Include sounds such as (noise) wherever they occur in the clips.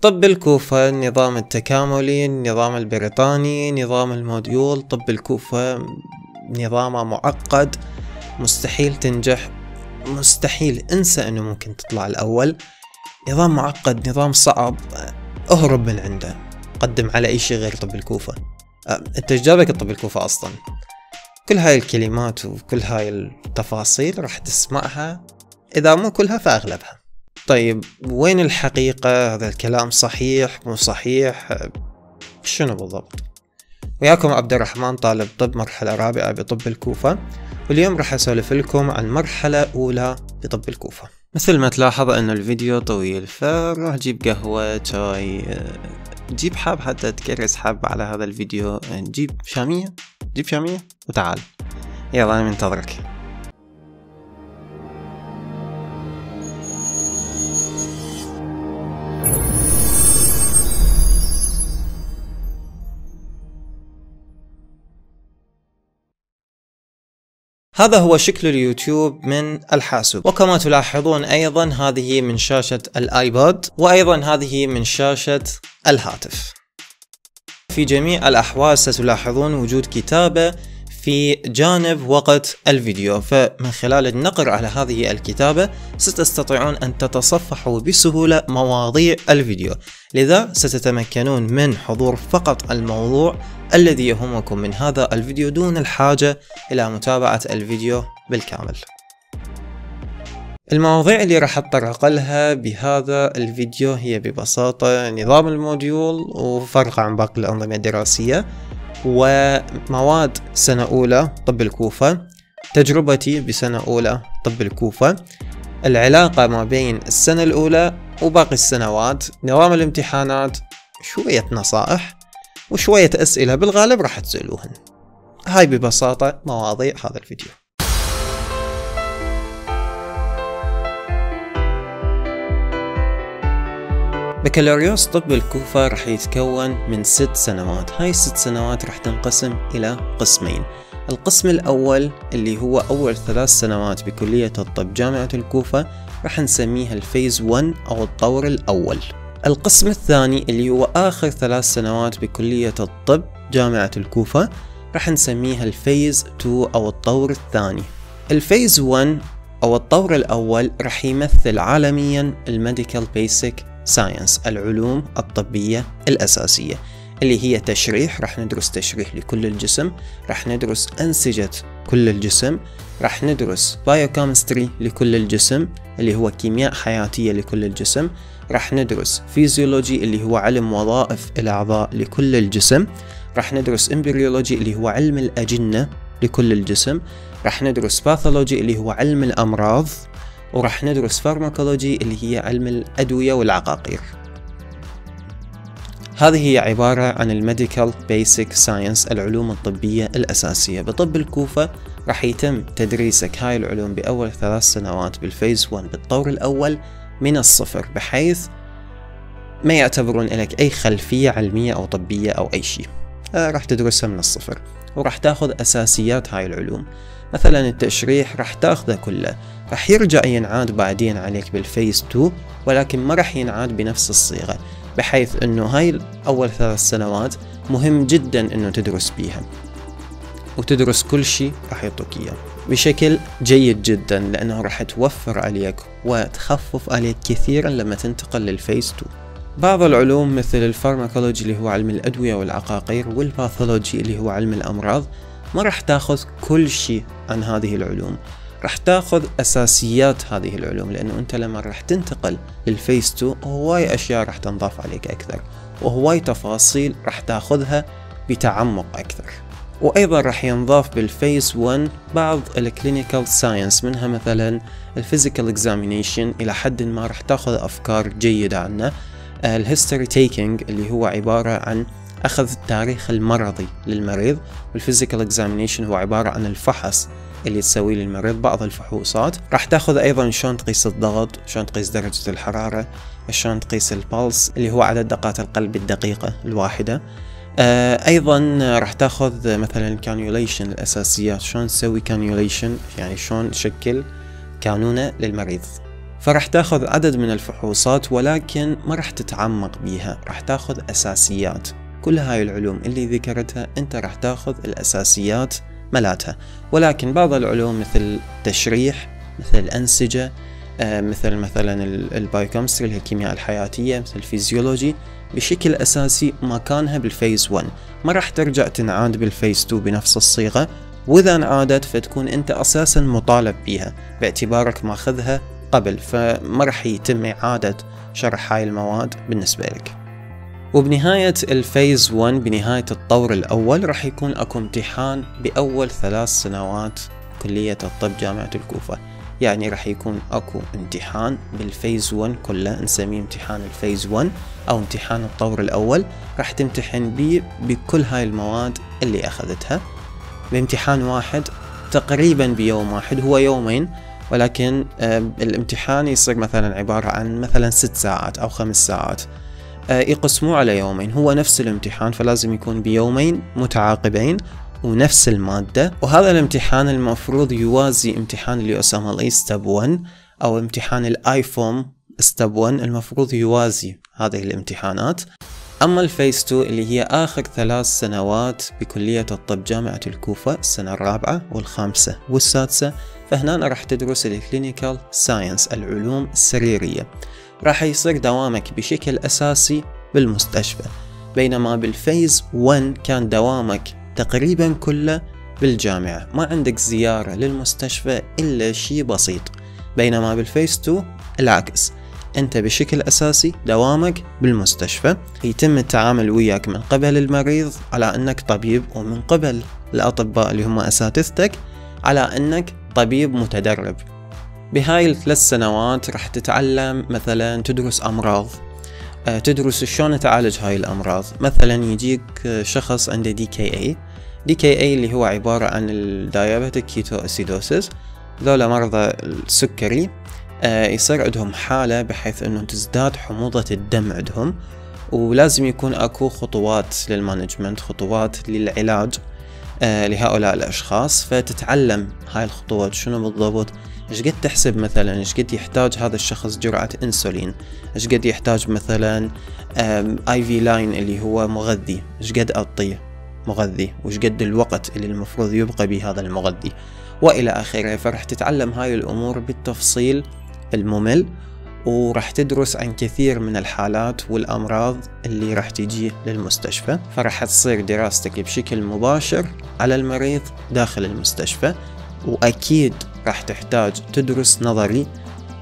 طب الكوفة النظام التكاملي النظام البريطاني نظام الموديول. طب الكوفة نظامه معقد مستحيل تنجح مستحيل انسى انه ممكن تطلع الأول. نظام معقد نظام صعب اهرب من عنده. قدم على أي شيء غير طب الكوفة. أه، أنت جابك طب الكوفة أصلا؟ كل هاي الكلمات وكل هاي التفاصيل راح تسمعها إذا مو كلها فأغلبها. طيب وين الحقيقة؟ هذا الكلام صحيح مو صحيح؟ شنو بالضبط؟ وياكم عبد الرحمن طالب طب مرحلة رابعة بطب الكوفة واليوم راح أسولف لكم عن مرحلة أولى بطب الكوفة. مثل ما تلاحظ أن الفيديو طويل فراح جيب قهوة شاي جيب حاب حتى تكرس حاب على هذا الفيديو. جيب شامية جيب شامية وتعال. يلا أنا منتظرك. هذا هو شكل اليوتيوب من الحاسوب. وكما تلاحظون أيضا هذه من شاشة الآيباد وأيضا هذه من شاشة الهاتف. في جميع الأحوال ستلاحظون وجود كتابة في جانب وقت الفيديو. فمن خلال النقر على هذه الكتابة ستستطيعون أن تتصفحوا بسهولة مواضيع الفيديو. لذا ستتمكنون من حضور فقط الموضوع الذي يهمكم من هذا الفيديو دون الحاجة إلى متابعة الفيديو بالكامل. المواضيع اللي راح اتطرق لها بهذا الفيديو هي ببساطة نظام الموديول وفرق عن باقي الأنظمة الدراسية. ومواد سنة أولى طب الكوفة تجربتي بسنة أولى طب الكوفة العلاقة ما بين السنة الأولى وباقي السنوات نظام الامتحانات شوية نصائح وشوية أسئلة بالغالب راح تسألوهن. هاي ببساطة مواضيع هذا الفيديو. بكالوريوس طب الكوفة راح يتكون من ست سنوات. هاي الست سنوات راح تنقسم إلى قسمين. القسم الأول اللي هو أول ثلاث سنوات بكلية الطب جامعة الكوفة راح نسميها ال phase 1 أو الطور الأول. القسم الثاني اللي هو آخر ثلاث سنوات بكلية الطب جامعة الكوفة راح نسميها ال phase 2 أو الطور الثاني. ال phase 1 أو الطور الأول راح يمثل عالميا ال medical basic science العلوم الطبية الأساسية اللي هي تشريح راح ندرس تشريح لكل الجسم راح ندرس أنسجة كل الجسم راح ندرس biochemistry لكل الجسم اللي هو كيمياء حياتية لكل الجسم راح ندرس فيزيولوجي اللي هو علم وظائف الأعضاء لكل الجسم راح ندرس embryology اللي هو علم الأجنة لكل الجسم راح ندرس pathology اللي هو علم الأمراض وراح ندرس pharmacology اللي هي علم الأدوية والعقاقير. هذه هي عبارة عن ال medical basic science العلوم الطبية الأساسية. بطب الكوفة راح يتم تدريسك هاي العلوم بأول ثلاث سنوات بال phase 1 بالطور الأول من الصفر بحيث ما يعتبرون لك أي خلفية علمية أو طبية أو أي شيء. آه راح تدرسها من الصفر. وراح تاخذ أساسيات هاي العلوم. مثلا التشريح راح تاخذه كله. راح يرجع ينعاد بعدين عليك بال phase 2 ولكن ما راح ينعاد بنفس الصيغة بحيث إنه هاي اول ثلاث سنوات مهم جدا إنه تدرس بيها وتدرس كل شيء راح يعطوك إياه. بشكل جيد جدا لأنه راح توفر عليك وتخفف عليك كثيرا لما تنتقل لل phase 2 بعض العلوم مثل ال pharmacology اللي هو علم الأدوية والعقاقير وال pathology اللي هو علم الأمراض ما راح تأخذ كل شيء عن هذه العلوم. راح تاخذ أساسيات هذه العلوم لأنه أنت لما راح تنتقل لل phase 2 هواي أشياء راح تنضاف عليك أكثر وهواي تفاصيل راح تاخذها بتعمق أكثر. وأيضا راح ينضاف بال phase 1 بعض ال clinical science منها مثلا ال physical examination إلى حد ما راح تاخذ أفكار جيدة عنه. ال history taking اللي هو عبارة عن أخذ التاريخ المرضي للمريض وال physical examination هو عبارة عن الفحص. اللي تسويه للمريض بعض الفحوصات. راح تاخذ أيضا شلون تقيس الضغط شلون تقيس درجة الحرارة شلون تقيس ال pulse اللي هو عدد دقات القلب الدقيقة الواحدة. آه أيضا راح تاخذ مثلا ال cannulation الأساسيات. شلون تسوي cannulation يعني شلون تشكل كانونة للمريض. فرح تاخذ عدد من الفحوصات ولكن ما رح تتعمق بيها. رح تاخذ أساسيات. كل هاي العلوم اللي ذكرتها أنت رح تاخذ الأساسيات ملاتها ولكن بعض العلوم مثل التشريح مثل الأنسجة آه، مثل مثلا ال biochemistry اللي هي الكيمياء الحياتية مثل الفيزيولوجي بشكل أساسي مكانها بال phase 1 ما راح ترجع تنعاد بال phase 2 بنفس الصيغة. وإذا انعادت فتكون أنت أساسا مطالب بها باعتبارك ماخذها قبل فما راح يتم إعادة شرح هاي المواد بالنسبة لك. وبنهاية ال phase 1 بنهاية الطور الأول راح يكون أكو امتحان بأول ثلاث سنوات كلية الطب جامعة الكوفة. يعني راح يكون أكو امتحان بال phase 1 كله نسميه امتحان ال phase 1 أو امتحان الطور الأول. راح تمتحن بيه بكل هاي المواد اللي أخذتها. بامتحان واحد تقريبا بيوم واحد هو يومين ولكن آه، الامتحان يصير مثلا عبارة عن مثلا ست ساعات أو خمس ساعات. يقسموه على يومين. هو نفس الامتحان فلازم يكون بيومين متعاقبين ونفس المادة. وهذا الامتحان المفروض يوازي امتحان اللي يسمى ال USMLE step 1 أو امتحان ال IFOM step 1 المفروض يوازي هذه الامتحانات. أما ال phase 2 اللي هي آخر ثلاث سنوات بكلية الطب جامعة الكوفة السنة الرابعة والخامسة والسادسة فهنا راح تدرس ال clinical science العلوم السريرية. راح يصير دوامك بشكل أساسي بالمستشفى. بينما بال phase 1 كان دوامك تقريبا كله بالجامعة. ما عندك زيارة للمستشفى إلا شي بسيط. بينما بال phase 2 العكس. أنت بشكل أساسي دوامك بالمستشفى. يتم التعامل وياك من قبل المريض على أنك طبيب ومن قبل الأطباء اللي هم أساتذتك على أنك طبيب متدرب. بهاي الثلاث سنوات راح تتعلم مثلا تدرس أمراض. آه، تدرس شلون تعالج هاي الأمراض. مثلا يجيك شخص عنده دي كي اي دي كي اي اللي هو عبارة عن ال diabetic ketoacidosis ذولا مرضى السكري آه يصير عندهم حالة بحيث إنه تزداد حموضة الدم عندهم. ولازم يكون أكو خطوات لل management خطوات للعلاج آه لهؤلاء الأشخاص. فتتعلم هاي الخطوات شنو بالضبط؟ إيش قد تحسب مثلا إيش قد يحتاج هذا الشخص جرعة إنسولين؟ إيش قد يحتاج مثلا IV line اللي هو مغذي؟ إيش قد أعطيه مغذي؟ وش قد الوقت اللي المفروض يبقى به هذا المغذي؟ وإلى آخره فرح تتعلم هاي الأمور بالتفصيل الممل ورح تدرس عن كثير من الحالات والأمراض اللي رح تجي للمستشفى فرح تصير دراستك بشكل مباشر على المريض داخل المستشفى. وأكيد رح تحتاج تدرس نظري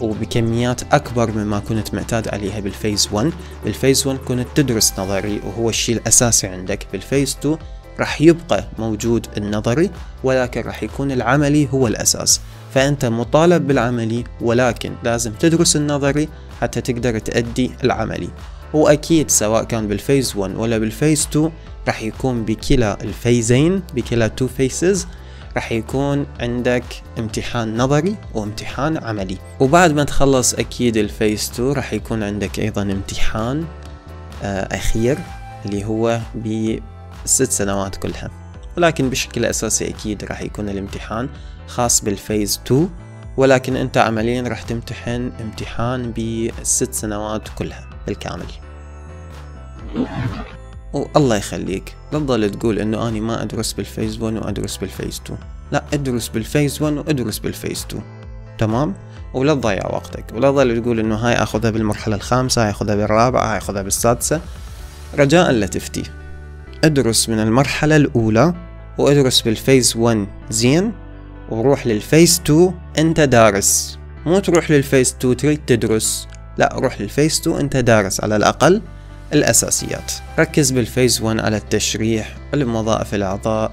وبكميات أكبر مما كنت معتاد عليها بالفيز 1 بال phase 1 كنت تدرس نظري وهو الشيء الأساسي عندك. بال phase 2 راح يبقى موجود النظري ولكن راح يكون العملي هو الأساس. فأنت مطالب بالعملي ولكن لازم تدرس النظري حتى تقدر تأدي العملي. وأكيد سواء كان بال phase 1 ولا بال phase 2 راح يكون بكلا ال phaseين بكلا two phases راح يكون عندك امتحان نظري وامتحان عملي. وبعد ما تخلص أكيد ال phase 2 راح يكون عندك أيضا امتحان آه، أخير اللي هو بالست سنوات كلها. ولكن بشكل أساسي أكيد راح يكون الامتحان خاص بال phase 2 ولكن أنت عمليا راح تمتحن امتحان بالست سنوات كلها بالكامل. والله يخليك. لا تضل تقول إنه أني ما أدرس بال phase 1 وأدرس بال phase 2 لا ادرس بال phase 1 وادرس بال phase 2 تمام؟ ولا تضيع وقتك. ولا تضل تقول إنه هاي آخذها بالمرحلة الخامسة هاي آخذها بالرابعة هاي آخذها بالسادسة. رجاء لا تفتي. ادرس من المرحلة الأولى وادرس بال phase 1 زين؟ وروح لل phase 2 أنت دارس. مو تروح لل phase 2 تريد تدرس. لا روح لل phase 2 أنت دارس على الأقل. الأساسيات. ركز بال phase 1 على التشريح علم وظائف الأعضاء.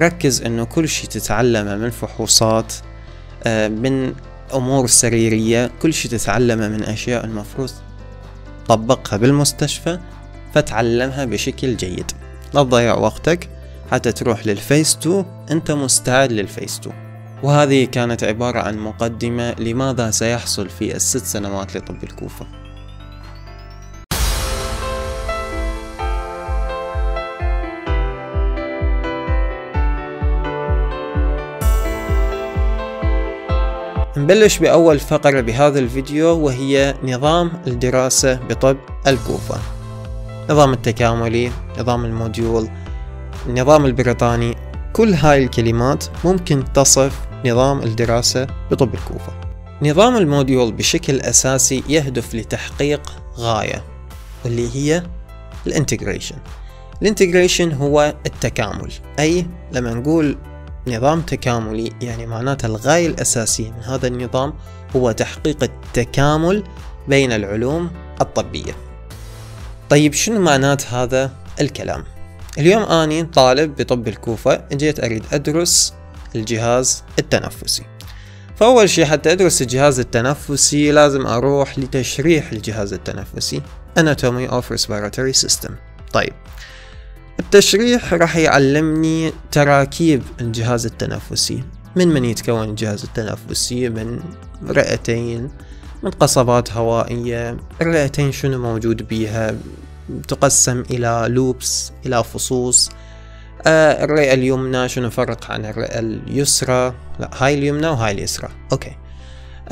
ركز أنه كل شي تتعلمه من فحوصات آه، من أمور سريرية. كل شي تتعلمه من أشياء المفروض تطبقها بالمستشفى فتعلمها بشكل جيد. لا تضيع وقتك حتى تروح للفيس 2 أنت مستعد للفيس 2 وهذه كانت عبارة عن مقدمة لماذا سيحصل في الست سنوات لطب الكوفة. نبلش بأول فقرة بهذا الفيديو وهي نظام الدراسة بطب الكوفة. نظام التكاملي نظام ال module النظام البريطاني كل هاي الكلمات ممكن تصف نظام الدراسة بطب الكوفة. نظام ال module بشكل أساسي يهدف لتحقيق غاية واللي هي ال integration. ال integration هو التكامل أي لما نقول نظام تكاملي يعني معناته الغاية الأساسية من هذا النظام هو تحقيق التكامل بين العلوم الطبية. طيب شنو معنات هذا الكلام؟ اليوم أني طالب بطب الكوفة جيت أريد أدرس الجهاز التنفسي. فأول شي حتى أدرس الجهاز التنفسي لازم أروح لتشريح الجهاز التنفسي. Anatomy of Respiratory System طيب التشريح راح يعلمني تراكيب الجهاز التنفسي. من من يتكون الجهاز التنفسي؟ من رئتين من قصبات هوائية. الرئتين شنو موجود بيها؟ تقسم إلى lobes إلى فصوص. آه الرئة اليمنى شنو فرق عن الرئة اليسرى؟ لا هاي اليمنى وهاي اليسرى. okay.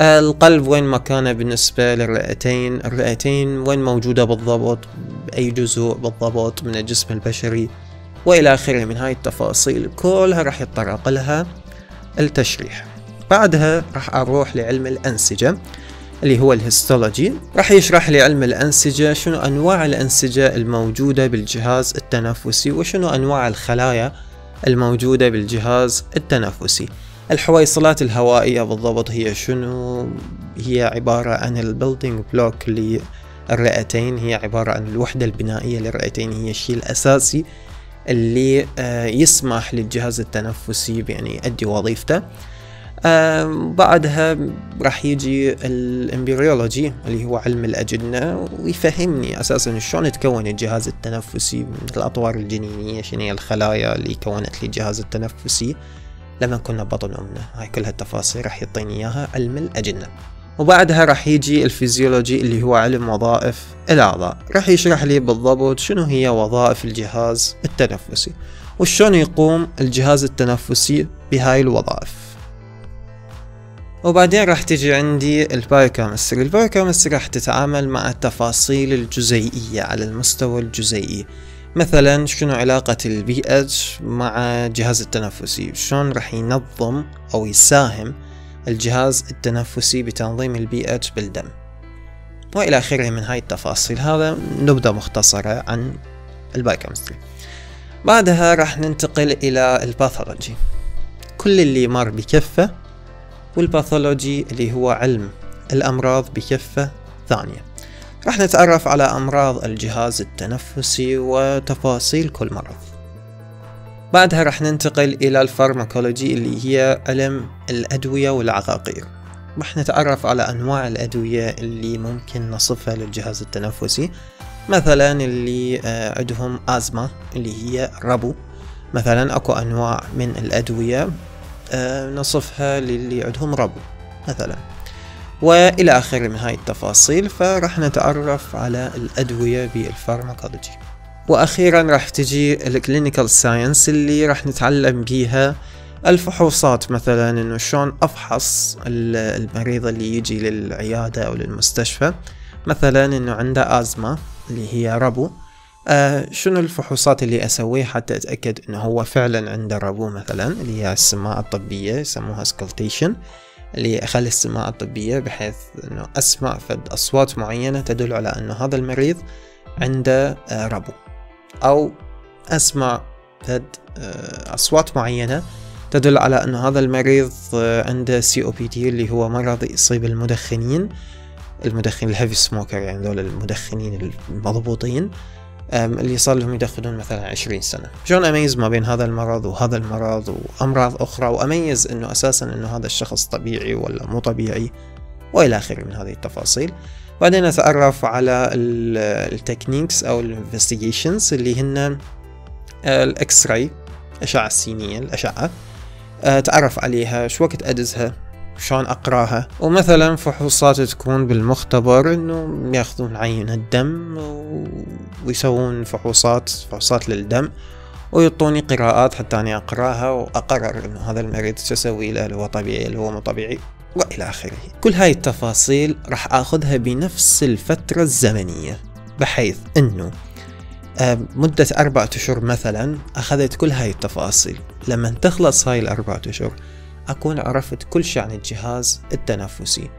القلب وين مكانه بالنسبة للرئتين الرئتين وين موجودة بالضبط بأي جزء بالضبط من الجسم البشري وإلى آخره من هاي التفاصيل كلها راح يتطرق لها التشريح. بعدها راح أروح لعلم الأنسجة اللي هو الهيستولوجي. راح يشرح لي علم الأنسجة شنو أنواع الأنسجة الموجودة بالجهاز التنفسي وشنو أنواع الخلايا الموجودة بالجهاز التنفسي. الحويصلات الهوائية بالضبط هي شنو؟ هي عبارة عن ال building block للرئتين هي عبارة عن الوحدة البنائية للرئتين هي الشيء الأساسي اللي آه، يسمح للجهاز التنفسي بأن يؤدي وظيفته. بعدها راح يجي ال embryology اللي هو علم الأجنة ويفهمني أساسا شلون يتكون الجهاز التنفسي من الأطوار الجنينية شنو هي الخلايا اللي كونت لي الجهاز التنفسي. لما كنا بطن أمنا هاي كلها التفاصيل راح يعطيني إياها علم الأجنة. وبعدها راح يجي الفيزيولوجي اللي هو علم وظائف الأعضاء. راح يشرح لي بالضبط شنو هي وظائف الجهاز التنفسي وشون يقوم الجهاز التنفسي بهاي الوظائف. وبعدين راح تجي عندي ال biochemistry. ال biochemistry راح تتعامل مع التفاصيل الجزيئية على المستوى الجزيئي. مثلا شنو علاقة البي اتش مع الجهاز التنفسي؟ شلون راح ينظم أو يساهم الجهاز التنفسي بتنظيم البي اتش بالدم؟ وإلى آخره من هاي التفاصيل. هذا نبذة مختصرة عن ال biochemistry بعدها راح ننتقل إلى ال pathology. كل اللي مر بكفة وال pathology اللي هو علم الأمراض بكفة ثانية. راح نتعرف على أمراض الجهاز التنفسي وتفاصيل كل مرض بعدها راح ننتقل إلى الفارماكولوجي اللي هي علم الأدوية والعقاقير. راح نتعرف على أنواع الأدوية اللي ممكن نصفها للجهاز التنفسي. مثلا اللي آه، عندهم أزمة اللي هي ربو. مثلا أكو أنواع من الأدوية آه، نصفها للي عندهم ربو مثلا. وإلى آخره من هاي التفاصيل فراح نتعرف على الأدوية بال pharmacology. وأخيرا راح تجي ال clinical science اللي راح نتعلم بيها الفحوصات مثلا إنه شلون أفحص المريض اللي يجي للعيادة أو للمستشفى. مثلا إنه عنده أزمة اللي هي ربو. آه شنو الفحوصات اللي اسويها حتى أتأكد إنه هو فعلا عنده ربو مثلا اللي هي السماعه الطبية يسموها auscultation اللي اخلي السماعة الطبية بحيث إنه أسمع فد أصوات معينة تدل على إنه هذا المريض عنده آه ربو. أو أسمع فد آه أصوات معينة تدل على إنه هذا المريض آه عنده COPD اللي هو مرض يصيب المدخنين المدخن ال heavy smoker يعني ذول المدخنين المضبوطين. اللي صار لهم يدخنون مثلا عشرين سنة. شلون أميز ما بين هذا المرض وهذا المرض وأمراض أخرى؟ وأميز أنه أساسا أنه هذا الشخص طبيعي ولا مو طبيعي؟ وإلى آخره من هذه التفاصيل. بعدين أتعرف على ال techniques أو ال investigations اللي هن ال X-ray الأشعة السينية الأشعة. أتعرف عليها شو وقت أدزها شلون أقراها؟ ومثلا فحوصات تكون بالمختبر إنه يأخذون عينة دم ويسوون فحوصات فحوصات للدم ويعطوني قراءات حتى أني أقرأها وأقرر إنه هذا المريض شو أسوي له هل هو طبيعي هل هو مو طبيعي وإلى آخره. كل هاي التفاصيل راح آخذها بنفس الفترة الزمنية بحيث أنه آه، مدة أربعة أشهر مثلا أخذت كل هاي التفاصيل. لما تخلص هاي الأربعة أشهر أكون عرفت كل شيء عن الجهاز التنفسي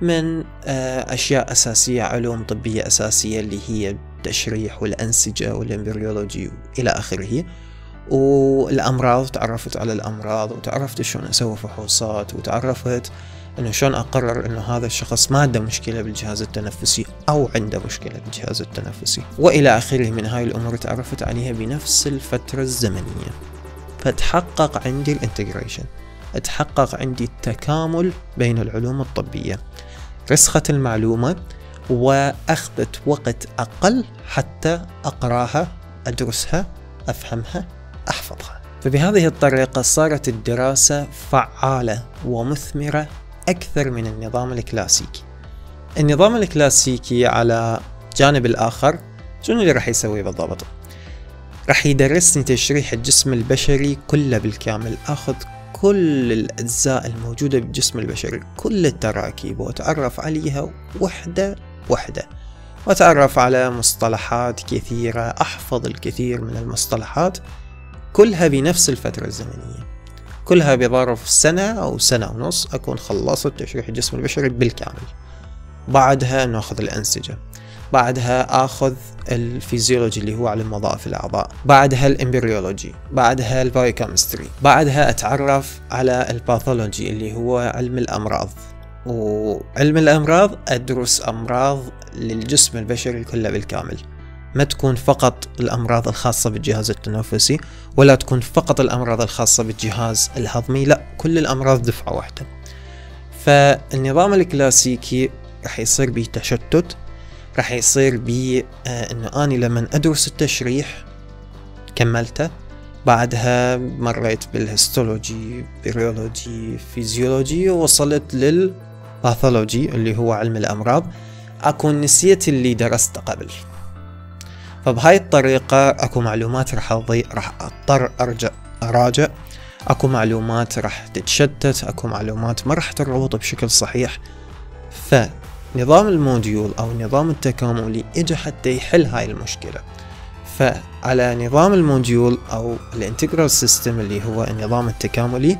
من آه، أشياء أساسية علوم طبية أساسية اللي هي التشريح والأنسجة والإمبريولوجي إلى آخره. والأمراض تعرفت على الأمراض وتعرفت شلون أسوي فحوصات وتعرفت إنه شلون أقرر إنه هذا الشخص ما عنده مشكلة بالجهاز التنفسي أو عنده مشكلة بالجهاز التنفسي. وإلى آخره من هاي الأمور تعرفت عليها بنفس الفترة الزمنية. فتحقق عندي الانتجريشن. تحقق عندي التكامل بين العلوم الطبية. رسخت المعلومة وأخذت وقت أقل حتى أقراها أدرسها أفهمها أحفظها. فبهذه الطريقة صارت الدراسة فعالة ومثمرة أكثر من النظام الكلاسيكي. النظام الكلاسيكي على جانب الآخر شنو اللي راح يسوي بالضبط؟ راح يدرسني تشريح الجسم البشري كله بالكامل أخذ كل الأجزاء الموجودة بالجسم البشري كل التراكيب وأتعرف عليها وحدة وحدة. وأتعرف على مصطلحات كثيرة أحفظ الكثير من المصطلحات كلها بنفس الفترة الزمنية. كلها بظرف سنة أو سنة ونص أكون خلصت تشريح الجسم البشري بالكامل. بعدها نأخذ الأنسجة. بعدها آخذ الفيزيولوجي اللي هو علم وظائف الأعضاء. بعدها ال embryology. بعدها ال biochemistry. بعدها أتعرف على ال pathology اللي هو علم الأمراض. وعلم الأمراض أدرس أمراض للجسم البشري كله بالكامل. ما تكون فقط الأمراض الخاصة بالجهاز التنفسي ولا تكون فقط الأمراض الخاصة بالجهاز الهضمي لا كل الأمراض دفعة واحدة. فالنظام الكلاسيكي راح يصير به تشتت راح يصير بي آه إنه أني لما أدرس التشريح كملته بعدها مريت بال histology embryology physiology ووصلت لل pathology اللي هو علم الأمراض. أكون نسيت اللي درسته قبل. فبهاي الطريقة أكو معلومات راح اضيع راح أضطر أرجع أراجع. أكو معلومات راح تتشتت أكو معلومات ما راح تربط بشكل صحيح. فنظام ال module أو النظام التكاملي اجى حتى يحل هاي المشكلة. فعلى نظام ال module أو ال integral system اللي هو النظام التكاملي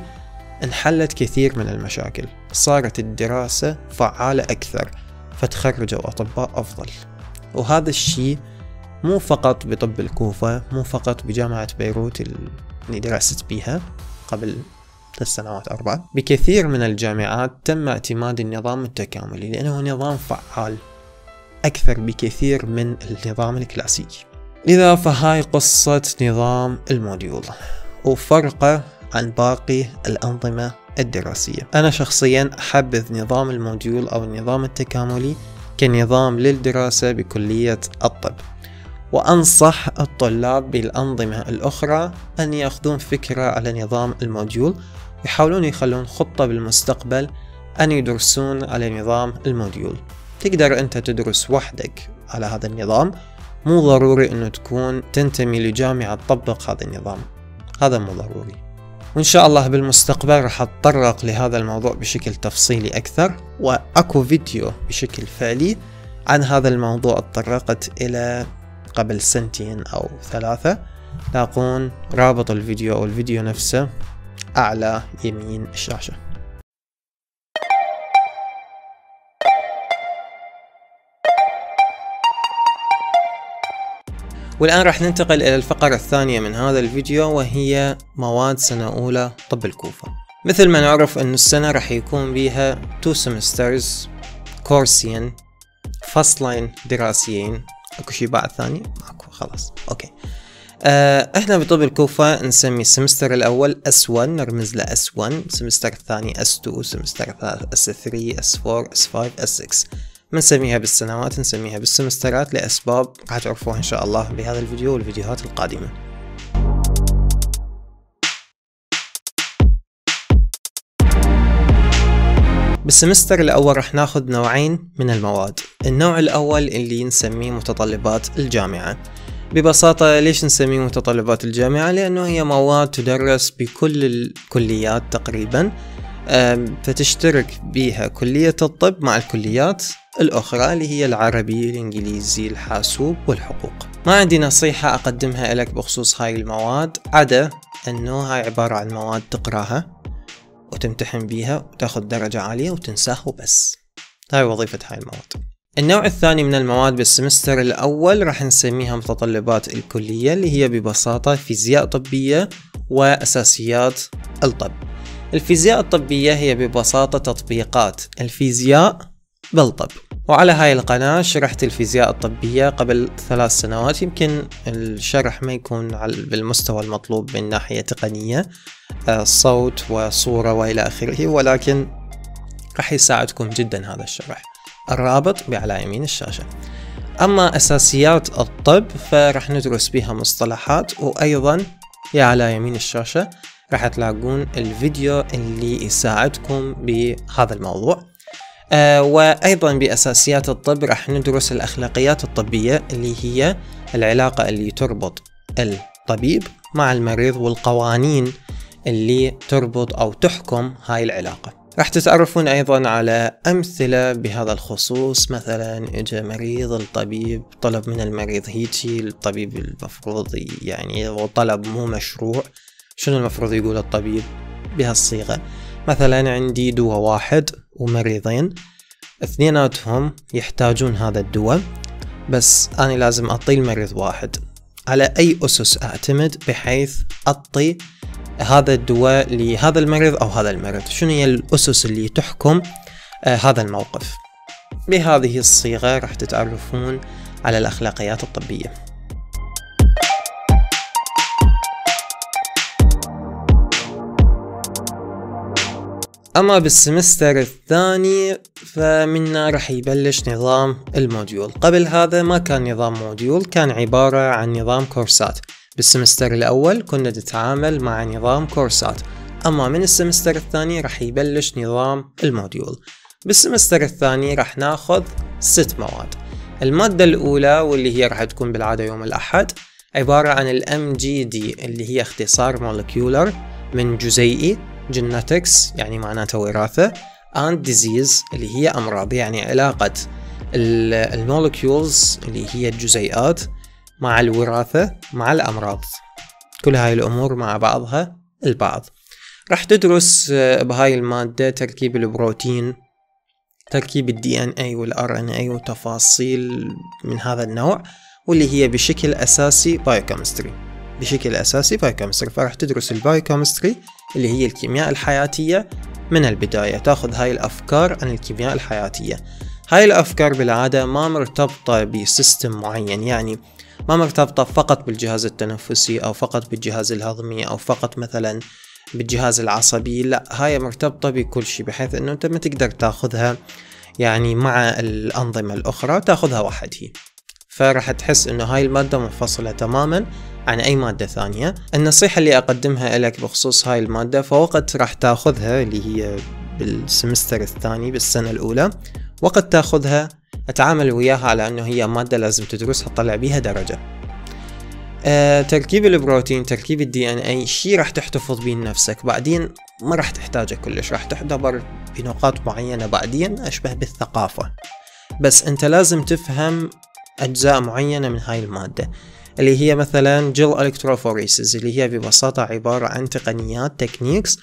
انحلت كثير من المشاكل. صارت الدراسة فعالة أكثر فتخرجوا أطباء أفضل. وهذا الشيء مو فقط بطب الكوفة مو فقط بجامعة بيروت اللي درست بيها قبل ثلاث سنوات أربعة. بكثير من الجامعات تم اعتماد النظام التكاملي لأنه نظام فعال أكثر بكثير من النظام الكلاسيكي. لذا فهاي قصة نظام الموديول وفرقه عن باقي الأنظمة الدراسية. أنا شخصيا أحبذ نظام ال module أو النظام التكاملي كنظام للدراسة بكلية الطب. وأنصح الطلاب بالأنظمة الأخرى أن يأخذون فكرة على نظام ال module يحاولون يخلون خطة بالمستقبل أن يدرسون على نظام ال module. تقدر أنت تدرس وحدك على هذا النظام مو ضروري أنه تكون تنتمي لجامعة تطبق هذا النظام. هذا مو ضروري. وإن شاء الله بالمستقبل راح أتطرق لهذا الموضوع بشكل تفصيلي أكثر وأكو فيديو بشكل فعلي عن هذا الموضوع تطرقت إلى قبل سنتين أو ثلاثة. تلاقون رابط الفيديو أو الفيديو نفسه. أعلى يمين الشاشة. والآن راح ننتقل إلى الفقرة الثانية من هذا الفيديو وهي مواد سنة أولى طب الكوفة. مثل ما نعرف أن السنة راح يكون بيها two semesters كورسين فصلين دراسيين. أكو شي بعد ثاني؟ ماكو خلاص. أوكي. إحنا بطب الكوفة نسمي ال semester الأول S 1 نرمز له S 1 ال semester الثاني S 2 ال semester الثالث S 3 S 4 S 5 S 6 بنسميها بالسنوات نسميها بالسمسترات لأسباب راح تعرفوها إن شاء الله بهذا الفيديو والفيديوهات القادمة. بالسمستر الأول راح ناخذ نوعين من المواد. النوع الأول اللي نسميه متطلبات الجامعة. ببساطة ليش نسميه متطلبات الجامعة؟ لأنه هي مواد تدرس بكل الكليات تقريبا فتشترك بها كلية الطب مع الكليات الأخرى اللي هي العربي الإنجليزي الحاسوب والحقوق. ما عندي نصيحة أقدمها لك بخصوص هاي المواد عدا أنه هاي عبارة عن مواد تقراها وتمتحن بيها وتاخذ درجة عالية وتنساها وبس. هاي وظيفة هاي المواد. النوع الثاني من المواد بالسمستر الأول راح نسميها متطلبات الكلية اللي هي ببساطة فيزياء طبية وأساسيات الطب. الفيزياء الطبية هي ببساطة تطبيقات الفيزياء بالطب. وعلى هاي القناة شرحت الفيزياء الطبية قبل ثلاث سنوات يمكن الشرح ما يكون بالمستوى المطلوب من ناحية تقنية آه، صوت وصورة وإلى آخره ولكن راح يساعدكم جدا هذا الشرح. الرابط على يمين الشاشة. أما أساسيات الطب فرح ندرس بها مصطلحات وأيضا هي على يمين الشاشة راح تلاقون الفيديو اللي يساعدكم بهذا الموضوع. آه وأيضا بأساسيات الطب راح ندرس الأخلاقيات الطبية اللي هي العلاقة اللي تربط الطبيب مع المريض والقوانين اللي تربط أو تحكم هاي العلاقة. راح تتعرفون أيضا على أمثلة بهذا الخصوص مثلا إجا مريض الطبيب طلب من المريض هيجي الطبيب المفروض يعني وطلب مو مشروع. شنو المفروض يقول الطبيب بهالصيغة؟ مثلا عندي دواء واحد ومريضين اثنيناتهم يحتاجون هذا الدواء بس أنا لازم أعطي المريض واحد. على أي أسس أعتمد بحيث أعطي هذا الدواء لهذا المريض أو هذا المريض؟ شنو هي الأسس اللي تحكم آه هذا الموقف؟ بهذه الصيغة راح تتعرفون على الأخلاقيات الطبية. أما بال semester الثاني فمنا رح يبلش نظام ال module. قبل هذا ما كان نظام module كان عبارة عن نظام كورسات. بال semester الأول كنا نتعامل مع نظام كورسات أما من ال semester الثاني رح يبلش نظام ال module. بال semester الثاني رح ناخذ ست مواد. المادة الأولى واللي هي راح تكون بالعادة يوم الأحد عبارة عن ال MGD اللي هي اختصار molecular من جزيئي genetics يعني معناته وراثة and disease اللي هي أمراض يعني علاقة ال molecules اللي هي الجزيئات مع الوراثة مع الأمراض. كل هاي الأمور مع بعضها البعض. راح تدرس آه، بهاي المادة تركيب البروتين تركيب ال DNA وال RNA وتفاصيل من هذا النوع واللي هي بشكل أساسي biochemistry بشكل أساسي biochemistry فراح تدرس ال biochemistry اللي هي الكيمياء الحياتية من البداية. تاخذ هاي الأفكار عن الكيمياء الحياتية. هاي الأفكار بالعادة ما مرتبطة ب system معين. يعني ما مرتبطة فقط بالجهاز التنفسي أو فقط بالجهاز الهضمي أو فقط مثلا بالجهاز العصبي لا هاي مرتبطة بكل شيء بحيث أنه أنت ما تقدر تاخذها يعني مع الأنظمة الأخرى تاخذها وحدها فراح تحس أنه هاي المادة منفصلة تماما عن أي مادة ثانية. النصيحة اللي أقدمها لك بخصوص هاي المادة فوقت راح تاخذها اللي هي بالسمستر الثاني بالسنة الأولى وقت تاخذها أتعامل وياها على انه هي مادة لازم تدرسها تطلع بيها درجة. أه تركيب البروتين تركيب ال DNA شي راح تحتفظ به نفسك بعدين ما راح تحتاجه كلش راح تعتبر بنقاط معينة بعدين أشبه بالثقافة. بس أنت لازم تفهم أجزاء معينة من هاي المادة. اللي هي مثلا gel electrophoresis اللي هي ببساطة عبارة عن تقنيات techniques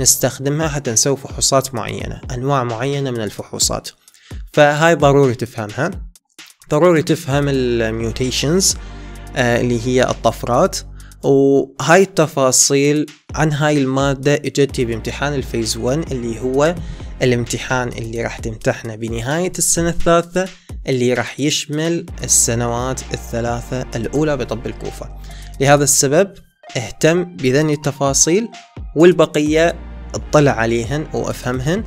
نستخدمها حتى نسوي فحوصات معينة أنواع معينة من الفحوصات. فهاي ضروري تفهمها. ضروري تفهم ال mutations آه اللي هي الطفرات. وهاي التفاصيل عن هاي المادة اجت بامتحان ال phase 1 اللي هو الامتحان اللي راح تمتحنه بنهاية السنة الثالثة اللي راح يشمل السنوات الثلاثة الأولى بطب الكوفة. لهذا السبب اهتم بذني التفاصيل والبقية اطلع عليهن وافهمهن.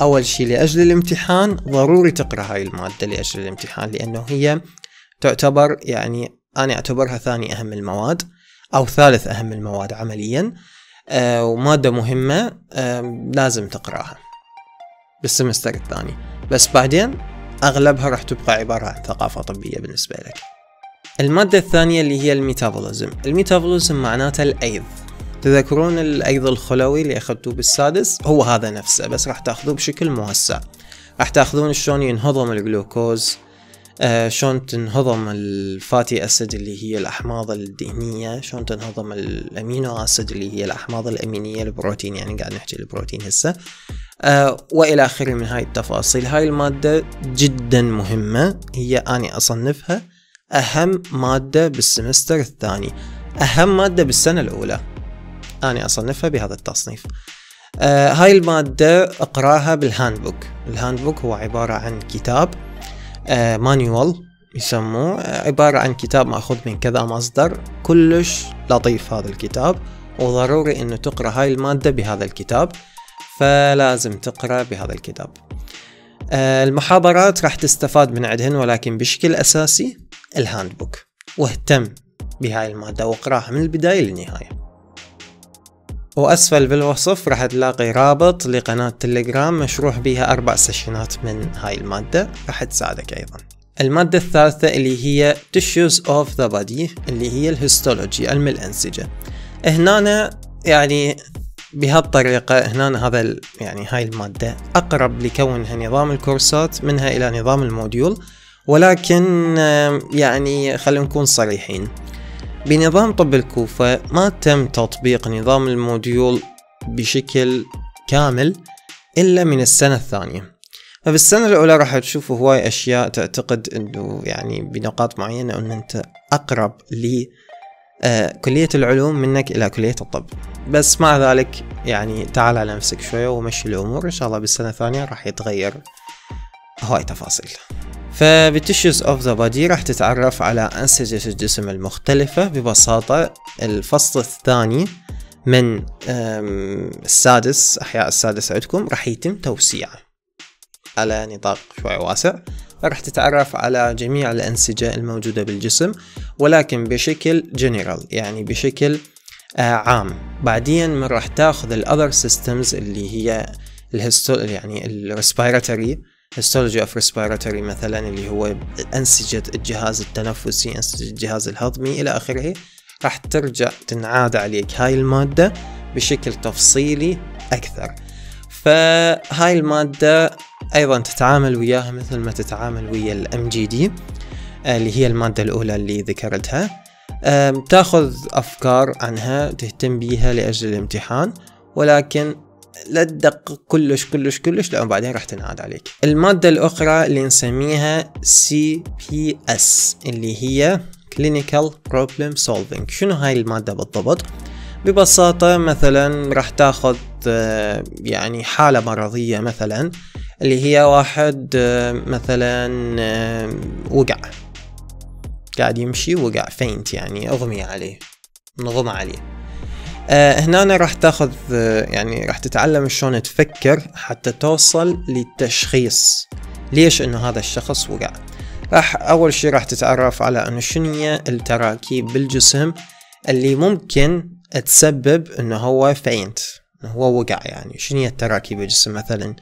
أول شيء لأجل الامتحان ضروري تقرأ هاي المادة لأجل الامتحان لأنه هي تعتبر يعني أنا أعتبرها ثاني أهم المواد أو ثالث أهم المواد عمليا آه ومادة مهمة آه لازم تقرأها بالسمستر الثاني. بس بعدين أغلبها راح تبقى عبارة عن ثقافة طبية بالنسبة لك. المادة الثانية اللي هي الميتابوليزم. الميتابوليزم معناتها الأيض. تذكرون الأيض الخلوي اللي أخذتوه بالسادس؟ هو هذا نفسه بس راح تأخذوه بشكل موسع. راح تأخذون شلون ينهضم الجلوكوز آه شلون تنهضم الفاتي أسيد اللي هي الأحماض الدهنية شلون تنهضم الأمينو أسيد اللي هي الأحماض الأمينية البروتين يعني قاعد نحكي البروتين هسه. آه وإلى آخره من هاي التفاصيل. هاي المادة جدا مهمة هي اني أصنفها أهم مادة بال semester الثاني. أهم مادة بالسنة الأولى. أني أصنفها بهذا التصنيف. آه هاي المادة أقرأها بال handbook ال handbook هو عبارة عن كتاب آه manual يسموه. آه عبارة عن كتاب مأخوذ من كذا مصدر. كلش لطيف هذا الكتاب وضروري إنه تقرأ هاي المادة بهذا الكتاب فلازم تقرأ بهذا الكتاب. آه المحاضرات راح تستفاد من عندهن ولكن بشكل أساسي ال handbook واهتم بهاي المادة واقرأها من البداية للنهاية. وأسفل بالوصف راح تلاقي رابط لقناة تليجرام مشروح بها أربع session ات من هاي المادة راح تساعدك أيضا. المادة الثالثة اللي هي Tissues of the Body اللي هي ال histology علم الأنسجة. هنا يعني بهالطريقة هنا هذا يعني هاي المادة أقرب لكونها نظام الكورسات منها إلى نظام ال module. ولكن يعني خلينا نكون صريحين. بنظام طب الكوفة ما تم تطبيق نظام ال module بشكل كامل إلا من السنة الثانية. فبالسنة الأولى راح تشوفوا هواي أشياء تعتقد أنه يعني بنقاط معينة أن أنت أقرب ل آه كلية العلوم منك إلى كلية الطب. بس مع ذلك يعني تعال على نفسك شوية ومشي الأمور. إن شاء الله بالسنة الثانية راح يتغير هواي تفاصيل. فب tissues of the body راح تتعرف على أنسجة الجسم المختلفة ببساطة. الفصل الثاني من السادس أحياء السادس عندكم راح يتم توسيعه. على نطاق شوي واسع. راح تتعرف على جميع الأنسجة الموجودة بالجسم ولكن بشكل جنرال يعني بشكل آه، عام. بعدين من راح تاخذ ال other systems اللي هي ال histo يعني ال respiratory histology of respiratory مثلا اللي هو أنسجة الجهاز التنفسي أنسجة الجهاز الهضمي إلى آخره راح ترجع تنعاد عليك. هاي المادة بشكل تفصيلي أكثر. فهاي المادة أيضا تتعامل وياها مثل ما تتعامل ويا ال MGD اللي هي المادة الأولى اللي ذكرتها. تأخذ أفكار عنها تهتم بيها لأجل الامتحان ولكن لا تدقق كلش كلش كلش لأن بعدين راح تنعاد عليك. المادة الأخرى اللي نسميها CPS اللي هي Clinical Problem Solving. شنو هاي المادة بالضبط؟ ببساطة مثلا راح تاخذ آه، يعني حالة مرضية مثلا اللي هي واحد آه، مثلا آه، وقع. قاعد يمشي وقع faint يعني أغمي عليه انغمى عليه. هنا راح تاخذ آه يعني راح تتعلم شلون تفكر حتى توصل للتشخيص. ليش إنه هذا الشخص وقع؟ راح أول شي راح تتعرف على إنه شنو التراكيب بالجسم اللي ممكن تسبب إنه هو faint هو وقع يعني. شنو هي التراكيب بالجسم مثلا؟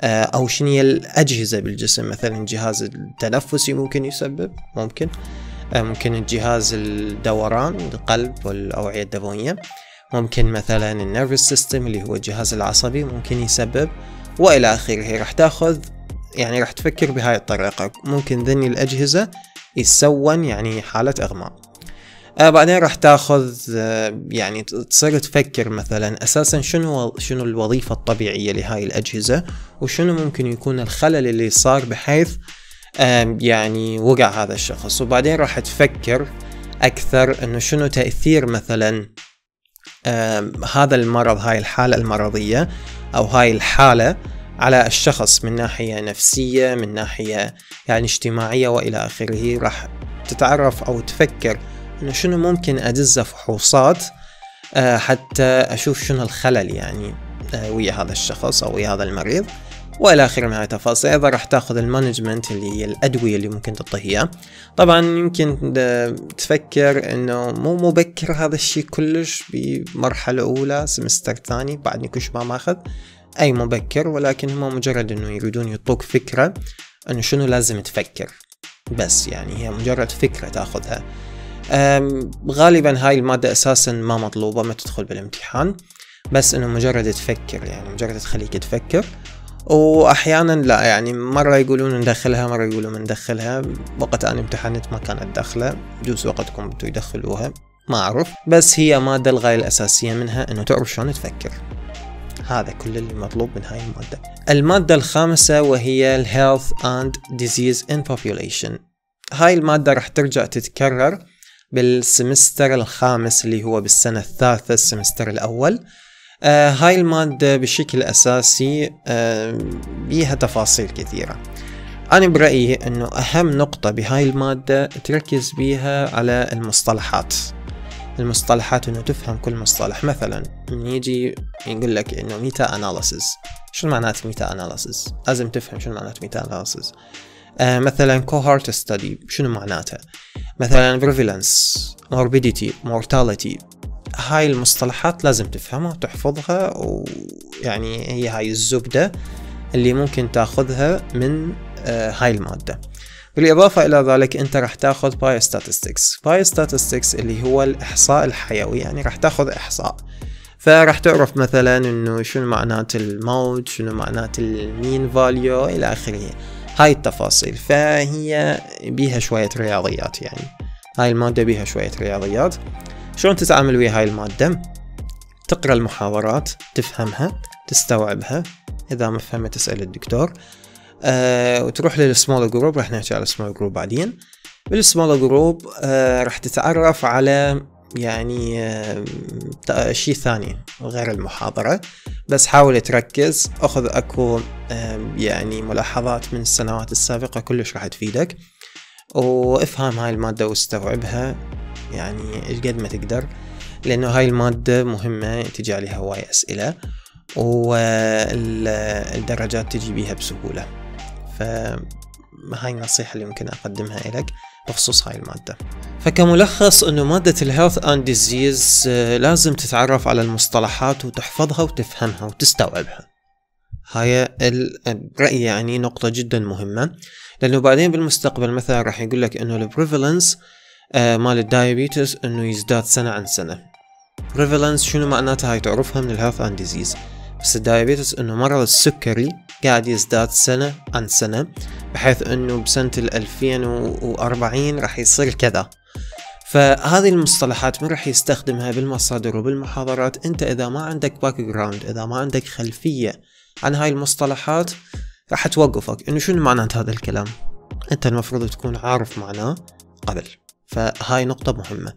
آه أو شنو هي الأجهزة بالجسم مثلا؟ الجهاز التنفسي ممكن يسبب ممكن. آه ممكن الجهاز الدوران القلب والأوعية الدموية. ممكن مثلا ال nervous system اللي هو الجهاز العصبي ممكن يسبب وإلى آخره. راح تأخذ يعني راح تفكر بهاي الطريقة. ممكن ذني الأجهزة يسون يعني حالة إغماء. آه بعدين راح تأخذ آه يعني تصير تفكر مثلا أساسا شنو شنو الوظيفة الطبيعية لهاي الأجهزة وشنو ممكن يكون الخلل اللي صار بحيث يعني وقع هذا الشخص. وبعدين راح تفكر أكثر إنه شنو تأثير مثلا هذا المرض هاي الحالة المرضية أو هاي الحالة على الشخص من ناحية نفسية من ناحية يعني اجتماعية وإلى آخره راح تتعرف أو تفكر إنه شنو ممكن أدزه فحوصات آه، حتى أشوف شنو الخلل يعني آه، ويا هذا الشخص أو ويا هذا المريض. والى اخره من هاي التفاصيل أيضا راح تاخذ ال management اللي هي الأدوية اللي ممكن تعطيها طبعا يمكن تفكر إنه مو مبكر هذا الشيء كلش بمرحلة أولى semester ثاني بعدني كلش ما ماخذ أي مبكر ولكن هم مجرد إنه يريدون يعطوك فكرة إنه شنو لازم تفكر. بس يعني هي مجرد فكرة تاخذها. غالبا هاي المادة أساسا ما مطلوبة ما تدخل بالامتحان. بس إنه مجرد تفكر يعني مجرد تخليك تفكر. وأحيانا لا يعني مرة يقولون ندخلها مرة يقولون ندخلها. وقت أنا امتحنت ما كانت داخلة بجوز وقتكم بدو يدخلوها. ما اعرف بس هي ماده الغايه الأساسية منها إنه تعرف شلون تفكر. هذا كل اللي مطلوب من هاي المادة. المادة الخامسة وهي ال Health and Disease in Population هاي المادة راح ترجع تتكرر بالسمستر الخامس اللي هو بالسنة الثالثة السمستر الأول. آه هاي المادة بشكل أساسي آه بيها تفاصيل كثيرة. أنا برأيي أنه أهم نقطة بهاي المادة تركز بيها على المصطلحات. المصطلحات إنه تفهم كل مصطلح. مثلا يجي يقول لك إنه meta-analysis شو معنات meta-analysis لازم تفهم شو معنات meta-analysis آه مثلا cohort study شنو معناتها مثلا prevalence morbidity mortality. هاي المصطلحات لازم تفهمها وتحفظها ويعني هي هاي الزبدة اللي ممكن تاخذها من آه هاي المادة. بالإضافة إلى ذلك أنت راح تاخذ biostatistics biostatistics اللي هو الإحصاء الحيوي يعني راح تاخذ إحصاء. فراح تعرف مثلا إنه شنو معنات الموت شنو معنات ال mean value إلى آخره. هاي التفاصيل. فهي بيها شوية رياضيات يعني. هاي المادة بيها شوية رياضيات. شلون تتعامل ويا هاي المادة؟ تقرأ المحاضرات تفهمها تستوعبها. إذا ما فهمت تسأل الدكتور. آه وتروح لل small group راح نحكي على ال small group بعدين. بال small group آه راح تتعرف على يعني آه شيء ثاني غير المحاضرة. بس حاول تركز أخذ أكو آه يعني ملاحظات من السنوات السابقة كلش راح تفيدك. وافهم هاي المادة واستوعبها. يعني إيش قد ما تقدر لأنه هاي المادة مهمة تجي عليها هواي أسئلة والدرجات تجي بيها بسهولة. فهاي النصيحة اللي ممكن أقدمها لك بخصوص هاي المادة. فكملخص أنه مادة ال health and disease لازم تتعرف على المصطلحات وتحفظها وتفهمها وتستوعبها. هاي الرأي يعني نقطة جدا مهمة لأنه بعدين بالمستقبل مثلا راح يقول لك أنه ال prevalence مال ال diabetes أنه يزداد سنة عن سنة. prevalence شنو معناتها؟ هاي تعرفها من ال health and disease بس ال diabetes إنه مرض السكري قاعد يزداد سنة عن سنة بحيث إنه بسنة الألفين وأربعين راح يصير كذا. فهذه المصطلحات من راح يستخدمها بالمصادر وبالمحاضرات. أنت إذا ما عندك background إذا ما عندك خلفية عن هاي المصطلحات راح توقفك. إنه شنو معنات هذا الكلام؟ أنت المفروض تكون عارف معناه قبل. فهاي نقطة مهمة.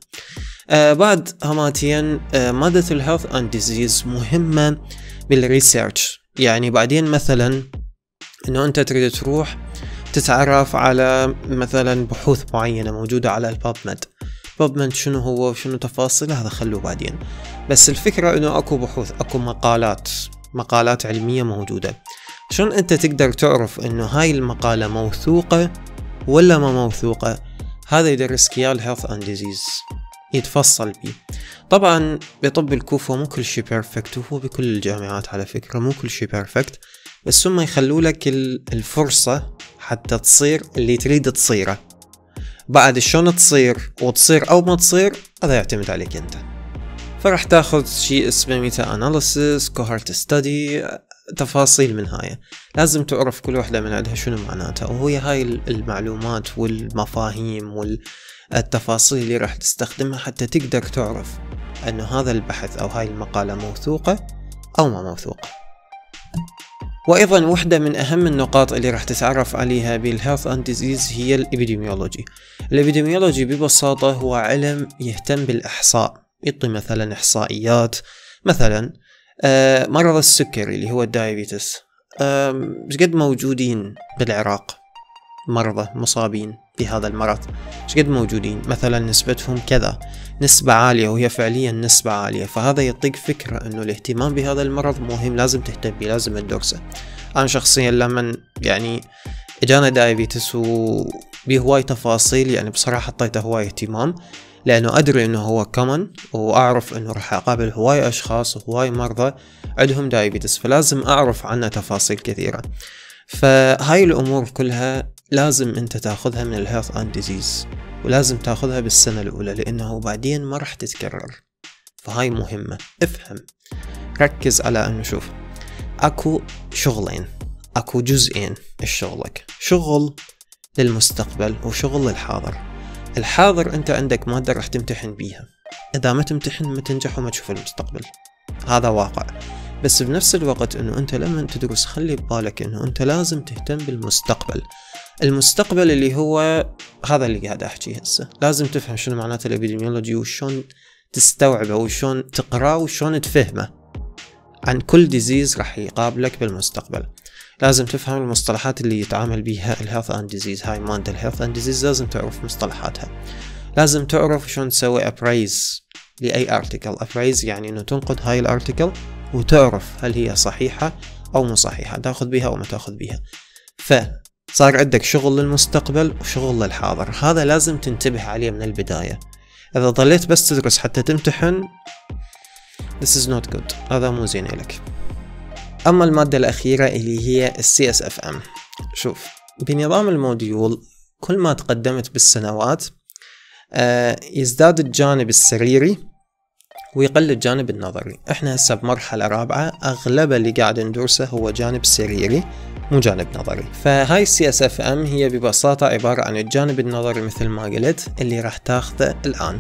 آه بعد هماتيا آه مادة ال health and disease مهمة بال research يعني بعدين مثلا إنه أنت تريد تروح تتعرف على مثلا بحوث معينة موجودة على ال PubMed ال PubMed شنو هو وشنو تفاصيله؟ هذا خلوه بعدين. بس الفكرة إنه أكو بحوث أكو مقالات مقالات علمية موجودة. شلون أنت تقدر تعرف إنه هاي المقالة موثوقة ولا ما موثوقة؟ هذا يدرسك اياه ال health and disease يتفصل بيه. طبعا بطب الكوفة مو كل شي perfect وهو بكل الجامعات على فكرة مو كل شي perfect بس هم يخلوا لك الفرصة حتى تصير اللي تريد تصيره. بعد شلون تصير وتصير أو ما تصير هذا يعتمد عليك أنت. فراح تاخذ شيء اسمه meta-analysis cohort study تفاصيل من هاي. لازم تعرف كل وحدة من عندها شنو معناتها وهي هاي المعلومات والمفاهيم والتفاصيل اللي راح تستخدمها حتى تقدر تعرف أنه هذا البحث أو هاي المقالة موثوقة أو ما موثوقة. وأيضا وحدة من أهم النقاط اللي راح تتعرف عليها بال health and disease هي ال epidemiology. ال epidemiology ببساطة هو علم يهتم بالإحصاء يعطي مثلا إحصائيات مثلا مرض السكري اللي هو ال diabetes. آه إيش قد موجودين بالعراق مرضى مصابين بهذا المرض؟ إيش قد موجودين؟ مثلا نسبتهم كذا نسبة عالية وهي فعليا نسبة عالية فهذا يعطيك فكرة إنه الاهتمام بهذا المرض مهم لازم تهتم به لازم تدرسه أنا شخصيا لما يعني إجانا diabetes وبهواي تفاصيل يعني بصراحة حطيته هواي اهتمام. لأنه أدري إنه هو common وأعرف إنه راح أقابل هواي أشخاص وهواي مرضى عندهم diabetes فلازم أعرف عنه تفاصيل كثيرة. فهاي الأمور كلها لازم أنت تأخذها من ال health and disease ولازم تأخذها بالسنة الأولى لأنه بعدين ما راح تتكرر. فهاي مهمة. افهم. ركز على أنه شوف. أكو شغلين. أكو جزئين شغلك شغل للمستقبل وشغل للحاضر. الحاضر أنت عندك مادة راح تمتحن بيها. إذا ما تمتحن ما تنجح وما تشوف المستقبل. هذا واقع. بس بنفس الوقت إنه أنت لما تدرس خلي ببالك إنه أنت لازم تهتم بالمستقبل. المستقبل اللي هو هذا اللي قاعد احكيه هسه. لازم تفهم شنو معناته ال epidemiology وشلون تستوعبه وشلون تقرأه وشلون تفهمه. عن كل disease راح يقابلك بالمستقبل. لازم تفهم المصطلحات اللي يتعامل بيها ال health and disease هاي مادة ال health and disease لازم تعرف مصطلحاتها. لازم تعرف شلون تسوي appraise لأي article appraise يعني إنه تنقد هاي ال article وتعرف هل هي صحيحة أو مو صحيحة تأخذ بيها أو ما تأخذ بيها فصار عندك شغل للمستقبل وشغل للحاضر. هذا لازم تنتبه عليه من البداية. إذا ضليت بس تدرس حتى تمتحن This is not good. هذا مو زين لك. أما المادة الأخيرة اللي هي ال CSFM. شوف بنظام ال module كل ما تقدمت بالسنوات آه يزداد الجانب السريري ويقل الجانب النظري. إحنا هسه بمرحلة رابعة أغلب اللي قاعد ندرسه هو جانب سريري مو جانب نظري. فهاي ال CSFM هي ببساطة عبارة عن الجانب النظري مثل ما قلت اللي راح تاخذه الآن.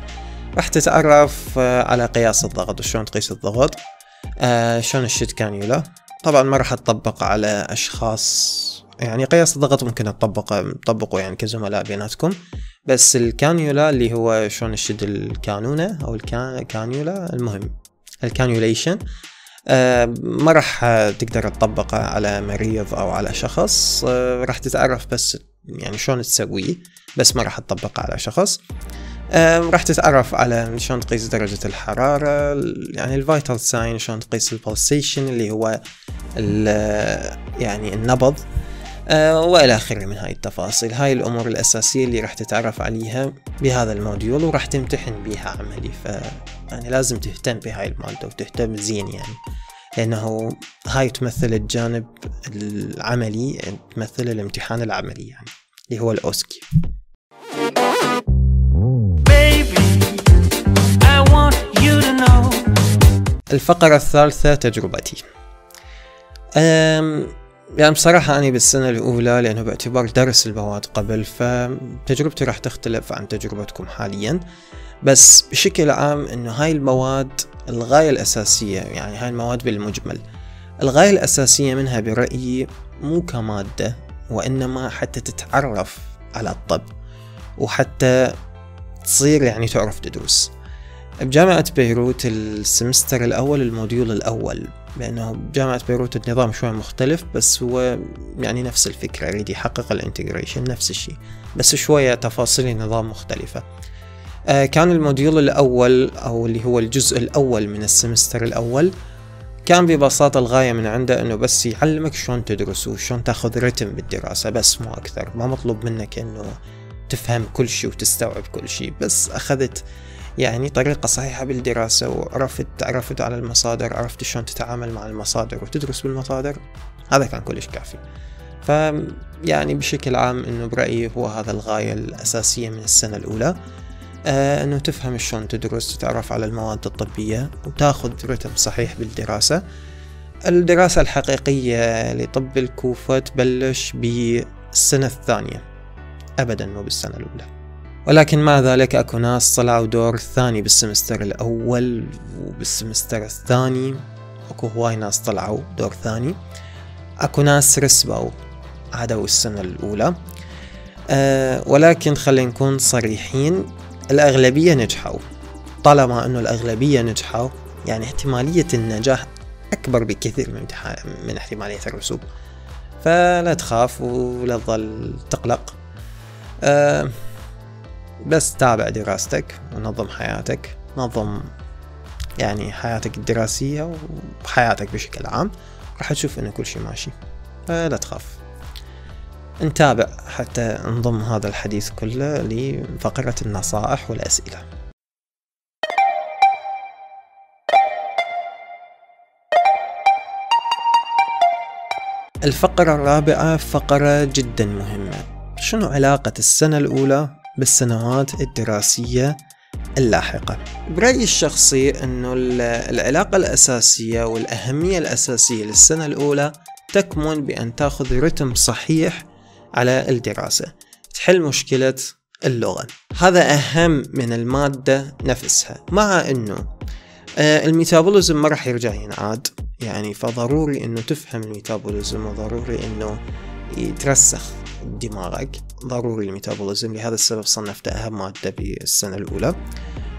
راح تتعرف آه، على قياس الضغط وشلون تقيس الضغط آه شلون تشد كانيولا طبعا ما راح تطبق على أشخاص يعني قياس الضغط ممكن تطبقه تطبقه يعني كزملاء بيناتكم. بس الكانيولا اللي هو شلون تشد الكانونة أو الكانيولا المهم الكانيوليشن آه ما راح تقدر تطبقه على مريض أو على شخص آه راح تتعرف بس يعني شلون تسويه بس ما راح تطبقه على شخص. راح تتعرف على شلون تقيس درجة الحرارة يعني ال vital sign شلون تقيس ال pulsation اللي هو يعني النبض أه وإلى آخره من هاي التفاصيل. هاي الأمور الأساسية اللي راح تتعرف عليها بهذا ال module وراح تمتحن بيها عملي. ف يعني لازم تهتم بهاي المادة وتهتم زين يعني. لأنه هاي تمثل الجانب العملي تمثل الامتحان العملي يعني اللي هو الاوسكي الفقرة الثالثة تجربتي. أم يعني بصراحة أنا بالسنة الأولى لأنه باعتبار درس المواد قبل فتجربتي راح تختلف عن تجربتكم حاليا. بس بشكل عام أنه هاي المواد الغاية الأساسية يعني هاي المواد بالمجمل الغاية الأساسية منها برأيي مو كمادة وإنما حتى تتعرف على الطب وحتى تصير يعني تعرف تدرس. بجامعة بيروت ال semester الأول ال module الأول لأنه بجامعة بيروت النظام شوي مختلف بس هو يعني نفس الفكرة يريد يحقق ال integration نفس الشيء بس شوية تفاصيل النظام مختلفة. آه كان ال module الأول أو اللي هو الجزء الأول من ال semester الأول كان ببساطة الغاية من عنده إنه بس يعلمك شلون تدرس وشلون تاخذ رتم بالدراسة بس مو أكثر ما مطلوب منك إنه تفهم كل شيء وتستوعب كل شيء بس أخذت يعني طريقة صحيحة بالدراسة وعرفت تعرفت على المصادر عرفت شلون تتعامل مع المصادر وتدرس بالمصادر هذا كان كلش كافي. ف يعني بشكل عام إنه برأيي هو هذا الغاية الأساسية من السنة الأولى. آه إنه تفهم شلون تدرس تتعرف على المواد الطبية وتاخذ رتم صحيح بالدراسة. الدراسة الحقيقية لطب الكوفة تبلش بالسنة الثانية أبدا مو بالسنة الأولى. ولكن مع ذلك أكو ناس طلعوا دور ثاني بالسمستر الأول وبالسمستر الثاني. أكو هواي ناس طلعوا دور ثاني. أكو ناس رسبوا عادوا السنة الأولى. أه ولكن خلينا نكون صريحين الأغلبية نجحوا. طالما أنه الأغلبية نجحوا يعني احتمالية النجاح أكبر بكثير من, من احتمالية الرسوب. فلا تخاف ولا تظل تقلق. أه بس تابع دراستك ونظم حياتك نظم يعني حياتك الدراسية وحياتك بشكل عام. راح تشوف إنه كل شيء ماشي. فلا تخاف. نتابع حتى نضم هذا الحديث كله لفقرة النصائح والأسئلة. الفقرة الرابعة فقرة جدا مهمة. شنو علاقة السنة الأولى بالسنوات الدراسية اللاحقة. برأيي الشخصي أنه العلاقة الأساسية والأهمية الأساسية للسنة الأولى تكمن بأن تأخذ رتم صحيح على الدراسة تحل مشكلة اللغة. هذا أهم من المادة نفسها مع أنه آه، ال metabolism ما راح يرجع ينعاد. يعني فضروري أنه تفهم ال metabolism وضروري أنه يترسخ. دماغك. ضروري ال metabolism لهذا السبب صنفته أهم مادة بالسنة الأولى.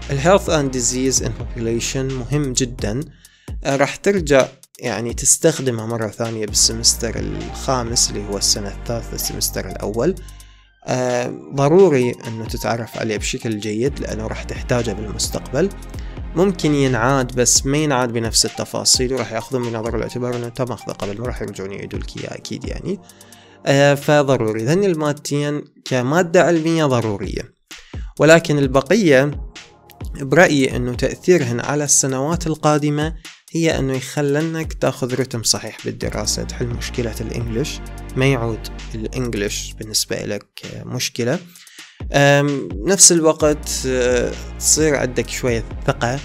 ال health and disease in population مهم جدا. آه، راح ترجع يعني تستخدمها مرة ثانية بالسمستر الخامس اللي هو السنة الثالثة السمستر الأول. آه ضروري أنه تتعرف عليه بشكل جيد لأنه راح تحتاجه بالمستقبل. ممكن ينعاد بس ما ينعاد بنفس التفاصيل وراح يأخذون بنظر الاعتبار إنه تم أخذه قبل ما راح يرجعون يعيدوا اياه أكيد يعني. فضروري. ذني المادتين كمادة علمية ضرورية. ولكن البقية برأيي أنه تأثيرهن على السنوات القادمة هي أنه يخلنك تأخذ رتم صحيح بالدراسة. تحل مشكلة الإنجليش. ما يعود الإنجليش بالنسبة لك مشكلة. نفس الوقت أه، تصير عندك شوية ثقة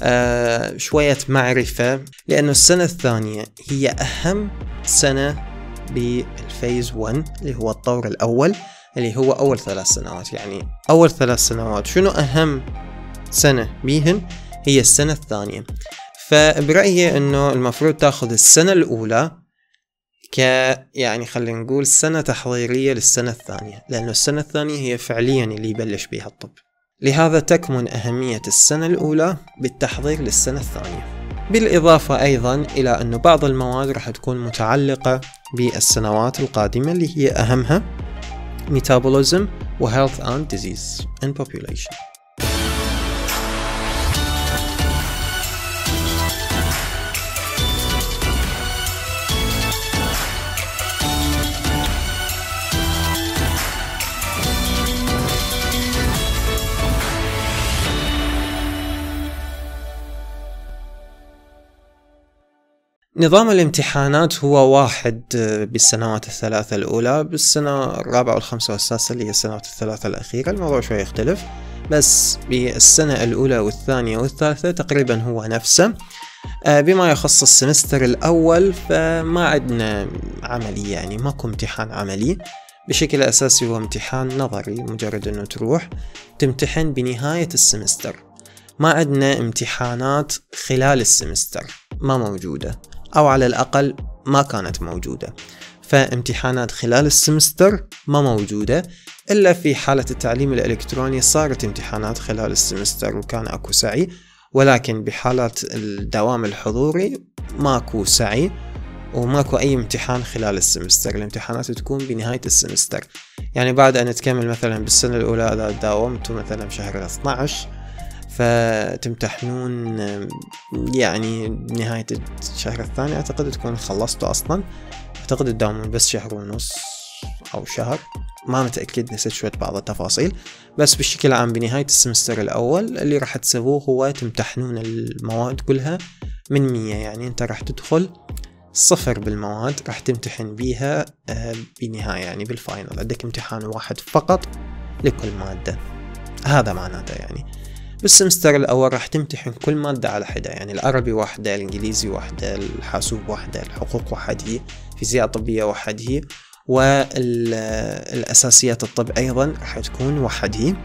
أه، شوية معرفة لأنه السنة الثانية هي أهم سنة بالفيز 1 اللي هو الطور الأول اللي هو أول ثلاث سنوات. يعني أول ثلاث سنوات شنو أهم سنة بيهن؟ هي السنة الثانية. فبرأيي إنه المفروض تاخذ السنة الأولى ك يعني خلينا نقول سنة تحضيرية للسنة الثانية لأنه السنة الثانية هي فعليا اللي يبلش بها الطب. لهذا تكمن أهمية السنة الأولى بالتحضير للسنة الثانية. بالإضافة أيضا إلى أن بعض المواد راح تكون متعلقة بالسنوات القادمة اللي هي أهمها Metabolism و Health and Disease in Population. نظام الامتحانات هو واحد آه، بالسنوات الثلاثة الأولى بالسنة الرابعة والخامسة والسادسة اللي هي السنوات الثلاثة الأخيرة. الموضوع شوي يختلف بس بالسنة الأولى والثانية والثالثة تقريبا هو نفسه. آه، بما يخص السمستر الأول فما عندنا عملي يعني ماكو امتحان عملي. بشكل أساسي هو امتحان نظري مجرد أنه تروح تمتحن بنهاية السمستر. ما عندنا امتحانات خلال ال semester ما موجودة. أو على الأقل ما كانت موجودة. فامتحانات خلال ال semester ما موجودة إلا في حالة التعليم الإلكتروني صارت امتحانات خلال ال semester وكان أكو سعي ولكن بحالات الدوام الحضوري ماكو سعي وماكو أي امتحان خلال ال semester. الامتحانات تكون بنهاية ال semester. يعني بعد أن تكمل مثلا بالسنة الأولى إذا داومتوا مثلا بشهر 12 فتمتحنون يعني نهاية الشهر الثاني أعتقد تكون خلصتوا أصلا. أعتقد تداومون بس شهر ونص أو شهر. ما متأكد نسيت شوية بعض التفاصيل. بس بشكل عام بنهاية ال semester الأول اللي راح تسووه هو تمتحنون المواد كلها من مية. يعني أنت راح تدخل صفر بالمواد راح تمتحن بيها آه، بنهاية يعني بال final. عندك امتحان واحد فقط لكل مادة. هذا معناته يعني. بالسمستر الأول راح تمتحن كل مادة على حدة يعني العربي واحدة الإنجليزي واحدة الحاسوب واحدة الحقوق وحده فيزياء طبية وحده والأساسيات الطب أيضا راح تكون وحده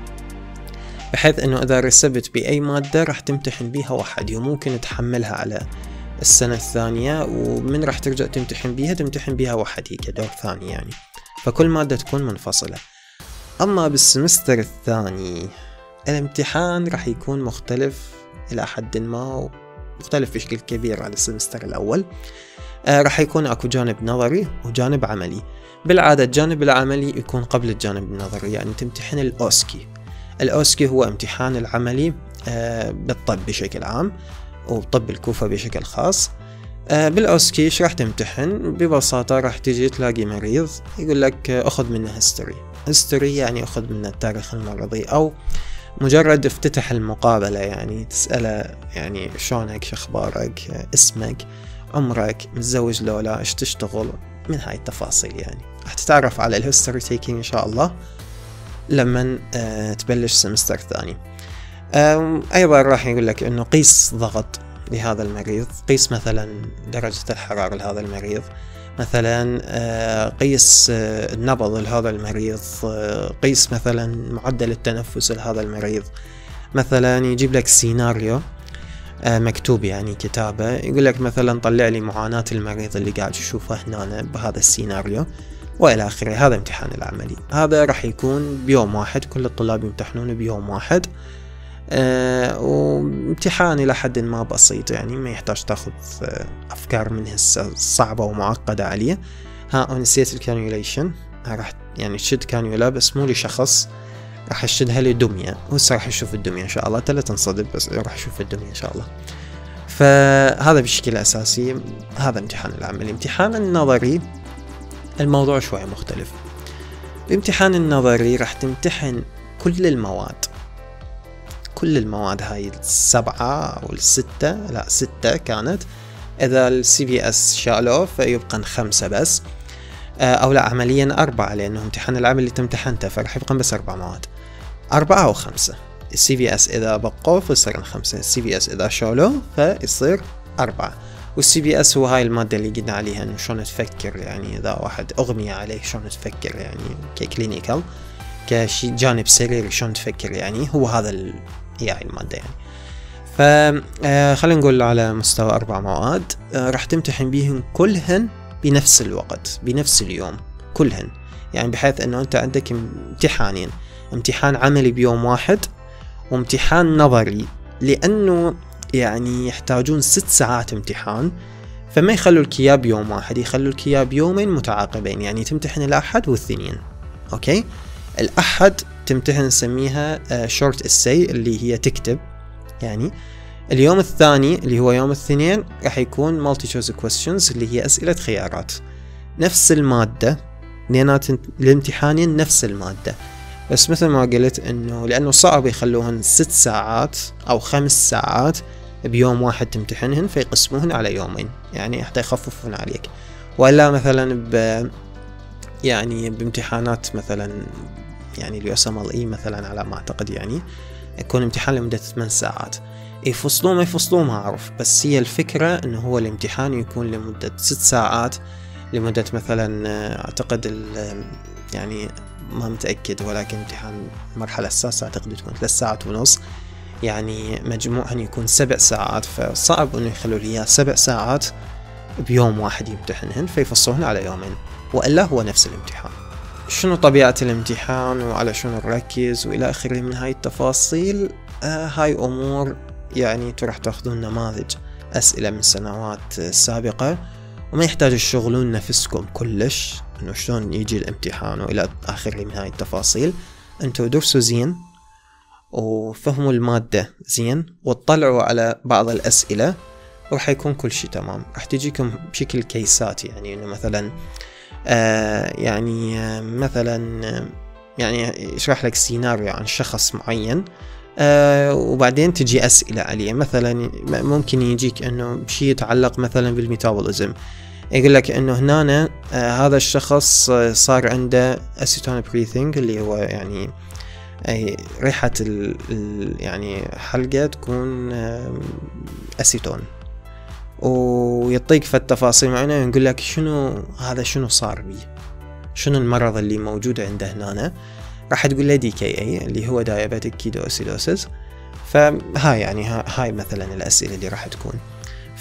بحيث أنه إذا رسبت بأي مادة راح تمتحن بيها وحده وممكن تحملها على السنة الثانية ومن راح ترجع تمتحن بيها تمتحن بيها وحده كدور ثاني يعني. فكل مادة تكون منفصلة. أما بال semester الثاني الامتحان راح يكون مختلف إلى حد ما مختلف بشكل كبير عن ال semester الأول. آه راح يكون أكو جانب نظري وجانب عملي. بالعادة الجانب العملي يكون قبل الجانب النظري يعني تمتحن الأوسكي. الأوسكي هو امتحان العملي آه بالطب بشكل عام وطب الكوفة بشكل خاص. آه بال OSCE إيش راح تمتحن؟ ببساطة راح تجي تلاقي مريض يقول لك آه، أخذ منه history history يعني أخذ منه التاريخ المرضي أو مجرد افتتح المقابلة يعني تسأله يعني شلونك شخبارك اسمك عمرك متزوج لو لا إيش تشتغل؟ من هاي التفاصيل يعني. راح تتعرف على ال history taking إن شاء الله لما آه تبلش semester ثاني. أيضا راح يقول لك أنه قيس ضغط لهذا المريض قيس مثلا درجة الحرارة لهذا المريض. مثلا آه، قيس آه، النبض لهذا المريض آه، قيس مثلا معدل التنفس لهذا المريض. مثلا يجيب لك سيناريو مكتوب يعني كتابة يقول لك مثلا طلع لي معاناة المريض اللي قاعد تشوفه هنا بهذا السيناريو وإلى آخره. هذا امتحان العملي. هذا راح يكون بيوم واحد كل الطلاب يمتحنون بيوم واحد. وامتحان إلى حد ما بسيط يعني ما يحتاج تاخذ آه، أفكار منه صعبة ومعقدة عليه ها نسيت الكانيوليشن. راح يعني تشد كانيولا بس مو لشخص. راح أشدها لدمية. وهسه راح أشوف الدمية إن شاء الله. لا تنصدم بس راح أشوف الدمية إن شاء الله. فهذا بشكل أساسي هذا امتحان العملي امتحان النظري الموضوع شوي مختلف. الامتحان النظري راح تمتحن كل المواد. كل المواد هاي السبعة أو الستة لا ستة كانت. إذا ال CBS شالوه فيبقى خمسة بس. آه، أو لا عمليا أربعة لأنه امتحان العملي اللي تمتحنته فرح يبقى بس أربع مواد. أربعة أو خمسة. ال CBS إذا بقوه فيصير خمسة. ال CBS إذا شالوه فيصير أربعة. وال CBS هو هاي المادة اللي قلنا عليها إنه شلون تفكر يعني إذا واحد أغمي عليه شلون تفكر يعني ككلينيكال كشي جانب سريري شلون تفكر يعني هو هذا هاي المادة يعني. فخلينا آه، نقول على مستوى أربع مواد آه، راح تمتحن بيهن كلهن بنفس الوقت بنفس اليوم كلهن. يعني بحيث أنه أنت عندك امتحانين امتحان عملي بيوم واحد وامتحان نظري. لأنه يعني يحتاجون ست ساعات امتحان فما يخلوا لك اياه بيوم واحد يخلوا لك اياه بيومين متعاقبين. يعني تمتحن الأحد والاثنين okay؟ الأحد تمتحن نسميها شورت آه، essay اللي هي تكتب. يعني اليوم الثاني اللي هو يوم الاثنين راح يكون multi choice questions اللي هي أسئلة خيارات. نفس المادة لأن الامتحانين نفس المادة. بس مثل ما قلت إنه لأنه صعب يخلوهن ست ساعات أو خمس ساعات بيوم واحد تمتحنهن فيقسموهن على يومين. يعني حتى يخففون عليك. ولا مثلا ب يعني بامتحانات مثلا يعني ال USMLE مثلا على ما أعتقد يعني يكون امتحان لمدة 8 ساعات. يفصلون ما يفصلون ما أعرف بس هي الفكرة إنه هو الامتحان يكون لمدة 6 ساعات لمدة مثلا أعتقد يعني ما متأكد ولكن امتحان المرحلة السادسة أعتقد تكون 3 ساعات ونص. يعني مجموعا يكون سبع ساعات فصعب إنه يخلوا لي إياه سبع ساعات بيوم واحد يمتحنهن فيفصلوهن على يومين وإلا هو نفس الامتحان. شنو طبيعة الامتحان وعلى شنو نركز وإلى آخره من هاي التفاصيل؟ آه هاي أمور يعني انتو راح تاخذون نماذج أسئلة من سنوات سابقة وما يحتاج تشغلون نفسكم كلش إنه شلون يجي الامتحان وإلى آخره من هاي التفاصيل. انتو درسوا زين وفهموا المادة زين واطلعوا على بعض الأسئلة وراح يكون كل شي تمام. راح تجيكم بشكل case ات يعني إنه مثلا آه يعني آه مثلا آه يعني يشرح لك سيناريو عن شخص معين. آه وبعدين تجي أسئلة عليه. مثلا ممكن يجيك أنه شيء يتعلق مثلا بال metabolism يقول لك أنه هنا آه هذا الشخص آه، صار عنده acetone breathing اللي هو يعني أي ريحة ال يعني حلقه تكون أسيتون ويعطيك في التفاصيل معينة يقول لك شنو هذا شنو صار بي؟ شنو المرض اللي موجود عنده هنا؟ راح تقول له DKA اللي هو diabetic ketoacidosis فهاي يعني هاي مثلا الأسئلة اللي راح تكون.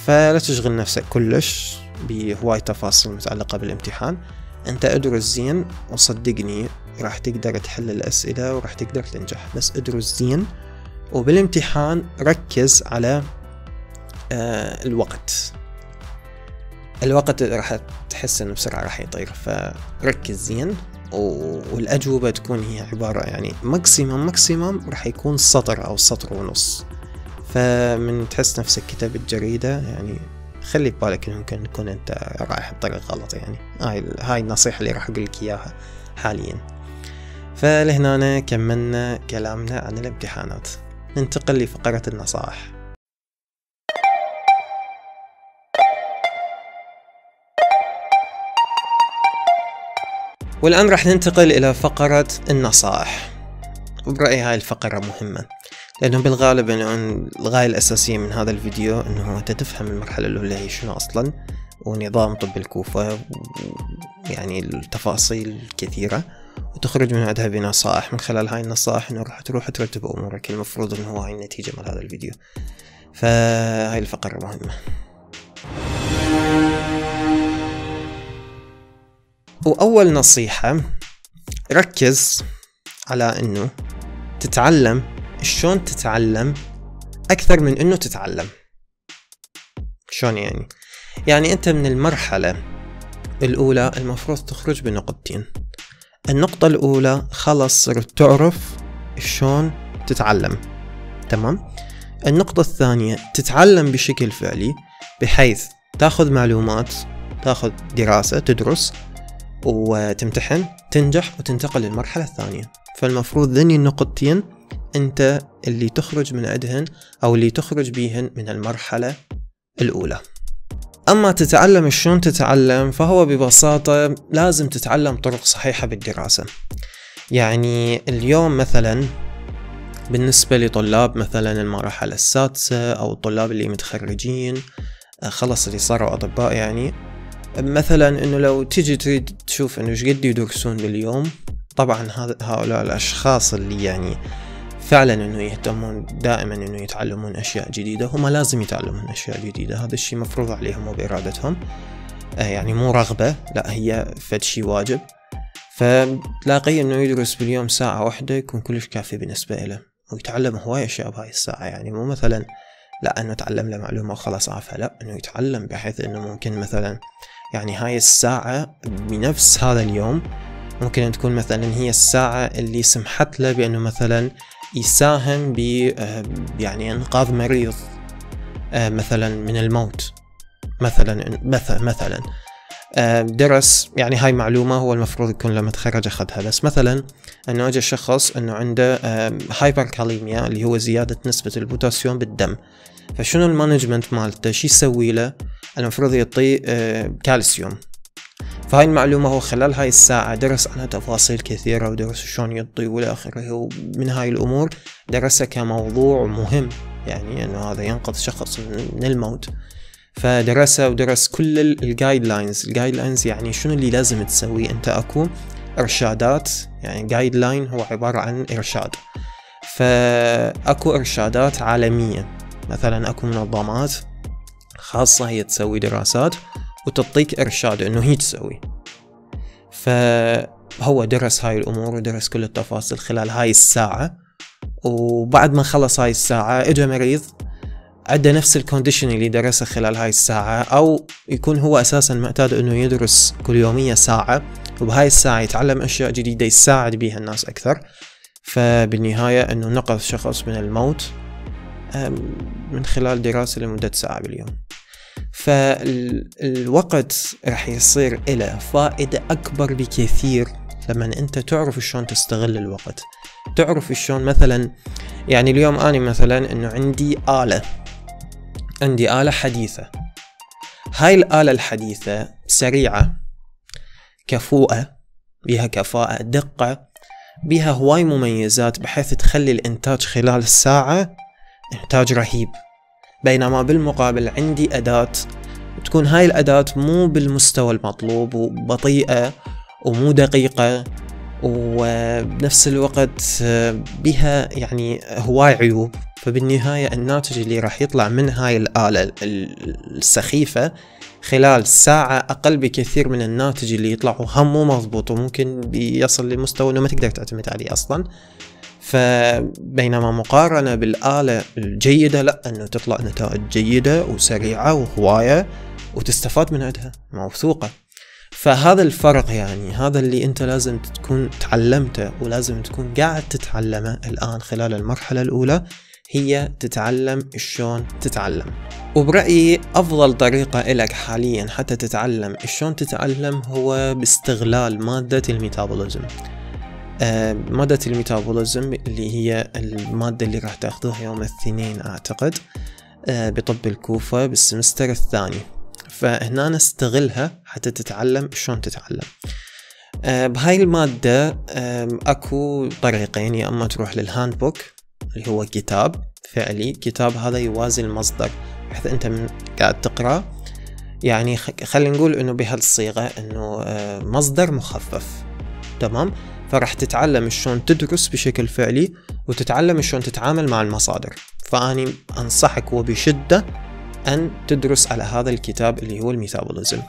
فلا تشغل نفسك كلش بهواي تفاصيل متعلقة بالامتحان. أنت ادرس زين وصدقني راح تقدر تحل الأسئلة وراح تقدر تنجح. بس ادرس زين وبالامتحان ركز على الوقت. الوقت راح تحس إنه بسرعة راح يطير فركز زين. والأجوبة تكون هي عبارة يعني maximum maximum راح يكون سطر أو سطر ونص. فمن تحس نفسك كتبت جريدة يعني خلي ببالك إنه ممكن تكون أنت رايح بطريق غلط يعني. هاي هاي النصيحة اللي راح أقول لك إياها حاليا. فلهنا كملنا كلامنا عن الامتحانات. ننتقل لفقرة النصائح. والآن راح ننتقل إلى فقرة النصائح. وبرأيي هاي الفقرة مهمة لأنه بالغالب أنه الغاية الأساسية من هذا الفيديو أنه أنت تفهم المرحلة الأولى هي شنو أصلا ونظام طب الكوفة يعني التفاصيل الكثيرة وتخرج من عندها بنصائح. من خلال هاي النصائح إنه راح تروح ترتب أمورك المفروض إنه هو هاي النتيجة مال هذا الفيديو. فهاي الفقرة مهمة. وأول نصيحة ركز على أنه تتعلم شلون تتعلم أكثر من أنه تتعلم شلون يعني؟ يعني أنت من المرحلة الأولى المفروض تخرج بنقطتين النقطة الأولى خلص صرت تعرف شلون تتعلم تمام؟ النقطة الثانية تتعلم بشكل فعلي بحيث تاخذ معلومات تاخذ دراسة تدرس وتمتحن تنجح وتنتقل للمرحلة الثانية. فالمفروض ذني النقطتين أنت اللي تخرج من عندهن أو اللي تخرج بيهن من المرحلة الأولى. أما تتعلم شلون تتعلم فهو ببساطة لازم تتعلم طرق صحيحة بالدراسة. يعني اليوم مثلا بالنسبة لطلاب مثلا المرحلة السادسة أو الطلاب اللي متخرجين آه، خلص اللي صاروا أطباء يعني مثلا إنه لو تيجي تريد تشوف إنه إيش قد يدرسون باليوم طبعا هؤلاء الأشخاص اللي يعني فعلا إنه يهتمون دائما إنه يتعلمون أشياء جديدة هم لازم يتعلمون أشياء جديدة. هذا الشيء مفروض عليهم وبإرادتهم. آه، يعني مو رغبة لا هي فد شيء واجب. فتلاقيه إنه يدرس باليوم ساعة واحدة يكون كلش كافي بالنسبة له. ويتعلم هواية أشياء بهاي الساعة. يعني مو مثلا لا إنه تعلم له معلومة وخلاص عارفها لا إنه يتعلم بحيث إنه ممكن مثلا يعني هاي الساعة بنفس هذا اليوم ممكن أن تكون مثلا هي الساعة اللي سمحت له بأنه مثلا يساهم ب آه، يعني إنقاذ مريض آه، مثلا من الموت. مثلا مثلا. آه، درس يعني هاي معلومة هو المفروض يكون لما تخرج أخذها. بس مثلا أنه أجى شخص أنه عنده hyperkalemia اللي هو زيادة نسبة البوتاسيوم بالدم. فشنو ال management مالته؟ شو يسوي له؟ المفروض يعطيه آه، كالسيوم. فهاي المعلومة هو خلال هاي الساعة درس عنها تفاصيل كثيرة ودرس شلون يعطي وإلى آخره ومن هاي الأمور درسها كموضوع مهم. يعني إنه هذا ينقذ شخص من الموت. فدرسها ودرس كل ال guidelines ال guidelines يعني شنو اللي لازم تسويه أنت؟ أكو إرشادات. يعني guideline هو عبارة عن إرشاد. فأكو إرشادات عالمية. مثلا أكو منظمات خاصة هي تسوي دراسات وتعطيك إرشاد إنه هي تسوي. فهو درس هاي الأمور ودرس كل التفاصيل خلال هاي الساعة. وبعد ما خلص هاي الساعة إجا مريض عنده نفس ال condition اللي درسه خلال هاي الساعة أو يكون هو أساسا معتاد إنه يدرس كل يومية ساعة وبهاي الساعة يتعلم أشياء جديدة يساعد بيها الناس أكثر. فبالنهاية إنه نقذ شخص من الموت من خلال دراسة لمدة ساعة باليوم. فالوقت راح يصير له فائدة أكبر بكثير لما أنت تعرف شلون تستغل الوقت. تعرف شلون مثلا يعني اليوم أنا مثلا أنه عندي آلة. عندي آلة حديثة. هاي الآلة الحديثة سريعة كفوءة بها كفاءة دقة بها هواي مميزات بحيث تخلي الإنتاج خلال الساعة إنتاج رهيب. بينما بالمقابل عندي أداة. تكون هاي الأداة مو بالمستوى المطلوب وبطيئة ومو دقيقة وبنفس الوقت بها يعني هواي عيوب. فبالنهاية الناتج اللي راح يطلع من هاي الآلة السخيفة خلال ساعة أقل بكثير من الناتج اللي يطلع وهم مو مضبوط وممكن بيصل لمستوى أنه ما تقدر تعتمد عليه أصلا. فبينما مقارنة بالآلة الجيدة لا أنه تطلع نتائج جيدة وسريعة وهواية وتستفاد من عندها موثوقة. فهذا الفرق يعني هذا اللي أنت لازم تكون تعلمته ولازم تكون قاعد تتعلمه الآن خلال المرحلة الأولى هي تتعلم شلون تتعلم. وبرأيي أفضل طريقة لك حاليا حتى تتعلم شلون تتعلم هو باستغلال مادة ال metabolism. مادة ال metabolism اللي هي المادة اللي راح تاخذوها يوم الاثنين أعتقد آه، بطب الكوفة بال semester الثاني. فهنا نستغلها حتى تتعلم شلون تتعلم. آه، بهاي المادة أكو طريقين يا أما تروح لل handbook اللي هو كتاب فعلي. كتاب هذا يوازي المصدر بحيث أنت من قاعد تقرأ. يعني خلينا نقول إنه بهالصيغة إنه آه، مصدر مخفف. تمام؟ فراح تتعلم شلون تدرس بشكل فعلي وتتعلم شلون تتعامل مع المصادر. فأني أنصحك وبشدة أن تدرس على هذا الكتاب اللي هو الميتابوليزم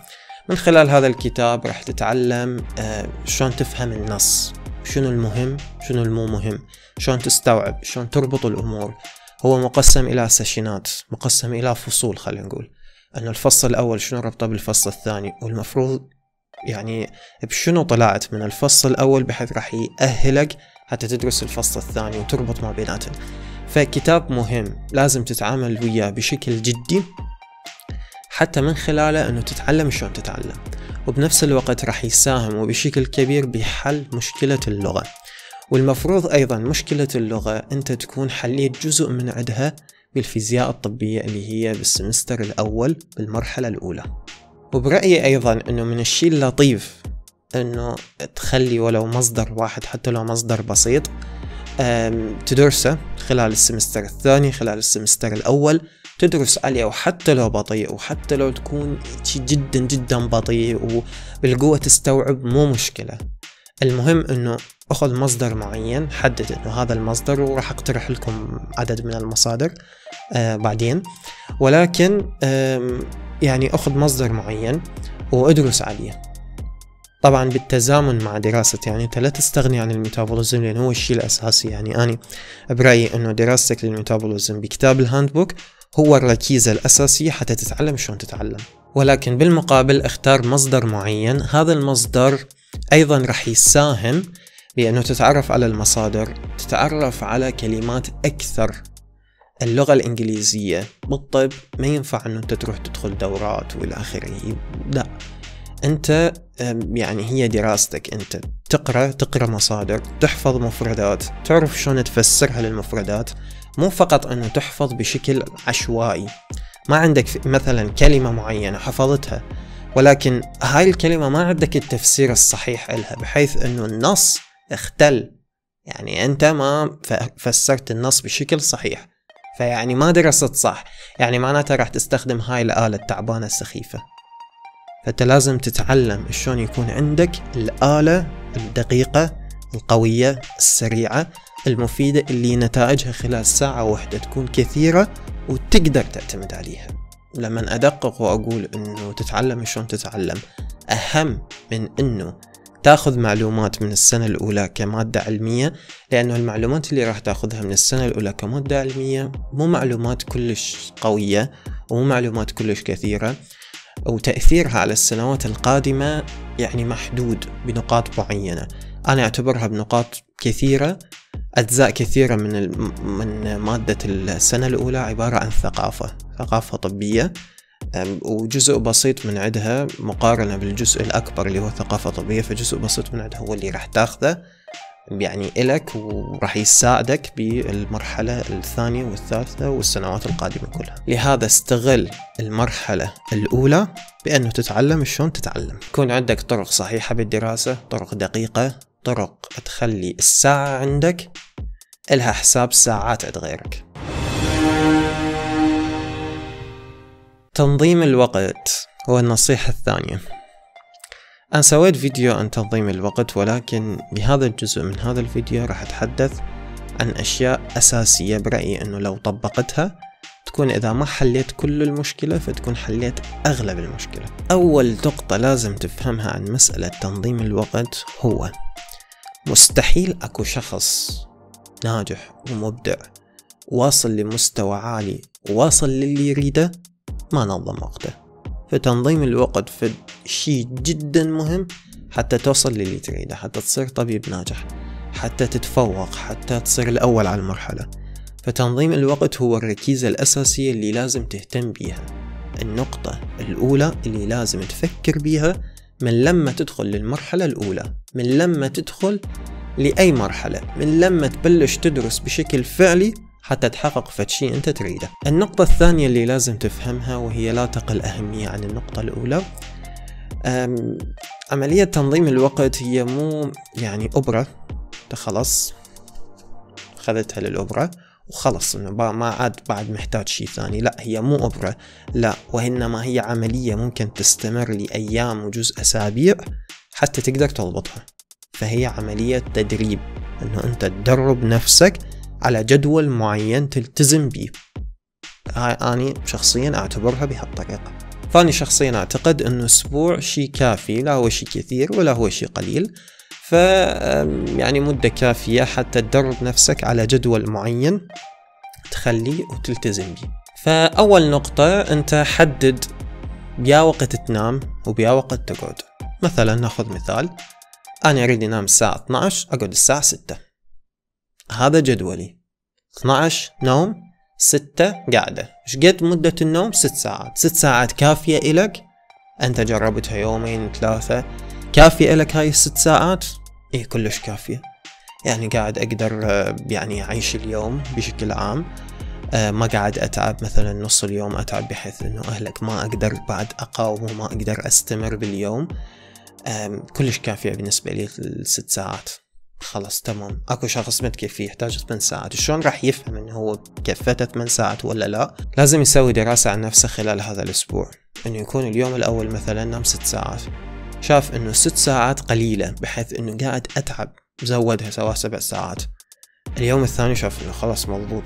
من خلال هذا الكتاب راح تتعلم آه، شلون تفهم النص شنو المهم شنو المو مهم شلون تستوعب شلون تربط الأمور. هو مقسم إلى سيشنات مقسم إلى فصول خلينا نقول. أن الفصل الأول شنو ربطه بالفصل الثاني؟ والمفروض يعني بشنو طلعت من الفصل الأول بحيث راح يأهلك حتى تدرس الفصل الثاني وتربط ما بيناتهم فكتاب مهم لازم تتعامل وياه بشكل جدي حتى من خلاله أنه تتعلم شلون تتعلم. وبنفس الوقت راح يساهم وبشكل كبير بحل مشكلة اللغة. والمفروض أيضا مشكلة اللغة أنت تكون حليت جزء من عندها بالفيزياء الطبية اللي هي بالسمستر الأول بالمرحلة الأولى. وبرأيي أيضا أنه من الشيء اللطيف أنه تخلي ولو مصدر واحد حتى لو مصدر بسيط تدرسه خلال السمستر الثاني خلال السمستر الأول تدرس عليه وحتى لو بطيء وحتى لو تكون جدا جدا بطيء وبالقوة تستوعب مو مشكلة. المهم إنه أخذ مصدر معين حدد إنه هذا المصدر وراح أقترح لكم عدد من المصادر آه بعدين. ولكن يعني أخذ مصدر معين وأدرس عليه. طبعا بالتزامن مع دراستي يعني أنت لا تستغني عن الميتابوليزم لأن هو الشيء الأساسي. يعني اني برأيي أنه دراستك لل metabolism بكتاب ال handbook هو الركيزة الأساسية حتى تتعلم شلون تتعلم. ولكن بالمقابل اختار مصدر معين. هذا المصدر أيضا راح يساهم بأنه تتعرف على المصادر تتعرف على كلمات أكثر اللغة الإنجليزية. بالطب ما ينفع أنه أنت تروح تدخل دورات وإلى آخره. لا. أنت يعني هي دراستك. أنت تقرأ تقرأ مصادر تحفظ مفردات تعرف شلون تفسرها للمفردات. مو فقط أنه تحفظ بشكل عشوائي. ما عندك مثلا كلمة معينة حفظتها ولكن هاي الكلمة ما عندك التفسير الصحيح لها بحيث أنه النص اختل. يعني أنت ما فسرت النص بشكل صحيح. فيعني ما درست صح. يعني معناتها راح تستخدم هاي الآلة التعبانة السخيفة. فأنت لازم تتعلم شلون يكون عندك الآلة الدقيقة القوية السريعة المفيدة اللي نتائجها خلال ساعة واحدة تكون كثيرة وتقدر تعتمد عليها. لما أدقق وأقول أنه تتعلم شلون تتعلم. أهم من أنه تاخذ معلومات من السنة الأولى كمادة علمية لأنه المعلومات اللي راح تاخذها من السنة الأولى كمادة علمية مو معلومات كلش قوية ومو معلومات كلش كثيرة وتأثيرها على السنوات القادمة يعني محدود بنقاط معينة. أنا أعتبرها بنقاط كثيرة أجزاء كثيرة من من مادة السنة الأولى عبارة عن ثقافة ثقافة طبية. وجزء بسيط من عندها مقارنة بالجزء الأكبر اللي هو ثقافة طبية فجزء بسيط من عندها هو اللي راح تاخذه يعني إلك وراح يساعدك بالمرحلة الثانية والثالثة والسنوات القادمة كلها. لهذا استغل المرحلة الأولى بأنه تتعلم شلون تتعلم. يكون عندك طرق صحيحة بالدراسة طرق دقيقة طرق تخلي الساعة عندك إلها حساب ساعات عند غيرك. تنظيم الوقت هو النصيحة الثانية. أنا سويت فيديو عن تنظيم الوقت ولكن بهذا الجزء من هذا الفيديو راح أتحدث عن أشياء أساسية برأيي أنه لو طبقتها تكون إذا ما حليت كل المشكلة فتكون حليت أغلب المشكلة. أول نقطة لازم تفهمها عن مسألة تنظيم الوقت هو مستحيل أكو شخص ناجح ومبدع واصل لمستوى عالي وواصل للي يريده ما نظم وقته. فتنظيم الوقت في شيء جدا مهم حتى توصل للي تريده حتى تصير طبيب ناجح حتى تتفوق حتى تصير الأول على المرحلة. فتنظيم الوقت هو الركيزة الأساسية اللي لازم تهتم بيها. النقطة الأولى اللي لازم تفكر بيها من لما تدخل للمرحلة الأولى من لما تدخل لأي مرحلة من لما تبلش تدرس بشكل فعلي حتى تحقق فد شيء أنت تريده. النقطة الثانية اللي لازم تفهمها وهي لا تقل أهمية عن النقطة الأولى. عملية تنظيم الوقت هي مو يعني أوبرا خلاص خذتها للأوبرا وخلص إنه ما عاد بعد محتاج شيء ثاني. لا هي مو اوبرا لا وإنما هي عملية ممكن تستمر لأيام وجزء أسابيع حتى تقدر تضبطها. فهي عملية تدريب. إنه أنت تدرب نفسك على جدول معين تلتزم به. هاي أنا شخصيا أعتبرها بهالطريقة فأني شخصيا أعتقد أنه أسبوع شيء كافي لا هو شيء كثير ولا هو شيء قليل. ف يعني مدة كافية حتى تدرب نفسك على جدول معين تخليه وتلتزم به. فأول نقطة أنت حدد بيا وقت تنام وبيا وقت تقعد. مثلا نأخذ مثال أنا أريد أنام الساعة 12 أقعد الساعة 6 هذا جدولي. 12 نوم 6 قاعدة. إيش قد مدة النوم 6 ساعات. 6 ساعات كافية إلك. أنت جربتها يومين ثلاثة. كافية إلك هاي الست ساعات؟ إيه كلش كافية. يعني قاعد أقدر يعني أعيش اليوم بشكل عام. آه، ما قاعد أتعب. مثلا نص اليوم أتعب بحيث أنه أهلك ما أقدر بعد أقاوم وما أقدر أستمر باليوم. كلش كافية بالنسبة لي الست ساعات. خلاص تمام. أكو شخص متكفي يحتاج 8 ساعات. شلون راح يفهم إنه هو كفته 8 ساعات ولا لا؟ لازم يسوي دراسة عن نفسه خلال هذا الأسبوع. إنه يكون اليوم الأول مثلا نام 6 ساعات. شاف إنه 6 ساعات قليلة بحيث إنه قاعد أتعب. زودها سواء 7 ساعات. اليوم الثاني شاف إنه خلاص مضبوط.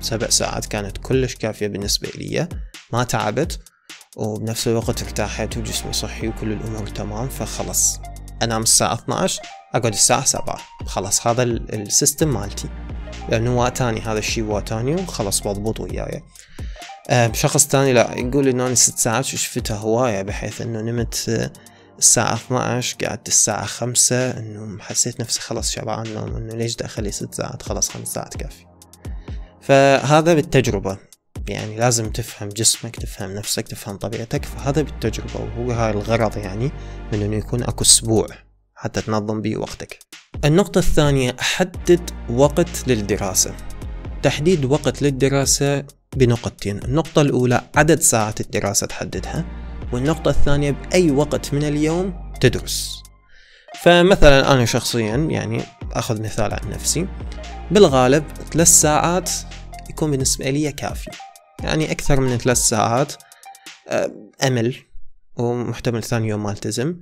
سبع ساعات كانت كلش كافية بالنسبة لي. ما تعبت وبنفس الوقت ارتاحت وجسمي صحي وكل الأمور تمام فخلص أنام الساعة 12 أقعد الساعة 7 خلاص هذا السيستم مالتي. لأنه واتاني هذا الشيء واتاني وخلص مضبوط وياي. أه شخص تاني لا يقول إنه أنا ست ساعات شفتها هواية بحيث إنه نمت الساعة 12 قعدت الساعة خمسة إنه حسيت نفسي خلاص شبعان نوم إنه ليش دا اخلي ست ساعات؟ خلاص خمس ساعات كافي. فهذا بالتجربة. يعني لازم تفهم جسمك تفهم نفسك تفهم طبيعتك فهذا بالتجربة. وهو هاي الغرض يعني من إنه يكون أكو أسبوع حتى تنظم به وقتك. النقطة الثانية حدد وقت للدراسة. تحديد وقت للدراسة بنقطتين. النقطة الأولى عدد ساعات الدراسة تحددها. والنقطة الثانية بأي وقت من اليوم تدرس. فمثلا أنا شخصيا يعني أخذ مثال عن نفسي. بالغالب ثلاث ساعات يكون بالنسبة لي كافي. يعني أكثر من ثلاث ساعات آه، أمل ومحتمل ثاني يوم ما ألتزم.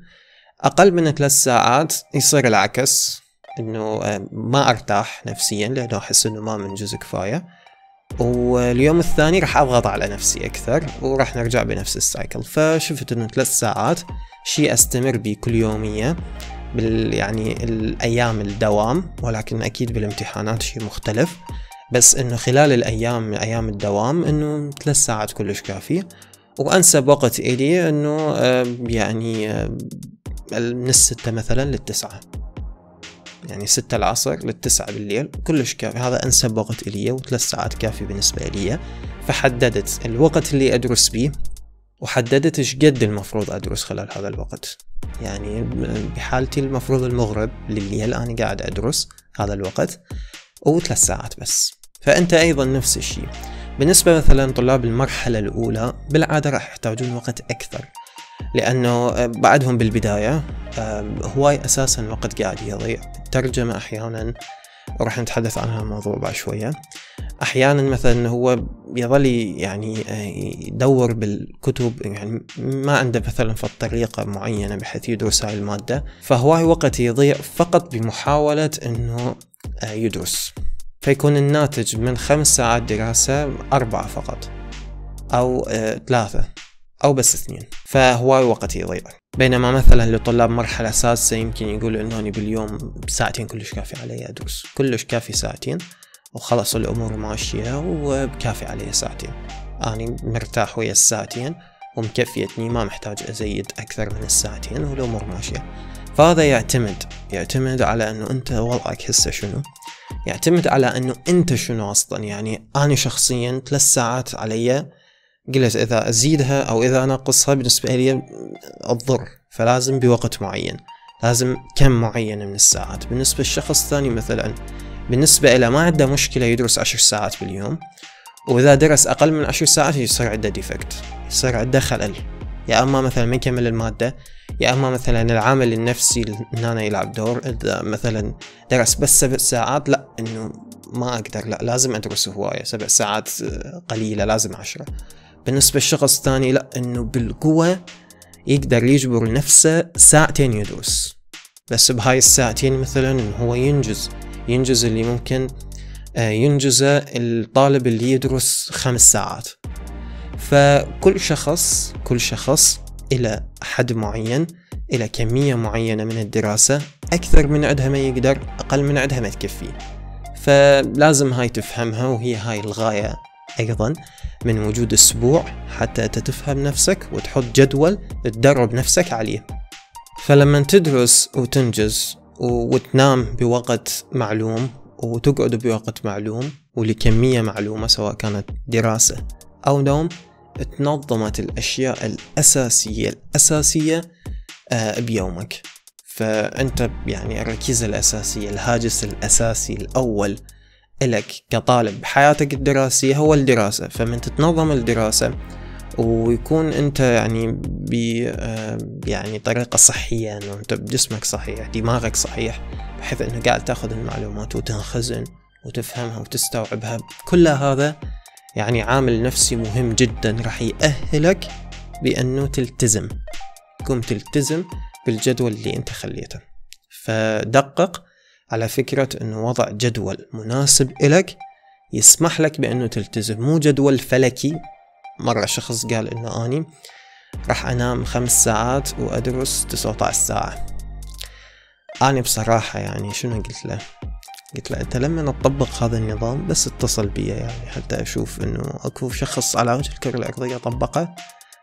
أقل من ثلاث ساعات يصير العكس إنه آه، ما أرتاح نفسيا لأنه أحس إنه ما منجز كفاية. واليوم الثاني راح أضغط على نفسي أكثر وراح نرجع بنفس السايكل. فشفت إنه ثلاث ساعات شيء أستمر به كل يومية بال يعني الأيام الدوام ولكن أكيد بالامتحانات شيء مختلف. بس إنه خلال الأيام أيام الدوام إنه ثلاث ساعات كلش كافي وأنسب وقت إلي إنه آه، يعني من الستة مثلا للتسعة. يعني ستة العصر للتسعة بالليل كلش كافي. هذا أنسب وقت إلي وثلاث ساعات كافي بالنسبة لي فحددت الوقت اللي أدرس بيه وحددت إيش قد المفروض أدرس خلال هذا الوقت. يعني بحالتي المفروض المغرب لليل أنا قاعد أدرس هذا الوقت وثلاث ساعات بس. فأنت أيضا نفس الشيء. بالنسبة مثلا طلاب المرحلة الأولى بالعادة راح يحتاجون وقت أكثر لأنه آه، بعدهم بالبداية هواي أساسا وقت قاعد يضيع. الترجمة أحيانا وراح نتحدث عن هذا الموضوع بعد شوية. أحيانا مثلا هو يظل يعني آه، يدور بالكتب يعني ما عنده مثلا في الطريقة معينة بحيث يدرس هاي المادة. فهواي وقت يضيع فقط بمحاولة أنه آه، يدرس. فيكون الناتج من خمس ساعات دراسة أربعة فقط. أو ثلاثة. أو بس اثنين. فهواي وقت يضيع. بينما مثلا لطلاب مرحلة سادسة يمكن يقولوا إنه أنا باليوم ساعتين كلش كافي علي أدرس. كلش كافي ساعتين. وخلص الأمور ماشية وكافي علي ساعتين. أنا مرتاح ويا الساعتين. ومكفيتني ما محتاج أزيد أكثر من الساعتين والأمور ماشية. فهذا يعتمد يعتمد على أنه أنت وضعك هسه شنو؟ يعتمد على أنه أنت شنو أصلا؟ يعني أنا شخصيا ثلاث ساعات علي قلت إذا أزيدها أو إذا أنقصها بالنسبة لي الضر فلازم بوقت معين لازم كم معين من الساعات. بالنسبة للشخص الثاني مثلا بالنسبة إلى ما عنده مشكلة يدرس عشر ساعات باليوم وإذا درس أقل من عشر ساعات يصير عنده ديفكت يصير عنده خلل. يا أما مثلا ما يكمل المادة يا أما مثلا العامل النفسي أنا يلعب دور إذا مثلا درس بس سبع ساعات لا إنه ما أقدر لا لازم أدرس هواية سبع ساعات قليلة لازم عشرة. بالنسبة للشخص الثاني لا إنه بالقوة يقدر يجبر نفسه ساعتين يدرس. بس بهاي الساعتين مثلا هو ينجز ينجز اللي ممكن آه، ينجزه الطالب اللي يدرس خمس ساعات. فكل شخص كل شخص إلى حد معين إلى كمية معينة من الدراسة أكثر من عندها ما يقدر أقل من عندها ما تكفيه فلازم هاي تفهمها وهي هاي الغاية أيضا من وجود أسبوع حتى أنت تفهم نفسك وتحط جدول تدرب نفسك عليه. فلما تدرس وتنجز وتنام بوقت معلوم وتقعد بوقت معلوم ولكمية معلومة سواء كانت دراسة أو نوم تنظمت الأشياء الأساسية الأساسية آه، بيومك. فأنت يعني الركيزة الأساسية الهاجس الأساسي الأول لك كطالب بحياتك الدراسية هو الدراسة. فمن تتنظم الدراسة ويكون أنت يعني ب آه، يعني طريقة صحية إنه أنت جسمك صحيح دماغك صحيح بحيث إنه قاعد تأخذ المعلومات وتنخزن وتفهمها وتستوعبها. كل هذا يعني عامل نفسي مهم جدا راح يأهلك بأنه تلتزم. قم تلتزم بالجدول اللي أنت خليته. فدقق على فكرة انه وضع جدول مناسب إلك يسمح لك بأنه تلتزم. مو جدول فلكي. مرة شخص قال إنه آني راح أنام خمس ساعات تسعة عشر ساعة. آني بصراحة يعني شنو قلت له؟ قلت له أنت لما تطبق هذا النظام بس اتصل بي يعني حتى أشوف إنه أكو شخص على وجه الكرة الأرضية طبقه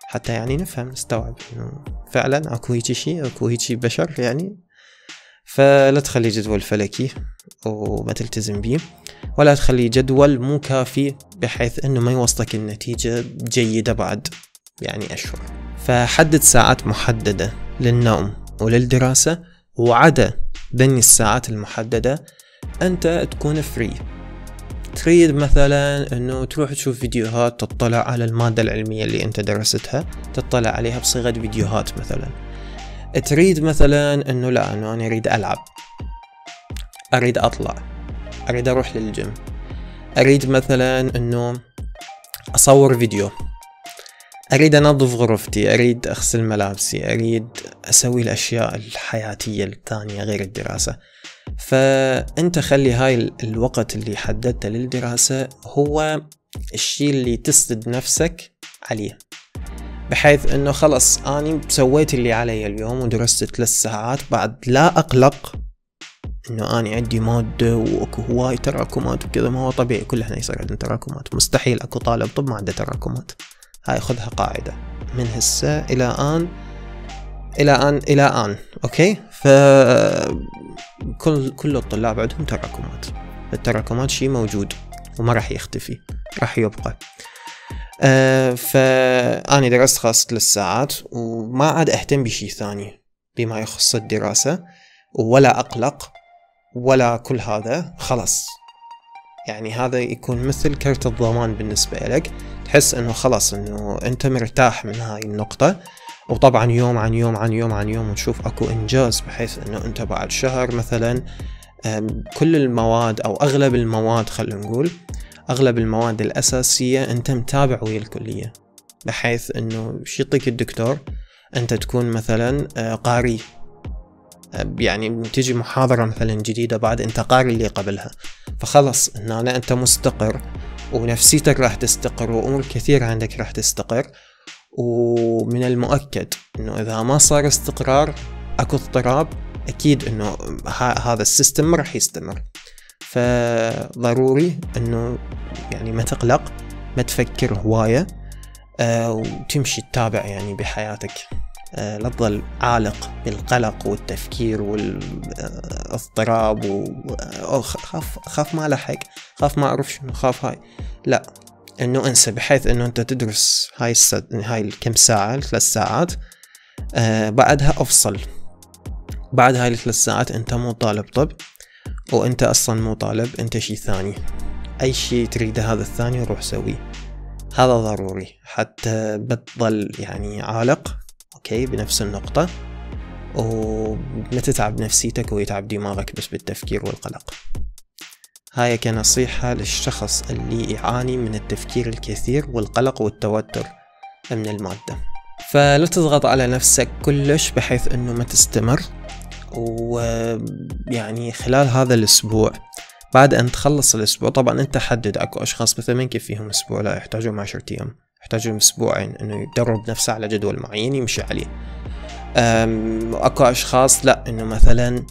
حتى يعني نفهم نستوعب إنه فعلا أكو هيجي شيء أكو هيجي بشر يعني. فلا تخلي جدول فلكي وما تلتزم به ولا تخلي جدول مو كافي بحيث إنه ما يوصلك النتيجة جيدة بعد يعني أشهر. فحدد ساعات محددة للنوم وللدراسة وعدا ذني الساعات المحددة أنت تكون free تريد مثلا إنه تروح تشوف فيديوهات تطلع على المادة العلمية اللي أنت درستها تطلع عليها بصيغة فيديوهات مثلا. تريد مثلا إنه لا إنه أنا أريد ألعب. أريد أطلع. أريد أروح للجيم. أريد مثلا إنه أصور فيديو. أريد أنظف غرفتي. أريد أغسل ملابسي. أريد أسوي الأشياء الحياتية الثانية غير الدراسة. فأنت خلي هاي الوقت اللي حددته للدراسة هو الشيء اللي تسند نفسك عليه. بحيث إنه خلص أني سويت اللي علي اليوم ودرست ثلاث ساعات بعد لا أقلق إنه أني عندي مادة وأكو هواي تراكمات وكذا. ما هو طبيعي كلنا يصير عندنا تراكمات. مستحيل أكو طالب طب ما عنده تراكمات. هاي خذها قاعدة. من هسه إلى آن إلى آن إلى آن okay؟ ف كل كل الطلاب عندهم تراكمات. التراكمات شيء موجود وما راح يختفي راح يبقى. آه فأنا درست خاص ثلاث ساعات وما عاد أهتم بشي ثاني بما يخص الدراسة ولا أقلق ولا كل هذا خلص يعني هذا يكون مثل كرت الضمان بالنسبة لك. تحس إنه خلاص إنه أنت مرتاح من هاي النقطة. وطبعا يوم عن يوم عن يوم عن يوم نشوف أكو إنجاز بحيث إنه أنت بعد شهر مثلا كل المواد أو أغلب المواد خلينا نقول أغلب المواد الأساسية أنت متابع ويا الكلية. بحيث إنه يعطيك الدكتور؟ أنت تكون مثلا آه، قاري. يعني تجي محاضرة مثلا جديدة بعد أنت قاري اللي قبلها. فخلص ان أنت مستقر ونفسيتك راح تستقر وأمور كثيرة عندك راح تستقر. ومن المؤكد إنه إذا ما صار استقرار أكو اضطراب أكيد إنه هذا السيستم راح يستمر. فضروري إنه يعني ما تقلق ما تفكر هواية آه وتمشي تتابع يعني بحياتك. آه لا تظل عالق بالقلق والتفكير والاضطراب و خاف خاف ما لحق خاف ما أعرف شنو خاف هاي. لا. إنه أنسى بحيث إنه أنت تدرس هاي السد... هاي الكم ساعة الثلاث ساعات آه بعدها أفصل. بعد هاي الثلاث ساعات أنت مو طالب طب وأنت أصلا مو طالب أنت شي ثاني. أي شي تريده هذا الثاني روح سويه. هذا ضروري. حتى بتظل يعني عالق أوكي بنفس النقطة وما تتعب نفسيتك ويتعب دماغك بس بالتفكير والقلق. هاي كنصيحة للشخص اللي يعاني من التفكير الكثير والقلق والتوتر من المادة. فلا تضغط على نفسك كلش بحيث إنه ما تستمر. ويعني خلال هذا الأسبوع بعد أن تخلص الأسبوع طبعا أنت حدد أكو أشخاص مثلا ما يكفيهم أسبوع لا يحتاجون عشرة أيام يحتاجون أسبوعين إنه يدرب نفسه على جدول معين يمشي عليه. أكو أشخاص لا إنه مثلا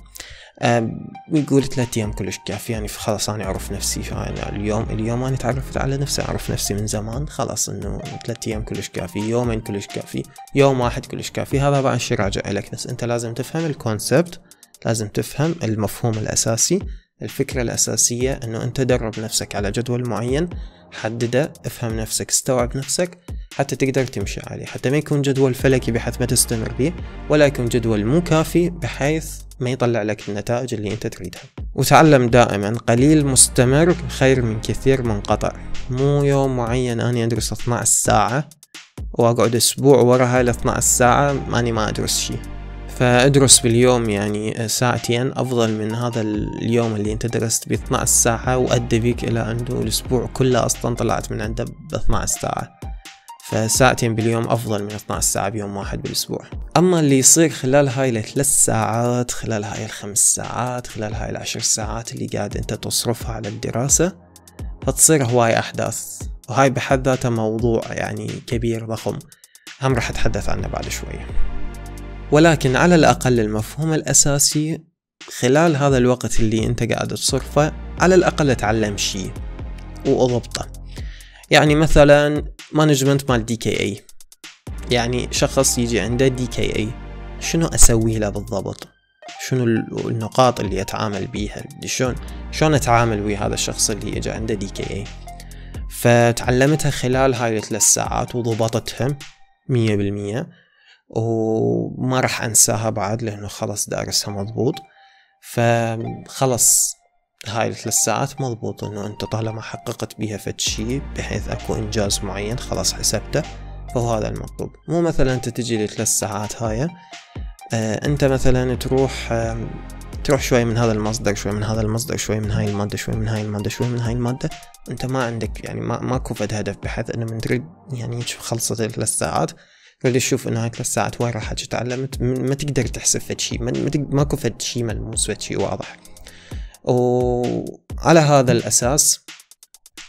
يقول ثلاثة أيام كلش كافي يعني خلاص أنا أعرف نفسي يعني اليوم اليوم أنا تعرفت على نفسي أعرف نفسي من زمان خلاص إنه ثلاثة أيام كلش كافي يومين كلش كافي يوم واحد كلش كافي هذا بعد شي راجع لك بس أنت لازم تفهم ال concept لازم تفهم المفهوم الأساسي الفكرة الأساسية إنه أنت درب نفسك على جدول معين حدده افهم نفسك استوعب نفسك حتى تقدر تمشي عليه. حتى ما يكون جدول فلكي بحيث ما تستمر به ولا يكون جدول مو كافي بحيث ما يطلع لك النتائج اللي أنت تريدها. وتعلم دائما قليل مستمر خير من كثير منقطع. مو يوم معين أني أدرس 12 ساعة وأقعد أسبوع ورا هاي ال 12 ساعة ماني ما أدرس شي. فأدرس باليوم يعني ساعتين أفضل من هذا اليوم اللي أنت درست ب 12 ساعة وادى بيك إلى عنده الأسبوع كله أصلا طلعت من عنده ب 12 ساعة. فساعتين باليوم أفضل من 12 ساعة بيوم واحد بالأسبوع. أما اللي يصير خلال هاي الثلاث ساعات خلال هاي الخمس ساعات خلال هاي العشر ساعات اللي قاعد أنت تصرفها على الدراسة فتصير هواي أحداث. وهاي بحد ذاتها موضوع يعني كبير ضخم. هم راح أتحدث عنه بعد شوية ولكن على الأقل المفهوم الأساسي خلال هذا الوقت اللي أنت قاعد تصرفه على الأقل تعلم شيء. وأضبطه. يعني مثلا management مال DKA يعني شخص يجي عنده DKA شنو أسوي له بالضبط؟ شنو النقاط اللي أتعامل بيها؟ شلون شلون أتعامل ويا هذا الشخص اللي اجى عنده DKA فتعلمتها خلال هاي الثلاث ساعات وضبطتها مية بالمية وما راح أنساها بعد لأنه خلص دارسها مضبوط. فخلص هاي الثلاث ساعات مضبوط إنه أنت طالما حققت بيها فد شي بحيث أكو إنجاز معين خلاص حسبته فهو هذا المطلوب. مو مثلا أنت تجي لثلاث ساعات هاي آه أنت مثلا تروح آه تروح شوي من هذا المصدر شوي من هذا المصدر شوي من هاي المادة شوي من هاي المادة شوي من هاي المادة. أنت ما عندك يعني ما ماكو فد هدف بحيث إنه من تريد يعني خلصت الثلاث ساعات تريد تشوف إنه هاي ثلاث ساعات وين راحت تعلمت ما تقدر تحسب فد شي ماكو فد شي ملموس فد شي واضح. وعلى هذا الأساس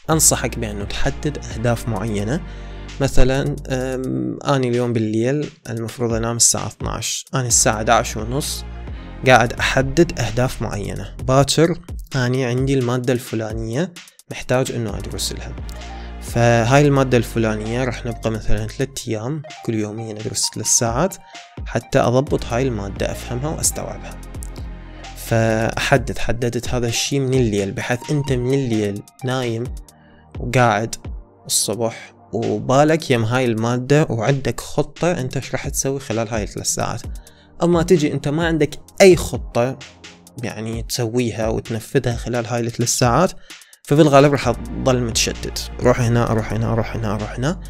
أنصحك بأنه تحدد أهداف معينة. مثلا أنا اليوم بالليل المفروض أنام الساعة 12 أنا الساعة 11 ونص قاعد أحدد أهداف معينة. باكر أنا عندي المادة الفلانية محتاج أنه أدرس لها. فهاي المادة الفلانية راح نبقى مثلا ثلاثة أيام كل يوميا أدرس ثلاث ساعات حتى أضبط هاي المادة أفهمها وأستوعبها. فأحدد حددت هذا الشي من الليل بحيث أنت من الليل نايم وقاعد الصبح وبالك يم هاي المادة وعندك خطة أنت إيش راح تسوي خلال هاي الثلاث ساعات. أما تجي أنت ما عندك أي خطة يعني تسويها وتنفذها خلال هاي الثلاث ساعات ففي الغالب راح تظل متشتت. روح هنا أروح هنا أروح هنا أروح هنا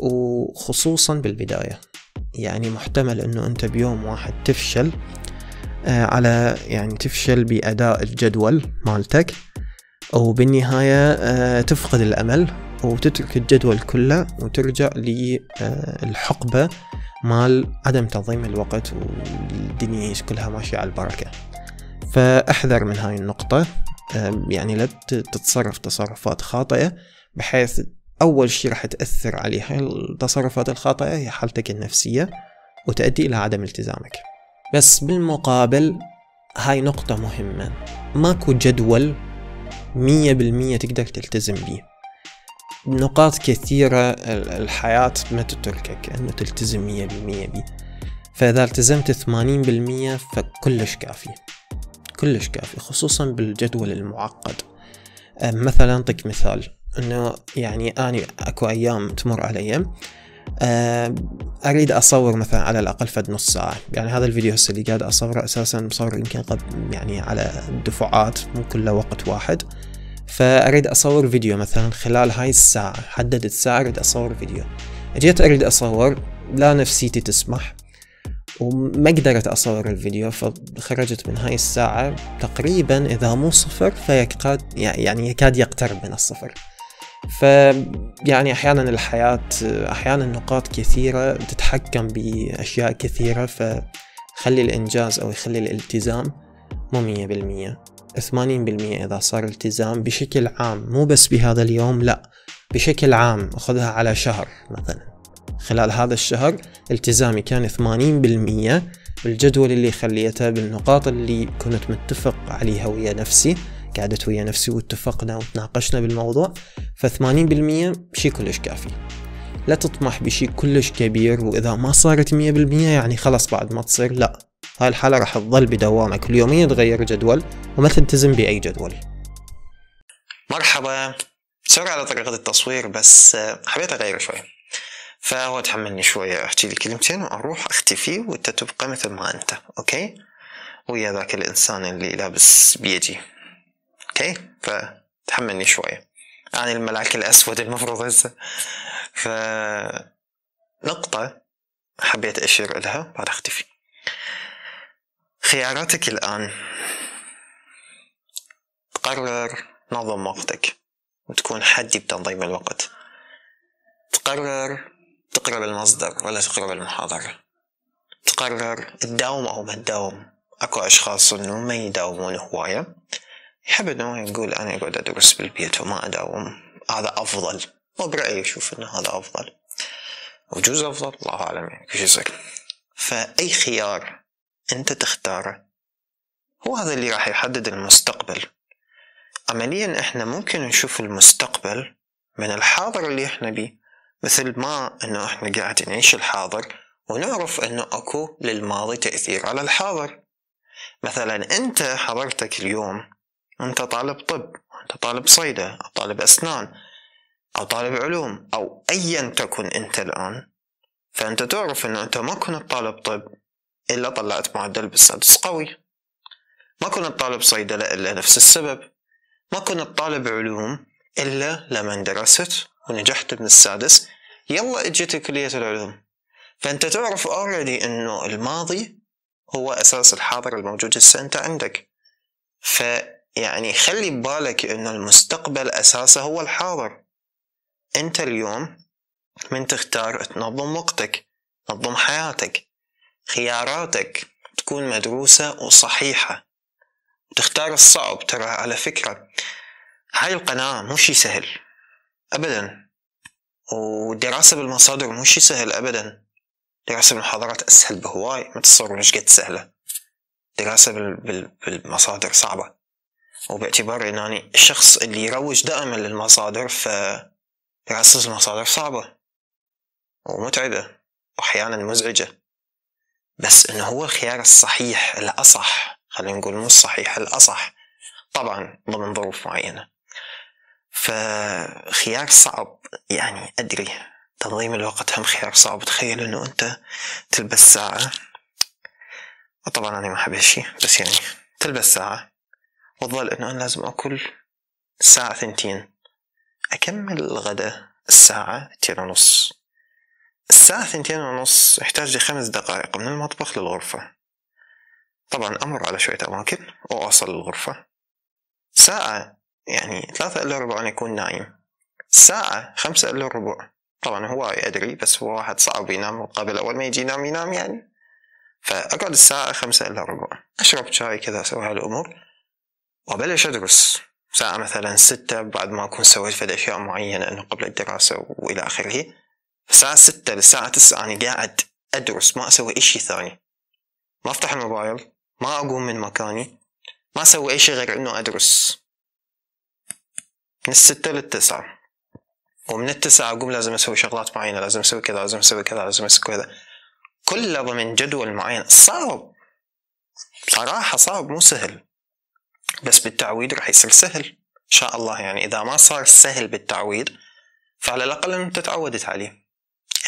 وخصوصا بالبداية. يعني محتمل أنه أنت بيوم واحد تفشل على يعني تفشل بأداء الجدول مالتك وبالنهاية آه، تفقد الأمل وتترك الجدول كله وترجع للحقبة مال عدم تنظيم الوقت والدنيا كلها ماشية على البركة. فأحذر من هاي النقطة يعني لا تتصرف تصرفات خاطئة بحيث أول شي راح تأثر عليها التصرفات الخاطئة هي حالتك النفسية وتؤدي إلى عدم التزامك. بس بالمقابل هاي نقطة مهمة. ماكو جدول مية بالمية تقدر تلتزم بيه. نقاط كثيرة الحياة ما تتركك أنه تلتزم مية بالمية بيه. فإذا التزمت ثمانين بالمية فكلش كافي. كلش كافي خصوصا بالجدول المعقد. مثلا أعطيك مثال أنه يعني أنا أكو أيام تمر علي. أريد أصور مثلا على الأقل فد نص ساعة. يعني هذا الفيديو هسه اللي قاعد أصوره أساسا مصور يمكن قبل يعني على دفعات مو كله وقت واحد. فأريد أصور فيديو مثلا خلال هاي الساعة حددت ساعه أريد أصور فيديو. جيت أريد أصور لا نفسيتي تسمح وما قدرت أصور الفيديو فخرجت من هاي الساعة. تقريبا إذا مو صفر فيكاد يعني يكاد يقترب من الصفر. ف يعني أحيانا الحياة أحيانا نقاط كثيرة تتحكم بأشياء كثيرة فخلي الإنجاز أو يخلي الالتزام مو مية بالمية. ثمانين بالمية إذا صار التزام بشكل عام مو بس بهذا اليوم لا بشكل عام خذها على شهر مثلا. خلال هذا الشهر التزامي كان ثمانين بالمية بالجدول اللي خليته بالنقاط اللي كنت متفق عليها ويا نفسي. قعدت ويا نفسي واتفقنا وتناقشنا بالموضوع فثمانين بالمية شي كلش كافي. لا تطمح بشي كلش كبير وإذا ما صارت مية بالمية يعني خلص بعد ما تصير لا. هاي الحالة راح تظل بدوامك. كل يومين تغير جدول وما تلتزم بأي جدول. مرحبا. sorry على طريقة التصوير بس حبيت أغير شوي. فهو تحملني شوية أحكي لي كلمتين وأروح أختفي وأنت تبقى مثل ما أنت okay؟ ويا ذاك الإنسان اللي لابس beige okay فتحملني شوية. أنا الملاك الأسود المفروض هسه. ف نقطة حبيت أشير لها بعد أختفي. خياراتك الآن. تقرر نظم وقتك وتكون حدي بتنظيم الوقت. تقرر تقرأ بالمصدر ولا تقرأ بالمحاضرة تقرر تداوم أو ما تداوم. أكو أشخاص إنه ما يداومون هواية. يحب إنه يقول أنا أقعد أدرس بالبيت وما أداوم. هذا أفضل. وبرأيي أشوف إنه هذا أفضل. وجوز أفضل؟ الله أعلم يعني كل يصير فأي خيار أنت تختاره هو هذا اللي راح يحدد المستقبل. عمليا إحنا ممكن نشوف المستقبل من الحاضر اللي إحنا بيه مثل ما إنه إحنا قاعد نعيش الحاضر ونعرف إنه أكو للماضي تأثير على الحاضر. مثلا أنت حضرتك اليوم أنت طالب طب أنت طالب صيدة أو طالب أسنان أو طالب علوم أو أيا تكن أنت الآن فأنت تعرف أنه أنت ما كنت طالب طب إلا طلعت معدل بالسادس قوي. ما كنت طالب صيدلة إلا نفس السبب. ما كنت طالب علوم إلا لما درست ونجحت من السادس. يلا اجيت كلية العلوم. فأنت تعرف اوريدي أنه الماضي هو أساس الحاضر الموجود هسه أنت عندك. ف يعني خلي ببالك انه المستقبل أساسه هو الحاضر. أنت اليوم من تختار تنظم وقتك تنظم حياتك. خياراتك تكون مدروسة وصحيحة. تختار الصعب ترى على فكرة. هاي القناة مو شي سهل. أبدا. والدراسة بالمصادر مو شي سهل أبدا. دراسة بالمحاضرات أسهل بهواي. ما تصورون إيش قد سهلة. دراسة بالمصادر صعبة. وباعتبار انني الشخص اللي يروج دائما للمصادر فدراسة المصادر صعبة ومتعبة وأحيانا مزعجة. بس إنه هو الخيار الصحيح الأصح خلينا نقول مو الصحيح الأصح طبعا ضمن ظروف معينة. فخيار صعب يعني أدري تنظيم الوقت هم خيار صعب تخيل إنه أنت تلبس ساعة. طبعا أنا ما أحب هالشي بس يعني تلبس ساعة. وظل إنه أنا لازم أكل الساعة ثنتين. أكمل الغداء الساعة ثنتين ونص. الساعة ثنتين ونص يحتاج لي خمس دقائق من المطبخ للغرفة. طبعا أمر على شوية أماكن وأوصل للغرفة. ساعة يعني ثلاثة إلا ربع أنا أكون نايم. ساعة خمسة إلا ربع. طبعا هواي أدري بس هو واحد صعب ينام قبل أول ما يجي ينام ينام يعني. فأقعد الساعة خمسة إلا ربع. أشرب شاي كذا أسوي هالأمور وبلش أدرس ساعة مثلا ستة بعد ما أكون سويت فد أشياء معينة أنه قبل الدراسة وإلى آخره الساعة ستة للساعة تسعة أنا قاعد أدرس ما أسوي شيء ثاني. ما أفتح الموبايل ما أقوم من مكاني ما أسوي أي شيء غير إنه أدرس. من الستة للتسعة. ومن التسعة أقوم لازم أسوي شغلات معينة لازم أسوي كذا لازم أسوي كذا لازم أسوي كذا. كله ضمن جدول معين. صعب. صراحة صعب مو سهل. بس بالتعويض راح يصير سهل. إن شاء الله يعني إذا ما صار سهل بالتعويض فعلى الأقل انت تعودت عليه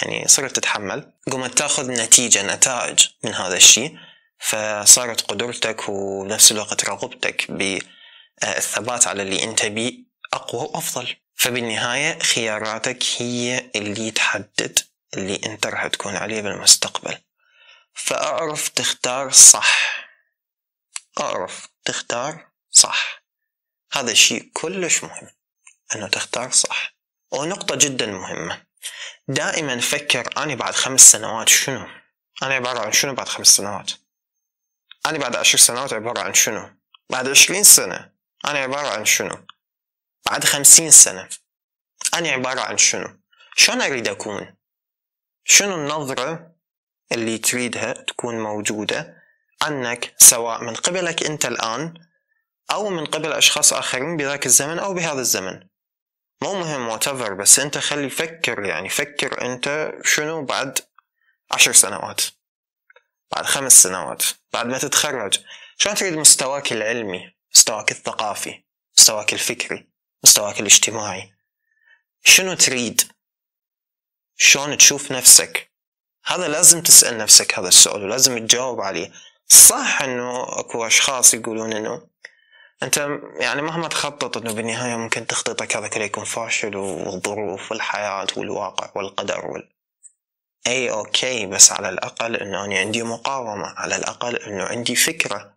يعني صرت تتحمل. قمت تأخذ نتيجة نتائج من هذا الشيء فصارت قدرتك ونفس الوقت رغبتك بالثبات على اللي أنت بيه أقوى وأفضل. فبالنهاية خياراتك هي اللي تحدد اللي أنت راح تكون عليه بالمستقبل. فأعرف تختار صح. أعرف تختار صح. هذا الشيء كلش مهم أنه تختار صح ونقطة جدا مهمة. دائما فكر أنا بعد خمس سنوات شنو؟ أنا عبارة عن شنو بعد خمس سنوات؟ أنا بعد عشر سنوات عبارة عن شنو؟ بعد عشرين سنة أنا عبارة عن شنو؟ بعد خمسين سنة أنا عبارة عن شنو؟ شلون أريد أكون؟ شنو النظرة اللي تريدها تكون موجودة؟ عنك سواء من قبلك أنت الآن أو من قبل أشخاص آخرين بذاك الزمن أو بهذا الزمن. مو مهم whatever بس أنت خلي فكر يعني فكر أنت شنو بعد عشر سنوات. بعد خمس سنوات. بعد ما تتخرج. شلون تريد مستواك العلمي؟ مستواك الثقافي. مستواك الفكري. مستواك الاجتماعي. شنو تريد؟ شلون تشوف نفسك؟ هذا لازم تسأل نفسك هذا السؤال ولازم تجاوب عليه. صح إنه أكو أشخاص يقولون إنه أنت يعني مهما تخطط إنه بالنهاية ممكن تخطيطك هذا كله يكون فاشل والظروف والحياة والواقع والقدر وال... اي أوكي بس على الأقل إنه أنا عندي مقاومة على الأقل إنه عندي فكرة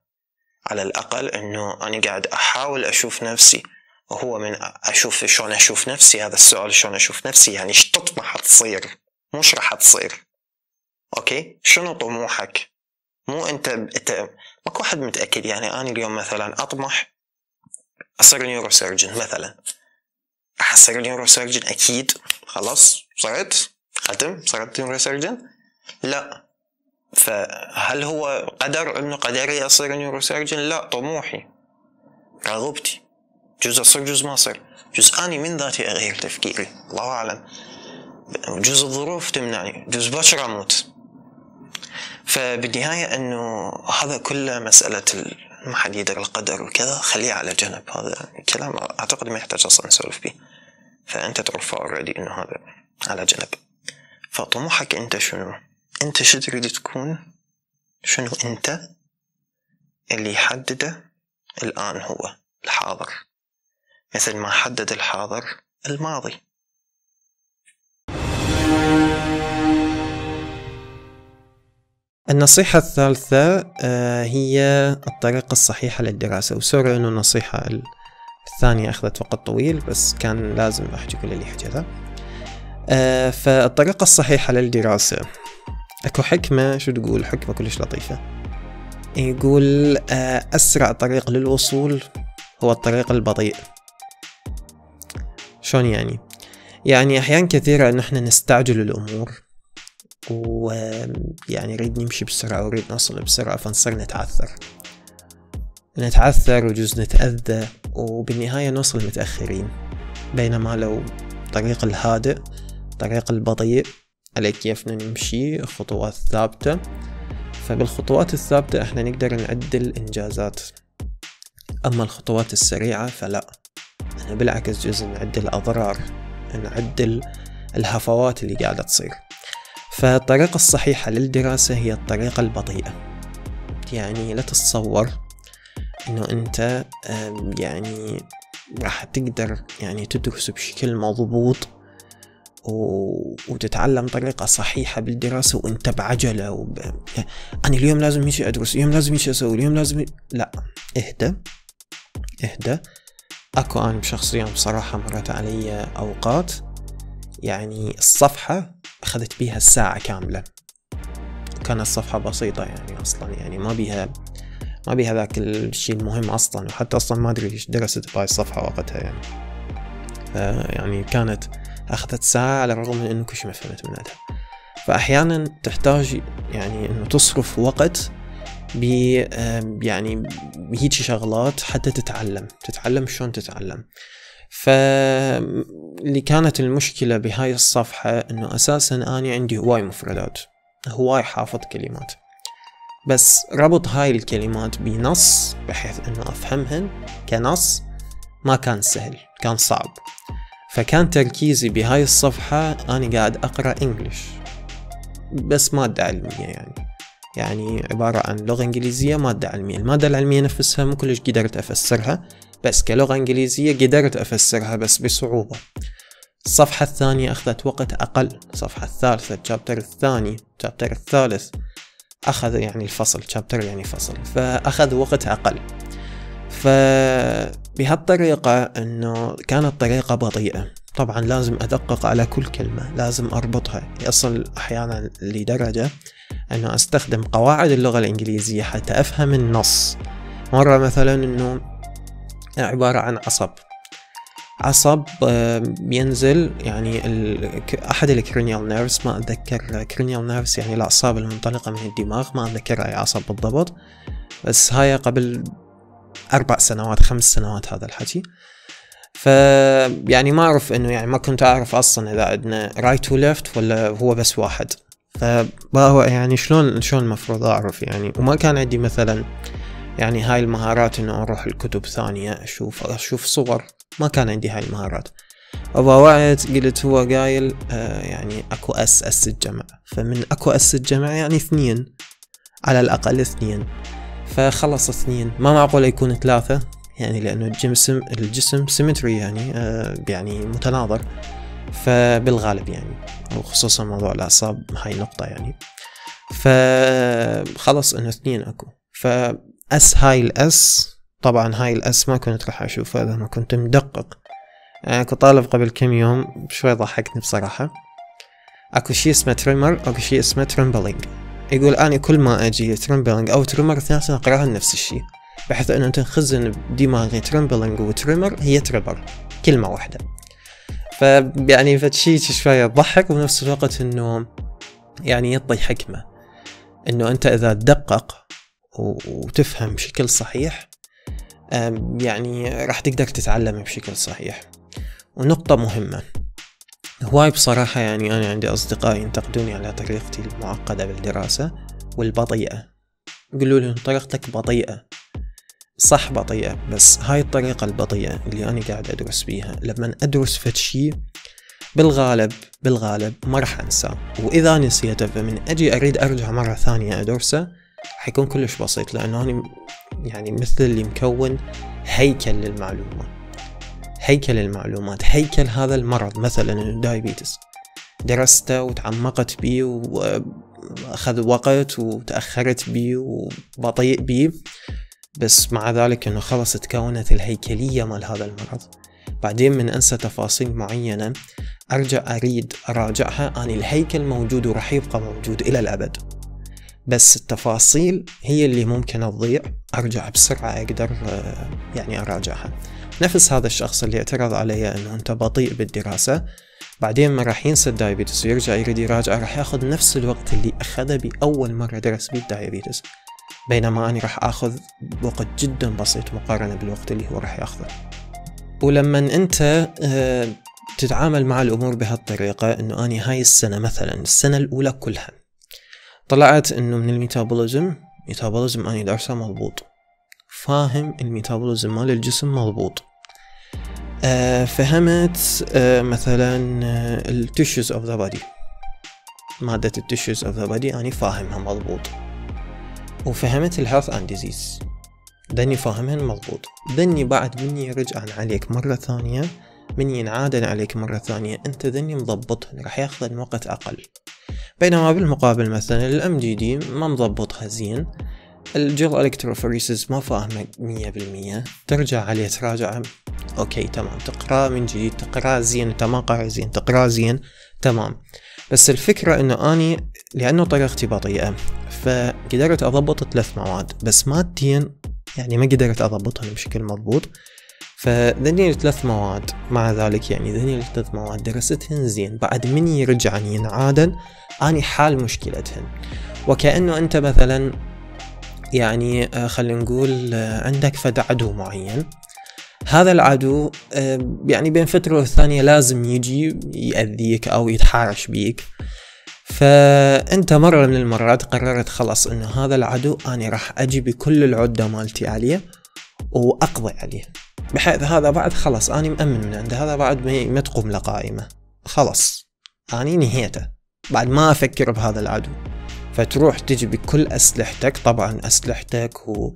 على الأقل إنه أنا قاعد أحاول أشوف نفسي وهو من أشوف شلون أشوف نفسي هذا السؤال شلون أشوف نفسي يعني إيش تطمح تصير؟ إيش راح تصير. Okay؟ شنو طموحك؟ مو أنت أنت ماكو واحد متأكد يعني أنا اليوم مثلا أطمح اصير neurosurgeon مثلا. راح اصير neurosurgeon أكيد. خلاص صرت ختم. صرت neurosurgeon لا. فهل هو قدر إنه قدري اصير neurosurgeon لا طموحي. رغبتي. جزء اصير جزء ما اصير جزء أني من ذاتي أغير تفكيري. الله أعلم. جزء الظروف تمنعني. جزء باكر أموت. فبالنهاية إنه هذا كله مسألة ما حد يدري القدر وكذا خليه على جنب. هذا الكلام أعتقد ما يحتاج أصلا نسولف فيه. فأنت تعرف اوريدي إنه هذا على جنب. فطموحك أنت شنو؟ أنت شو تريد تكون؟ شنو أنت؟ اللي يحدده الآن هو الحاضر. مثل ما حدد الحاضر الماضي. النصيحة الثالثة آه، هي الطريقة الصحيحة للدراسة. وسوري إنه النصيحة الثانية أخذت وقت طويل بس كان لازم احكي كل اللي حكيته آه، فالطريقة الصحيحة للدراسة أكو حكمة شو تقول؟ حكمة كلش لطيفة. يقول آه، أسرع طريق للوصول هو الطريق البطيء. شلون يعني؟ يعني أحيان كثيرة ان إحنا نستعجل الأمور. ويعني نريد نمشي بسرعة ونريد نوصل بسرعة فنصير نتعثر. نتعثر وجوز نتأذى وبالنهاية نوصل متأخرين. بينما لو طريق الهادئ طريق البطيء على كيف نمشي؟ خطوات ثابتة. فبالخطوات الثابتة إحنا نقدر نعدل إنجازات. أما الخطوات السريعة فلا. أنا بالعكس جزء نعدل اضرار نعدل الهفوات اللي قاعدة تصير. فالطريقة الصحيحة للدراسة هي الطريقة البطيئة. يعني لا تتصور إنه أنت يعني راح تقدر يعني تدرس بشكل مضبوط و... وتتعلم طريقة صحيحة بالدراسة وأنت بعجلة وب... أنا اليوم لازم يجي أدرس اليوم لازم يجي أسوي اليوم لازم لا اهدى اهدى. أكو أنا شخصيا بصراحة مرت علي أوقات يعني الصفحة أخذت بيها الساعة كاملة. كانت صفحة بسيطة يعني أصلا يعني ما بيها ما بيها ذاك الشيء المهم أصلا وحتى أصلا ما أدري إيش درست بهاي الصفحة وقتها يعني. يعني كانت أخذت ساعة على الرغم من إنه كل ما فهمت منها فأحيانا تحتاج يعني إنه تصرف وقت ب يعني بهيجي شغلات حتى تتعلم تتعلم شلون تتعلم. فاللي كانت المشكلة بهاي الصفحة إنه أساسا أني عندي هواي مفردات هواي حافظ كلمات. بس ربط هاي الكلمات بنص بحيث إنه أفهمهن كنص ما كان سهل كان صعب. فكان تركيزي بهاي الصفحة أنا قاعد أقرأ إنجليش. بس مادة علمية يعني. يعني عبارة عن لغة إنجليزية مادة علمية. المادة العلمية نفسها مو كلش قدرت أفسرها. بس كلغة إنجليزية قدرت أفسرها بس بصعوبة. الصفحة الثانية أخذت وقت أقل. الصفحة الثالثة الشابتر الثاني الشابتر الثالث. أخذ يعني الفصل شابتر يعني فصل. فأخذ وقت أقل. فبهالطريقة أنه كانت طريقة بطيئة. طبعا لازم أدقق على كل كلمة لازم أربطها. يصل أحيانا لدرجة أنه أستخدم قواعد اللغة الإنجليزية حتى أفهم النص. مرة مثلا أنه عبارة عن عصب. عصب بينزل يعني أحد ال cranial nerves ما أتذكر cranial nerves يعني الأعصاب المنطلقة من الدماغ ما أتذكر أي عصب بالضبط. بس هاي قبل أربع سنوات خمس سنوات هذا الحكي. ف يعني ما أعرف إنه يعني ما كنت أعرف أصلا إذا عندنا right و left ولا هو بس واحد. فهو يعني شلون شلون المفروض أعرف يعني؟ وما كان عندي مثلا يعني هاي المهارات إنه أروح الكتب ثانية أشوف أشوف صور. ما كان عندي هاي المهارات. وضوعت قلت هو قايل آه يعني أكو s s الجمع. فمن أكو s الجمع يعني اثنين. على الأقل اثنين. فخلص اثنين. ما معقول يكون ثلاثة؟ يعني لأنه الجسم الجسم symmetry يعني آه يعني متناظر. فبالغالب يعني وخصوصا موضوع الأعصاب هاي نقطة يعني. فخلص إنه اثنين أكو. ف s هاي ال s طبعا هاي ال s ما كنت راح أشوفها لأنه كنت مدقق. يعني كطالب قبل كم يوم شوي ضحكني بصراحة. أكو شي اسمه tremor أكو شي اسمه trembling يقول أنا كل ما أجي trembling أو tremor اثنيناتهم أقراها نفس الشي بحيث أنه تنخزن بدماغي trembling و tremor هي tremor كلمة واحدة. فيعني فشي شوية تضحك وبنفس الوقت إنه يعني يعطي حكمة. إنه أنت إذا تدقق وتفهم بشكل صحيح يعني راح تقدر تتعلم بشكل صحيح. ونقطة مهمة هواي بصراحة يعني أنا عندي أصدقاء ينتقدوني على طريقتي المعقدة بالدراسة والبطيئة. يقولوا لي طريقتك بطيئة. صح بطيئة بس هاي الطريقة البطيئة اللي أنا قاعد أدرس بيها لما أدرس فد شي بالغالب بالغالب ما راح أنساه. وإذا نسيته فمن أجي أريد أرجع مرة ثانية أدرسه حيكون كلش بسيط لأنه أنا يعني مثل اللي مكون هيكل للمعلومة هيكل المعلومات هيكل هذا المرض مثلا الدايبيتس درسته وتعمقت بيه وأخذ وقت وتأخرت بيه وبطيء بيه بس مع ذلك إنه خلص تكونت الهيكلية مال هذا المرض. بعدين من أنسى تفاصيل معينة أرجع أريد أراجعها. اني الهيكل موجود وراح يبقى موجود إلى الأبد. بس التفاصيل هي اللي ممكن تضيع أرجع بسرعة أقدر آه، يعني أراجعها. نفس هذا الشخص اللي اعترض علي إنه أنت بطيء بالدراسة. بعدين ما راح ينسى ال diabetes ويرجع يريد يراجع راح يأخذ نفس الوقت اللي أخذه بأول مرة درس بيه ال diabetes بينما أنا راح أخذ وقت جدا بسيط مقارنة بالوقت اللي هو راح يأخذه. ولما أنت آه، تتعامل مع الأمور بهالطريقة أنه أنا هاي السنة مثلا السنة الأولى كلها طلعت أنه من ال metabolism. metabolism أنا دارسه مضبوط. فاهم ال metabolism مال الجسم مضبوط. آه، فهمت آه، مثلا ال tissues of the body مادة ال tissues of the body أنا فاهمها مضبوط. وفهمت ال health and disease ذني فاهمهن مضبوط. ذني بعد مني يرجعن عليك مرة ثانية. من ينعادن عليك مرة ثانية. أنت ذني مضبطهن راح ياخذن وقت أقل. بينما بالمقابل مثلا ال MGD ما مضبطها زين. ال gel electrophoresis ما فاهمة مية بالمية. ترجع عليه تراجع. okay تمام. تقرأ من جديد تقرأ زين. أنت ما قارئ زين تقرأ زين. تمام. بس الفكرة انه أني لأنه طريقتي بطيئة فقدرت أضبط ثلاث مواد. بس مادتين يعني ما قدرت أضبطهم بشكل مضبوط. فذني الثلاث مواد. مع ذلك يعني ذني الثلاث مواد. درستهن زين. بعد من يرجعن ينعادن أني حال مشكلتهن. وكأنه أنت مثلا يعني آه، خلينا نقول آه، عندك فد عدو معين. هذا العدو يعني بين فترة والثانية لازم يجي يأذيك أو يتحارش بيك. فأنت مرة من المرات قررت خلاص إنه هذا العدو أنا راح أجي بكل العدة مالتي عليه وأقضي عليه. بحيث هذا بعد خلاص أنا مأمن من عنده هذا بعد ما تقوم له قائمة. خلاص. أنا نهيته. بعد ما أفكر بهذا العدو. فتروح تجي بكل أسلحتك طبعا أسلحتك و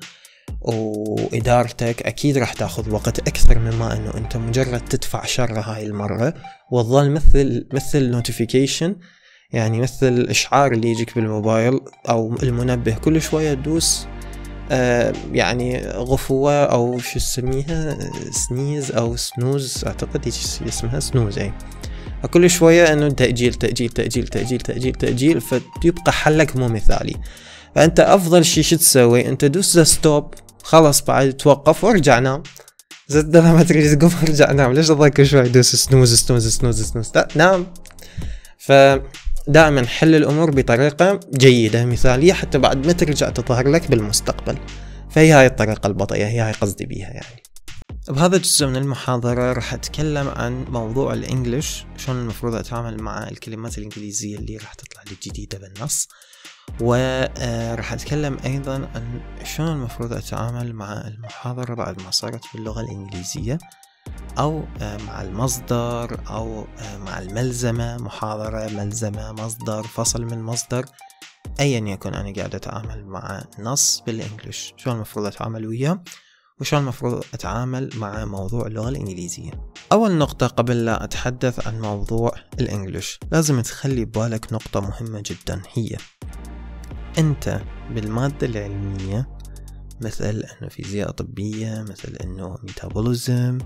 وإدارتك أكيد راح تأخذ وقت أكثر مما أنه أنت مجرد تدفع شر هاي المرة. وتظل مثل مثل notification يعني مثل الإشعار اللي يجيك بالموبايل أو المنبه كل شوية تدوس يعني غفوة أو شو تسميها؟ sneeze أو snooze أعتقد اسمها snooze أي كل شوية إنه تأجيل تأجيل تأجيل تأجيل تأجيل تأجيل فيبقى حلك مو مثالي. فأنت أفضل شي شو تسوي؟ أنت دوس stop خلاص بعد توقف وارجع نام زد ما تريد تقوم ارجع نام ليش تضل كل شوي دوس snooze snooze snooze snooze. لا نام. ف دائما حل الأمور بطريقة جيدة. مثالية حتى بعد ما ترجع تظهر لك بالمستقبل. فهي هاي الطريقة البطيئة هي هاي قصدي بيها يعني. بهذا الجزء من المحاضرة راح أتكلم عن موضوع ال English شلون المفروض أتعامل مع الكلمات الإنجليزية اللي راح تطلع لي جديدة بالنص. وراح أتكلم أيضا عن شلون المفروض أتعامل مع المحاضرة بعد ما صارت باللغة الإنجليزية. أو مع المصدر أو مع الملزمة محاضرة ملزمة مصدر فصل من مصدر أيا يكن أنا قاعد أتعامل مع نص بالإنجليش. شلون المفروض أتعامل وياه؟ وشلون المفروض أتعامل مع موضوع اللغة الإنجليزية؟ أول نقطة قبل لا أتحدث عن موضوع الإنجليش لازم تخلي بالك نقطة مهمة جدا هي أنت بالمادة العلمية مثل أنه فيزياء طبية مثل أنه ميتابوليزم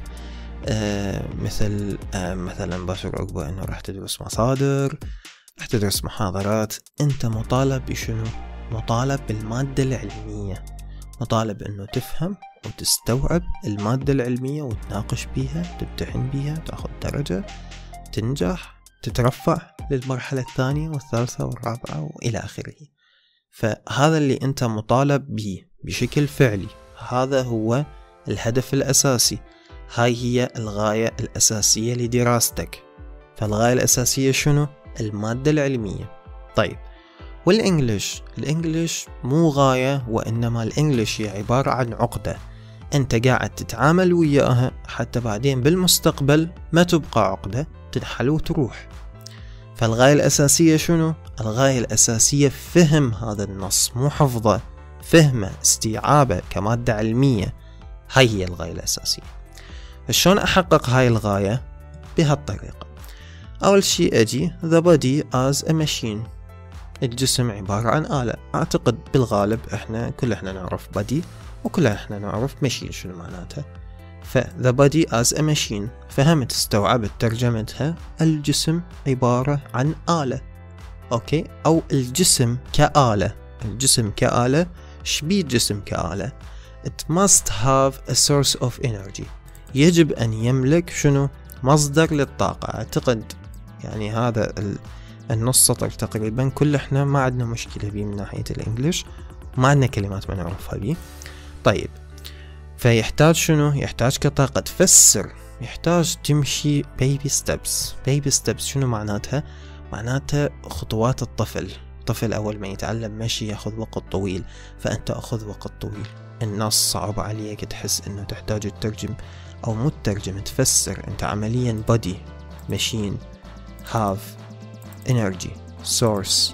آه مثل آه مثلا بشر عقبة أنه راح تدرس مصادر راح تدرس محاضرات. أنت مطالب بشنو؟ مطالب بالمادة العلمية. مطالب أنه تفهم وتستوعب المادة العلمية وتناقش بيها تمتحن بيها تأخذ درجة تنجح تترفع للمرحلة الثانية والثالثة والرابعة وإلى آخره. فهذا اللي أنت مطالب به. بشكل فعلي. هذا هو الهدف الأساسي. هاي هي الغاية الأساسية لدراستك. فالغاية الأساسية شنو؟ المادة العلمية. طيب والإنجليش؟ الإنجليش مو غاية وإنما الإنجليش هي عبارة عن عقدة. أنت قاعد تتعامل وياها حتى بعدين بالمستقبل ما تبقى عقدة تنحل وتروح. فالغاية الأساسية شنو؟ الغاية الأساسية فهم هذا النص مو حفظه. فهمه استيعابه كمادة علمية هاي هي الغاية الأساسية. فشون أحقق هاي الغاية؟ بهالطريقة. أول شي أجي the body as a machine. الجسم عبارة عن آلة. أعتقد بالغالب إحنا كل إحنا نعرف body وكلنا إحنا نعرف machine شنو معناتها ف the body as a machine. فهمت استوعبت ترجمتها. الجسم عبارة عن آلة. أوكي؟ أو الجسم كآلة. الجسم كآلة شبيه الجسم كآلة. It must have a source of energy. يجب أن يملك شنو؟ مصدر للطاقة. أعتقد يعني هذا النص سطر تقريبا. كل إحنا ما عندنا مشكلة بيه من ناحية الإنجليش. ما عندنا كلمات ما نعرفها بيه. طيب. فيحتاج شنو؟ يحتاج كطاقة تفسر. يحتاج تمشي baby steps baby steps شنو معناتها؟ معناتها خطوات الطفل. الطفل أول ما يتعلم مشي ياخذ وقت طويل فأنت أخذ وقت طويل. النص صعب عليك تحس أنه تحتاج تترجم أو مو تترجم تفسر. أنت عمليا body machine have energy source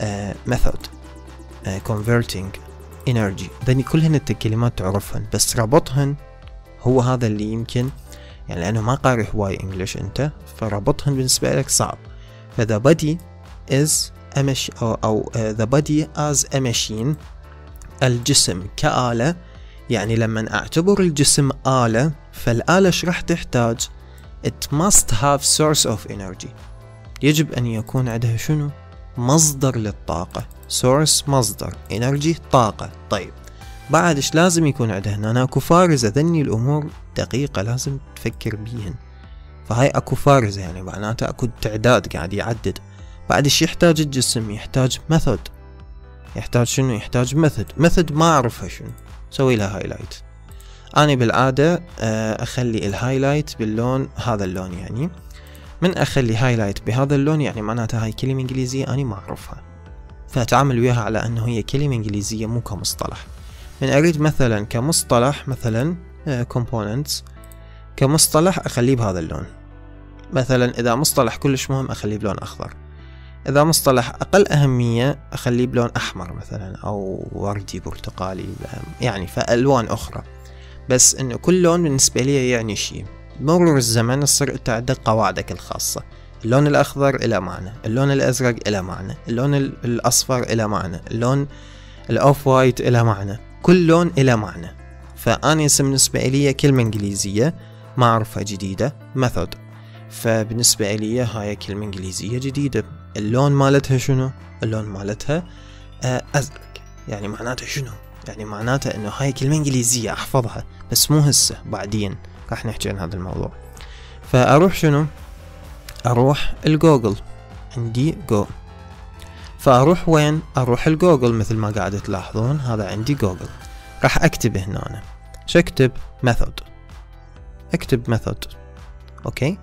uh, method uh, converting energy ذني كلهن انت كلمات تعرفهن بس ربطهن هو هذا اللي يمكن يعني لأنه ما قاري هواي إنجلش أنت فربطهن بالنسبة لك صعب. فذا body is أو, uh, the body as a machine الجسم كآلة. يعني لما أعتبر الجسم آلة فالآلة إيش راح تحتاج؟ It must have source of energy. يجب أن يكون عندها شنو؟ مصدر للطاقة. Source مصدر. Energy طاقة. طيب. بعد إيش لازم يكون عندها هنا؟ أكو فارزة. ذني الأمور دقيقة لازم تفكر بيهن. فهاي أكو فارزة يعني معناته أكو تعداد قاعد يعدد. بعد إيش يحتاج الجسم؟ يحتاج method يحتاج شنو؟ يحتاج method method ما أعرفها شنو. سوي لها highlight اني بالعادة آه، أخلي ال highlight باللون هذا اللون يعني. من أخلي highlight بهذا اللون؟ يعني معناتها هاي كلمة إنجليزية اني ما أعرفها. فأتعامل وياها على أنه هي كلمة إنجليزية مو كمصطلح. من أريد مثلا كمصطلح مثلا آه، components كمصطلح أخليه بهذا اللون. مثلا إذا مصطلح كلش مهم أخليه بلون أخضر. إذا مصطلح أقل أهمية أخليه بلون أحمر مثلا أو وردي برتقالي يعني فألوان أخرى. بس إنه كل لون بالنسبة لي يعني شيء. بمرور الزمن تصير عندك قواعدك الخاصة. اللون الأخضر إلى معنى اللون الأزرق إلى معنى اللون الأصفر إلى معنى اللون الأوف وايت إلى معنى كل لون إلى معنى. فأنا بالنسبة لي كلمة إنجليزية ما أعرفها جديدة method. فبالنسبة لي هاي كلمة إنجليزية جديدة. اللون مالتها شنو؟ اللون مالتها آه، أزرق يعني معناتها شنو؟ يعني معناتها إنه هاي كلمة إنجليزية أحفظها بس مو هسه بعدين راح نحكي عن هذا الموضوع فأروح شنو؟ أروح الجوجل عندي جو فأروح وين؟ أروح الجوجل مثل ما قاعد تلاحظون هذا عندي جوجل راح أكتب هنا أنا أكتب؟ method أكتب method okay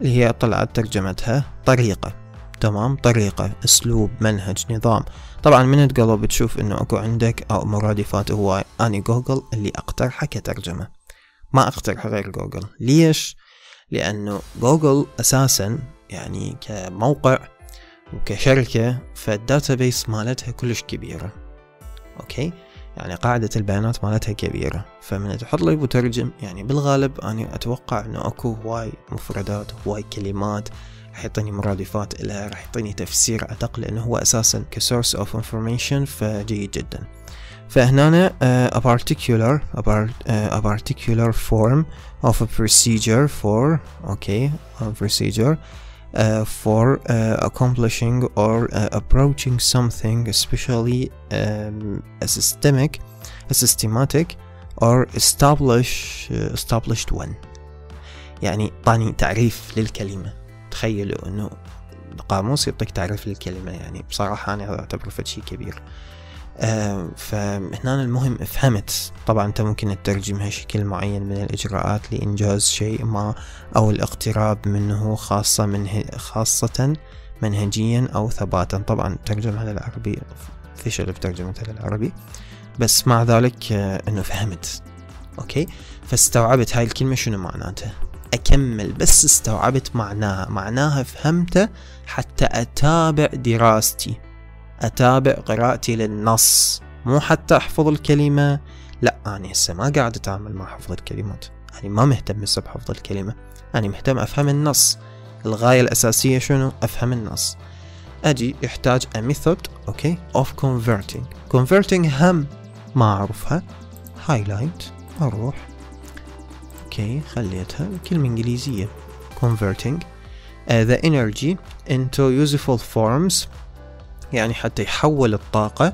اللي هي طلعت ترجمتها طريقة تمام طريقة أسلوب منهج نظام. طبعا من تقلب بتشوف إنه أكو عندك أو مرادفات هواي أني جوجل اللي اقترحها كترجمة ما اقترح غير جوجل. ليش؟ لأنه جوجل أساسا يعني كموقع وكشركة فال database مالتها كلش كبيرة. أوكي؟ يعني قاعدة البيانات مالتها كبيرة. فمن تحط لي مترجم يعني بالغالب أنا أتوقع أنه أكو هواي مفردات هواي كلمات راح يعطيني مرادفات لها راح يعطيني تفسير أدق لأنه هو أساسا ك source of information فجيد جدا فهنا uh, a particular a, part, uh, a particular form of a procedure for okay a procedure uh, for uh, accomplishing or uh, approaching something especially um, a systemic a systematic or establish uh, established one يعني طاني تعريف للكلمة تخيلوا إنه القاموس يعطيك تعريف للكلمة يعني بصراحة أنا أعتبره شيء كبير. آه فهنا المهم فهمت. طبعا أنت ممكن تترجمها شكل معين من الإجراءات لإنجاز شيء ما أو الاقتراب منه خاصة منه خاصة منهجيا أو ثباتا. طبعا ترجمها للعربي فشل بترجمتها للعربي بس مع ذلك آه إنه فهمت. أوكي؟ فاستوعبت هاي الكلمة شنو معناتها؟ أكمل بس استوعبت معناها. معناها فهمته حتى أتابع دراستي أتابع قراءتي للنص. مو حتى أحفظ الكلمة. لا أنا هسه ما قاعد أتعامل مع حفظ الكلمات. أنا ما مهتم هسه بحفظ الكلمة. أنا مهتم أفهم النص. الغاية الأساسية شنو؟ أفهم النص. أجي يحتاج a method أوكي of converting. Converting هم ما أعرفها. Highlight أروح. أوكي خليتها. كلمة إنجليزية. Converting. Uh, the energy into useful forms. يعني حتى يحول الطاقة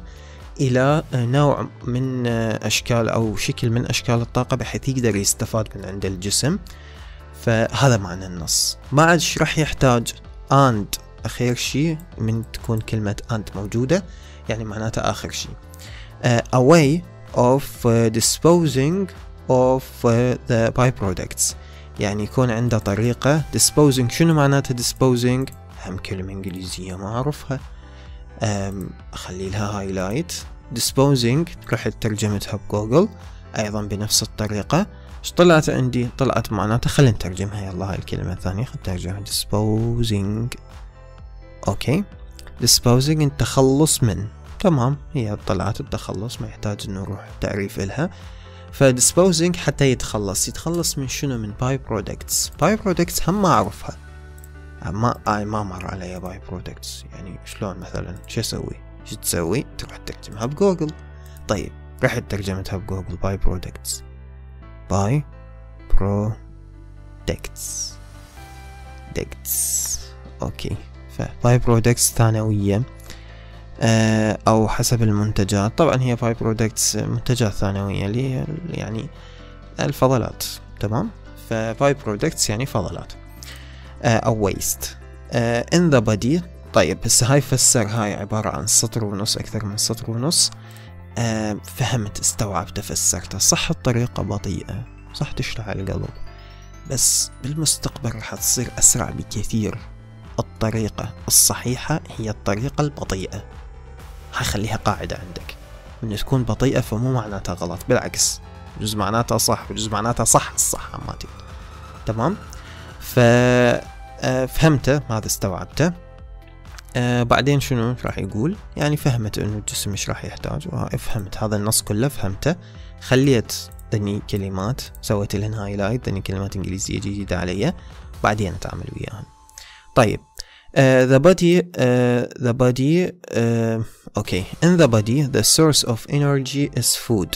إلى نوع من أشكال أو شكل من أشكال الطاقة بحيث يقدر يستفاد من عند الجسم. فهذا معنى النص. ما عاد راح يحتاج and أخير شيء من تكون كلمة and موجودة. يعني معناتها آخر شيء uh, a way of uh, disposing of uh, the byproducts. يعني يكون عنده طريقة disposing. شنو معناتها disposing هم كلمة إنجليزية ما أعرفها. أخلي لها highlight disposing رحت ترجمتها بجوجل. أيضا بنفس الطريقة. إيش طلعت عندي؟ طلعت معناتها خلينا نترجمها. يلا هاي الكلمة الثانية. خلينا نترجمها. Disposing. أوكي. Disposing التخلص من. تمام. هي طلعت التخلص ما يحتاج إنه نروح تعريف إلها. ف disposing حتى يتخلص. يتخلص من شنو؟ من by-products by-products هم ما أعرفها. ما آه ما مر علي by-products يعني شلون مثلا؟ شو أسوي؟ شو تسوي؟ تروح تترجمها بجوجل طيب رحت ترجمتها بجوجل by-products by-products ducts أوكي. ف by-products ثانوية. آه، أو حسب المنتجات. طبعا هي by-products منتجات ثانوية اللي يعني الفضلات تمام؟ ف by-products يعني فضلات آه، أو waste in the body طيب هسه هاي فسر هاي عبارة عن سطر ونص أكثر من سطر ونص. آه، فهمت استوعبت فسرته صح الطريقة بطيئة صح تشتعل القلب. بس بالمستقبل راح تصير أسرع بكثير. الطريقة الصحيحة هي الطريقة البطيئة. حخليها قاعدة عندك. إن تكون بطيئة فمو معناتها غلط بالعكس جزء معناتها صح وجزء معناتها صح الصح مالتي تمام؟ ففهمته هذا استوعبته. آه بعدين شنو راح يقول؟ يعني فهمت إنه الجسم مش راح يحتاج. فهمت هذا النص كله فهمته. خليت ذني كلمات سويت لهن highlight ذني كلمات إنجليزية جديدة علي بعدين أتعامل وياهن طيب Uh, the body uh, the body uh, okay. In the body the source of energy is food.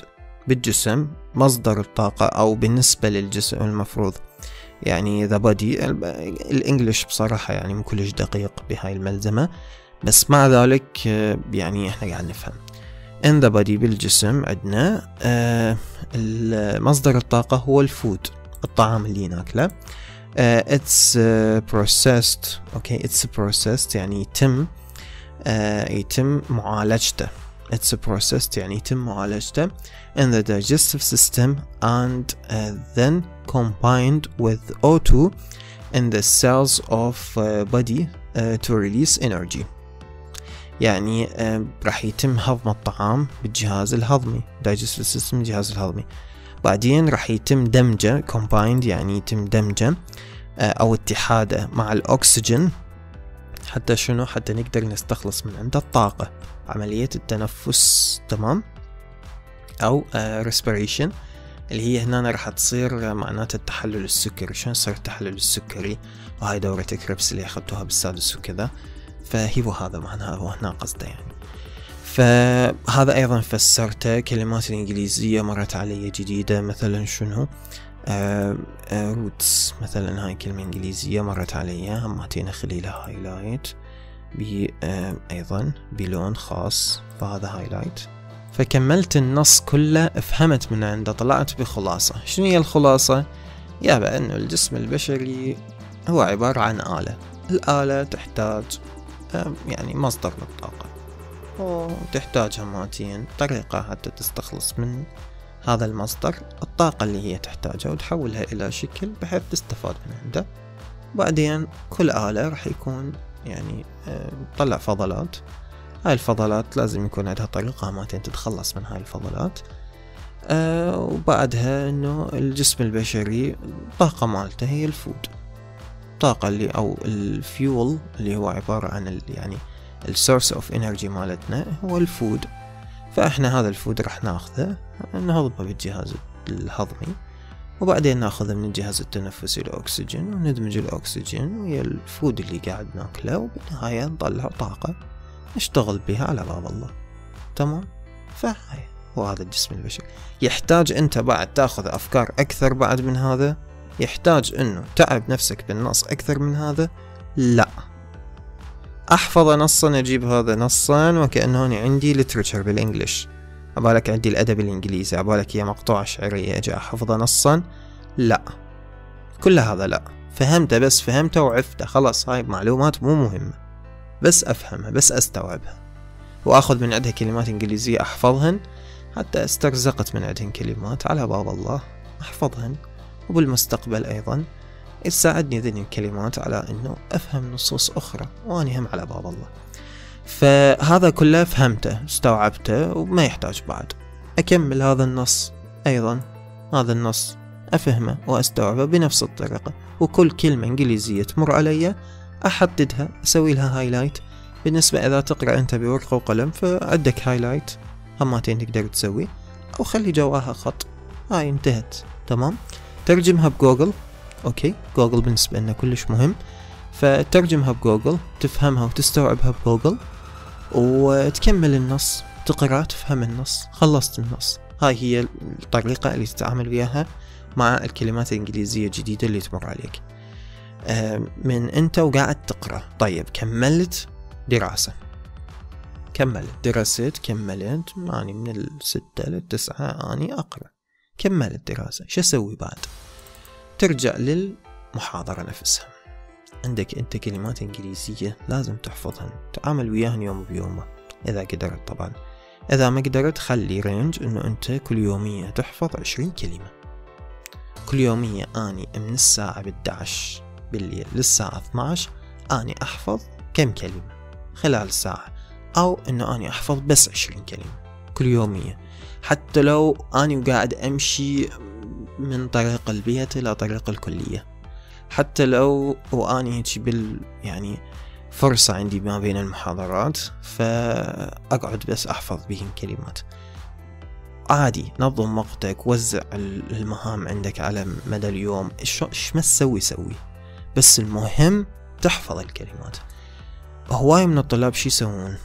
بالجسم مصدر الطاقة أو بالنسبة للجسم المفروض. يعني the body ال English بصراحة يعني مو كلش دقيق بهاي الملزمة. بس مع ذلك يعني إحنا قاعد نفهم. In the body بالجسم عندنا مصدر الطاقة هو ال food الطعام اللي ناكله uh, it's uh, processed okay it's processed يعني يتم uh, يتم معالجته it's processed يعني يتم معالجته in the digestive system and uh, then combined with O2 in the cells of uh, body uh, to release energy يعني uh, راح يتم هضم الطعام بالجهاز الهضمي digestive system الجهاز الهضمي بعدين راح يتم دمجه combined يعني يتم دمجه أو اتحاده مع الأكسجين. حتى شنو؟ حتى نقدر نستخلص من عنده الطاقة. عملية التنفس تمام؟ أو respiration. اللي هي هنا راح تصير معناتها التحلل السكري. شلون يصير التحلل السكري؟ وهاي دورة كريبس اللي أخذتوها بالسادس وكذا. فهو هذا معناها هو هنا قصده يعني. فهذا أيضا فسرته كلمات الإنجليزية مرت علي جديدة مثلا شنو؟ roots مثلا هاي كلمة إنجليزية مرت علي هماتين أخلي لها highlight بي أيضا بلون خاص فهذا highlight فكملت النص كله فهمت من عنده طلعت بخلاصة. شنو هي الخلاصة؟ يابا أنه الجسم البشري هو عبارة عن آلة. الآلة تحتاج يعني مصدر للطاقة. وتحتاج هماتين طريقة حتى تستخلص من هذا المصدر الطاقة اللي هي تحتاجها وتحولها إلى شكل بحيث تستفاد من عنده. بعدين كل آلة راح يكون يعني تطلع فضلات. هاي الفضلات لازم يكون عندها طريقة ماتين تتخلص من هاي الفضلات. أه وبعدها إنه الجسم البشري الطاقة مالته هي ال food. الطاقة اللي أو الفيول اللي هو عبارة عن يعني ال source of energy مالتنا هو ال food. فإحنا هذا ال food راح ناخذه نهضمه بالجهاز الهضمي وبعدين ناخذه من الجهاز التنفسي الأكسجين وندمج الأكسجين ويا ال food اللي قاعد ناكله وبالنهاية نطلع طاقة نشتغل بها على باب الله. تمام؟ فهاي هو هذا الجسم البشري. يحتاج أنت بعد تأخذ أفكار أكثر بعد من هذا؟ يحتاج أنه تعب نفسك بالنص أكثر من هذا؟ لا. أحفظ نصا أجيب هذا نصا وكانه عندي لترشر بالانجلش عبالك عندي الأدب الإنجليزي عبالك هي مقطوعة شعرية أجي أحفظها نصا؟ لا. كل هذا لا. فهمته بس فهمته وعفته. خلاص هاي معلومات مو مهمة. بس أفهمها بس أستوعبها. وأخذ من عندها كلمات إنجليزية أحفظهن. حتى استرزقت من عندهن كلمات. على باب الله أحفظهن. وبالمستقبل أيضا. تساعدني ذني الكلمات على أنه أفهم نصوص أخرى وأني هم على باب الله. فهذا كله فهمته استوعبته وما يحتاج بعد. أكمل هذا النص. أيضا هذا النص أفهمه وأستوعبه بنفس الطريقة وكل كلمة إنجليزية تمر علي أحددها أسوي لها highlight بالنسبة إذا تقرأ أنت بورقة وقلم فعندك highlight هماتين تقدر تسوي أو خلي جواها خط. هاي انتهت. تمام؟ ترجمها بجوجل. أوكي جوجل بالنسبة لنا كلش مهم. فترجمها بجوجل تفهمها وتستوعبها بجوجل وتكمل النص تقرأ تفهم النص خلصت النص. هاي هي الطريقة اللي تتعامل وياها مع الكلمات الإنجليزية الجديدة اللي تمر عليك. من أنت وقاعد تقرأ. طيب كملت دراسة. كملت درست كملت يعني من الستة للتسعة أني أقرأ. كملت دراسة. شو أسوي بعد؟ ترجع للمحاضرة نفسها. عندك أنت كلمات إنجليزية لازم تحفظهن تعامل وياهن يوم بيومه. إذا قدرت طبعا. إذا ما قدرت خلي رينج إنه أنت كل يومية تحفظ عشرين كلمة. كل يومية أني من الساعة 11 بالليل للساعة 12 أني أحفظ كم كلمة؟ خلال الساعة أو إنه أني أحفظ بس عشرين كلمة. كل يومية. حتى لو أني وقاعد أمشي من طريق البيت إلى طريق الكلية. حتى لو واني هيك بال يعني فرصة عندي ما بين المحاضرات فأقعد بس أحفظ بهن كلمات. عادي نظم وقتك وزع المهام عندك على مدى اليوم. إيش ما تسوي سوي. بس المهم تحفظ الكلمات. هواي من الطلاب شي يسوون؟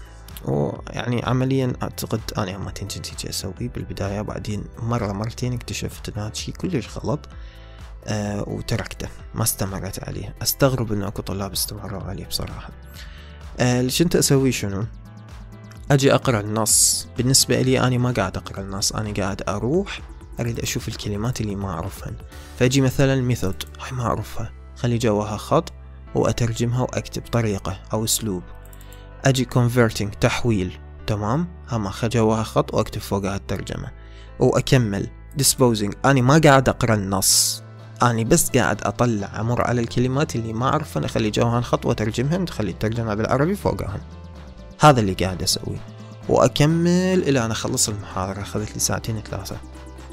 ويعني عمليا أعتقد أنا ما تيجي أسوي بالبداية بعدين مرة مرتين اكتشفت ان هذا الشي كلش غلط آه وتركته ما استمرت عليه. أستغرب إنه أكو طلاب استمروا عليه بصراحة. آه اللي كنت أسويه شنو؟ أجي أقرأ النص. بالنسبة لي أنا ما قاعد أقرأ النص أنا قاعد أروح أريد أشوف الكلمات اللي ما أعرفهن. فأجي مثلا ميثود هاي ما أعرفها. خلي جواها خط وأترجمها وأكتب طريقة أو أسلوب. أجي converting تحويل تمام؟ هم جواها خط وأكتب فوقها الترجمة. وأكمل. disposing. أني ما قاعد أقرأ النص. أني بس قاعد أطلع أمر على الكلمات اللي ما أعرفهن أخلي جواهن خط وأترجمهن اخلي الترجمة بالعربي فوقهن. هذا اللي قاعد أسويه. وأكمل إلى أن أخلص المحاضرة. أخذت لي ساعتين ثلاثة.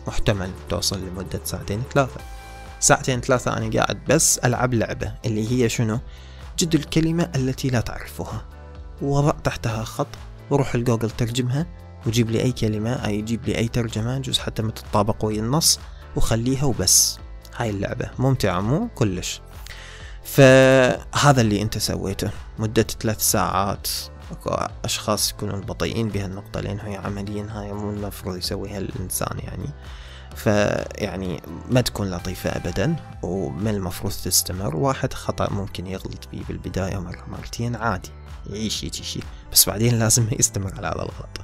محتمل توصل لمدة ساعتين ثلاثة. ساعتين ثلاثة أنا قاعد بس ألعب لعبة اللي هي شنو؟ جد الكلمة التي لا تعرفها. وضع تحتها خط وروح الجوجل ترجمها وجيب لي أي كلمة أي يجيب لي أي ترجمة جزء حتى ما تتطابق ويا النص وخليها وبس. هاي اللعبة ممتعة مو كلش. فهذا اللي أنت سويته. مدة ثلاث ساعات. أكو أشخاص يكونون بطيئين بهالنقطة لأن هي عمليا هاي مو المفروض يسويها الإنسان يعني. فيعني ما تكون لطيفة أبدا وما المفروض تستمر. واحد خطأ ممكن يغلط فيه بالبداية مرة مرتين عادي. يعيش يجي شيء بس بعدين لازم (laughs) يستمر على هذا الغلط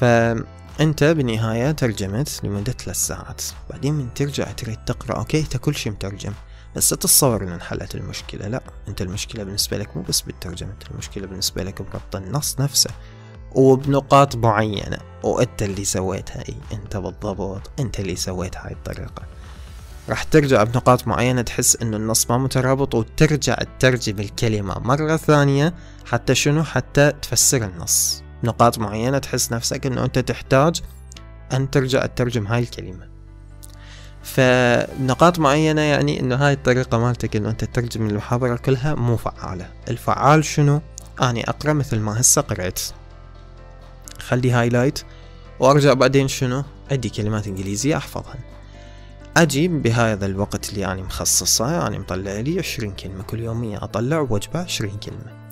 فأنت بالنهاية ترجمت لمدة ثلاث ساعات. بعدين من ترجع تريد تقرأ أوكي أنت كل شيء مترجم. بس تتصور إن انحلت المشكلة لا. أنت المشكلة بالنسبة لك مو بس بالترجمة أنت المشكلة بالنسبة لك بربط النص نفسه وبنقاط معينة. وأنت اللي سويت هاي أنت بالضبط. أنت اللي سويت هاي الطريقة. راح ترجع بنقاط معينة تحس انه النص ما مترابط وترجع تترجم الكلمة مرة ثانية حتى شنو؟ حتى تفسر النص. نقاط معينة تحس نفسك إنه أنت تحتاج أن ترجع تترجم هاي الكلمة. فنقاط معينة يعني إنه هاي الطريقة مالتك إنه أنت تترجم المحاضرة كلها مو فعالة. الفعال شنو؟ أني أقرأ مثل ما هسه قرأت. خلي هايلايت وأرجع بعدين شنو؟ عندي كلمات إنجليزية أحفظها. أجي بهذا الوقت اللي يعني مخصصة يعني مطلع لي عشرين كلمة كل يومية أطلع وجبة عشرين كلمة.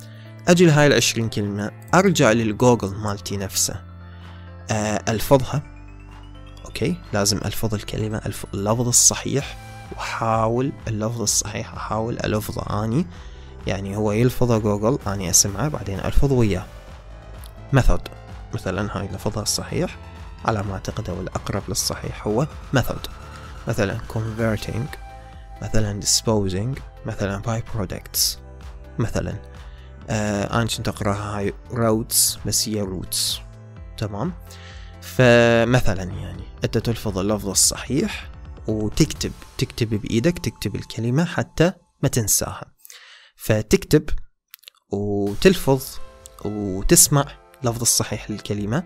أجي لهاي العشرين كلمة أرجع للجوجل مالتي نفسه. آه، الفظها. أوكي لازم ألفظ الكلمة. اللفظ الصحيح وأحاول اللفظ الصحيح أحاول الفظه آني. يعني هو يلفظه جوجل آني أسمعه بعدين ألفظ وياه. method. مثلا هاي لفظها الصحيح على ما أعتقد أو الأقرب للصحيح هو method مثلا converting مثلا disposing مثلا by products. مثلا آه أنا كنت أقرأها هاي roads بس هي roots تمام؟ فمثلا يعني أنت تلفظ اللفظ الصحيح وتكتب تكتب بإيدك تكتب الكلمة حتى ما تنساها. فتكتب وتلفظ وتسمع لفظ الصحيح للكلمة.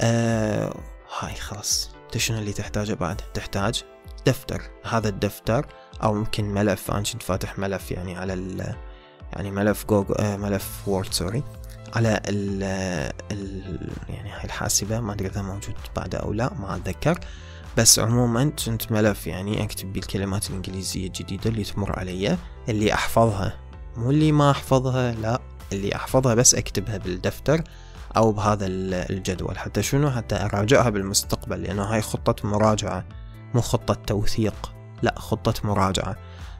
آه هاي خلاص. شنو اللي تحتاجه بعد؟ تحتاج دفتر. هذا الدفتر أو ممكن ملف. أنا كنت فاتح ملف يعني على يعني ملف جوجل آه ملف Word سوري. على ال ال يعني هاي الحاسبة ما أدري إذا موجود بعده أو لا ما أتذكر. بس عموما كنت ملف يعني أكتب بالكلمات الإنجليزية الجديدة اللي تمر علي اللي أحفظها. مو اللي ما أحفظها لا اللي أحفظها بس أكتبها بالدفتر أو بهذا الجدول. حتى شنو؟ حتى أراجعها بالمستقبل لأنه هاي خطة مراجعة مو خطة توثيق لا خطة مراجعة.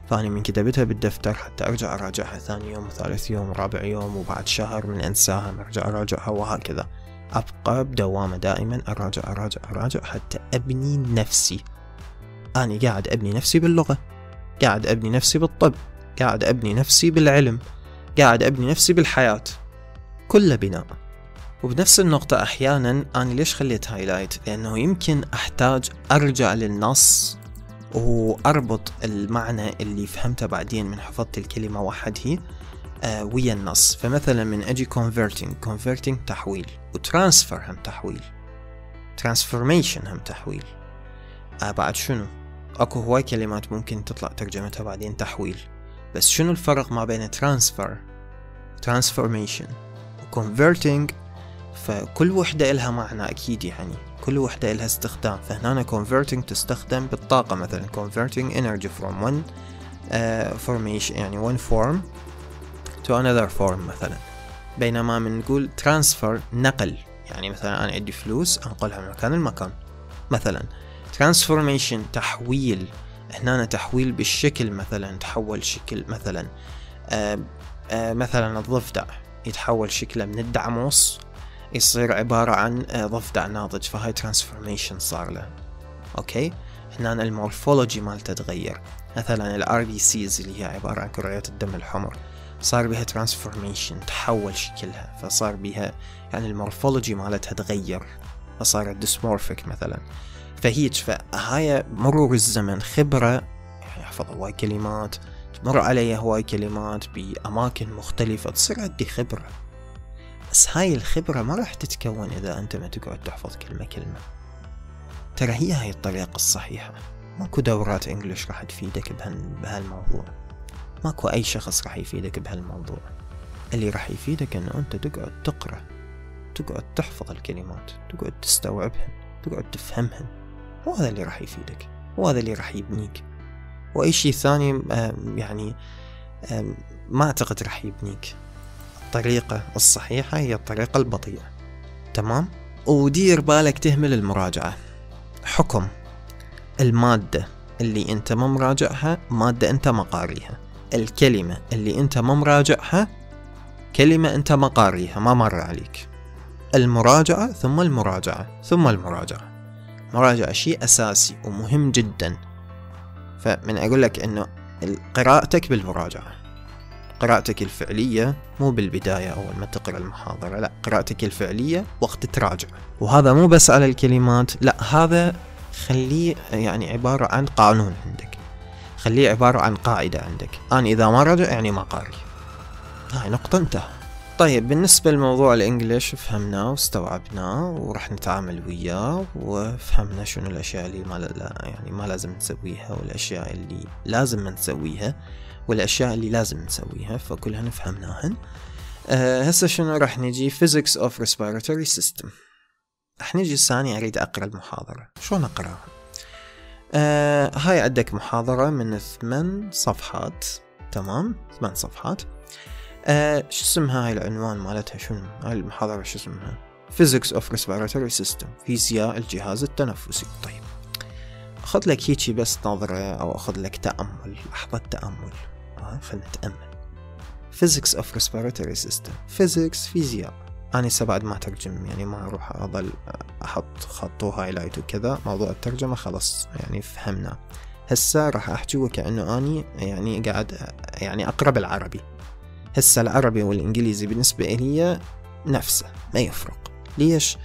فأنا من كتبتها بالدفتر حتى أرجع أراجعها ثاني يوم وثالث يوم ورابع يوم وبعد شهر من أنساها أرجع أراجعها وهكذا. أبقى بدوامة دائما أراجع أراجع أراجع حتى أبني نفسي. أنا قاعد أبني نفسي باللغة قاعد أبني نفسي بالطب قاعد أبني نفسي بالعلم قاعد أبني نفسي بالحياة. كله بناء. وبنفس النقطة أحيانا أنا ليش خليت highlight لأنه يمكن أحتاج أرجع للنص وأربط المعنى اللي فهمته بعدين من حفظت الكلمة وحده آه ويا النص. فمثلا من أجي converting converting تحويل و transfer هم تحويل transformation هم تحويل. آه بعد شنو؟ أكو هواي كلمات ممكن تطلع ترجمتها بعدين تحويل. بس شنو الفرق ما بين transfer transformation و converting فكل وحدة إلها معنى أكيد يعني. كل وحدة إلها استخدام. فهنا converting تستخدم بالطاقة مثلا. converting energy from one uh, formation يعني one form to another form مثلا. بينما من نقول transfer نقل. يعني مثلا أنا عندي فلوس أنقلها من مكان لمكان. مثلا transformation تحويل. هنا تحويل بالشكل مثلا. تحول شكل مثلا. آه آه مثلا الضفدع يتحول شكله من الدعموس يصير عبارة عن آه ضفدع ناضج فهاي transformation صار له. أوكي؟ هنا ال morphology مالته تغير. مثلا RBCs اللي هي عبارة عن كريات الدم الحمر صار بها transformation تحول شكلها فصار بها يعني ال morphology مالتها تغير فصارت dysmorphic مثلا. فهيج فهاي مرور الزمن خبرة يعني أحفظ هواي كلمات تمر علي هواي كلمات بأماكن مختلفة تصير عندي خبرة. بس هاي الخبرة ما راح تتكون إذا أنت ما تقعد تحفظ كلمة كلمة. ترى هي هاي الطريقة الصحيحة. ماكو دورات English راح تفيدك بهالموضوع. ماكو أي شخص راح يفيدك بهالموضوع. اللي راح يفيدك أنه أنت تقعد تقرأ تقعد تحفظ الكلمات تقعد تستوعبهن تقعد تفهمهن. وهذا اللي راح يفيدك وهذا اللي راح يبنيك. وأي شيء ثاني يعني ما أعتقد راح يبنيك. الطريقة الصحيحة هي الطريقة البطيئة. تمام؟ ودير بالك تهمل المراجعة. حكم. المادة اللي أنت ما مراجعها مادة أنت ما قاريها. الكلمة اللي أنت ما مراجعها كلمة أنت ما قاريها ما مر عليك. المراجعة ثم المراجعة ثم المراجعة. مراجعة شيء أساسي ومهم جدا. فمن أقول لك أنه قراءتك بالمراجعة. قراءتك الفعلية مو بالبداية أول ما تقرأ المحاضرة لا قراءتك الفعلية وقت تراجع. وهذا مو بس على الكلمات لا هذا خليه يعني عبارة عن قانون عندك. خليه عبارة عن قاعدة عندك. أنا إذا ما راجع يعني ما قاري. هاي نقطة انتهى. طيب بالنسبة لموضوع الإنجليش فهمناه واستوعبناه وراح نتعامل وياه وفهمنا شنو الأشياء اللي ما لا يعني ما لازم نسويها والأشياء اللي لازم نسويها. والأشياء اللي لازم نسويها فكلها نفهمناهن. أه هسه شنو راح نجي؟ Physics of Respiratory System. راح نجي الثاني أريد أقرأ المحاضرة. شلون أقرأها؟ أه هاي عندك محاضرة من ثمان صفحات. تمام؟ ثمان صفحات. آه شو اسمها هاي العنوان مالتها؟ شنو؟ هاي المحاضرة شو اسمها؟ Physics of Respiratory System. فيزياء الجهاز التنفسي. طيب. أخذ لك هيجي بس نظرة أو أخذ لك تأمل لحظة تأمل. آه خلنا نتأمل Physics of Respiratory System. Physics فيزياء أنا هسه بعد ما ترجم يعني ما أروح أظل أحط خط وهايلايت وكذا. موضوع الترجمة خلاص يعني فهمنا. هسه راح أحكي وكأنه أني يعني قاعد يعني أقرأ بالعربي. هسه العربي والإنجليزي بالنسبة لي نفسه ما يفرق. ليش؟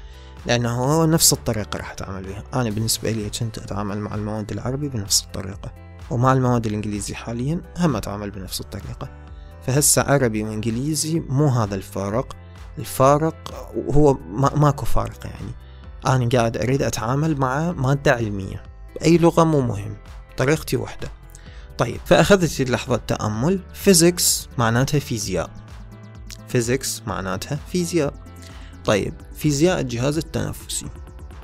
لأنه هو نفس الطريقة راح أتعامل بها أنا بالنسبة لي كنت أتعامل مع المواد العربي بنفس الطريقة. ومع المواد الإنجليزي حاليا هم أتعامل بنفس الطريقة. فهسه عربي وإنجليزي مو هذا الفارق. الفارق هو ما ماكو فارق يعني. أنا قاعد أريد أتعامل مع مادة علمية. بأي لغة مو مهم. طريقتي وحدة. طيب فأخذت لحظة تأمل. physics معناتها فيزياء. physics معناتها فيزياء. طيب فيزياء الجهاز التنفسي.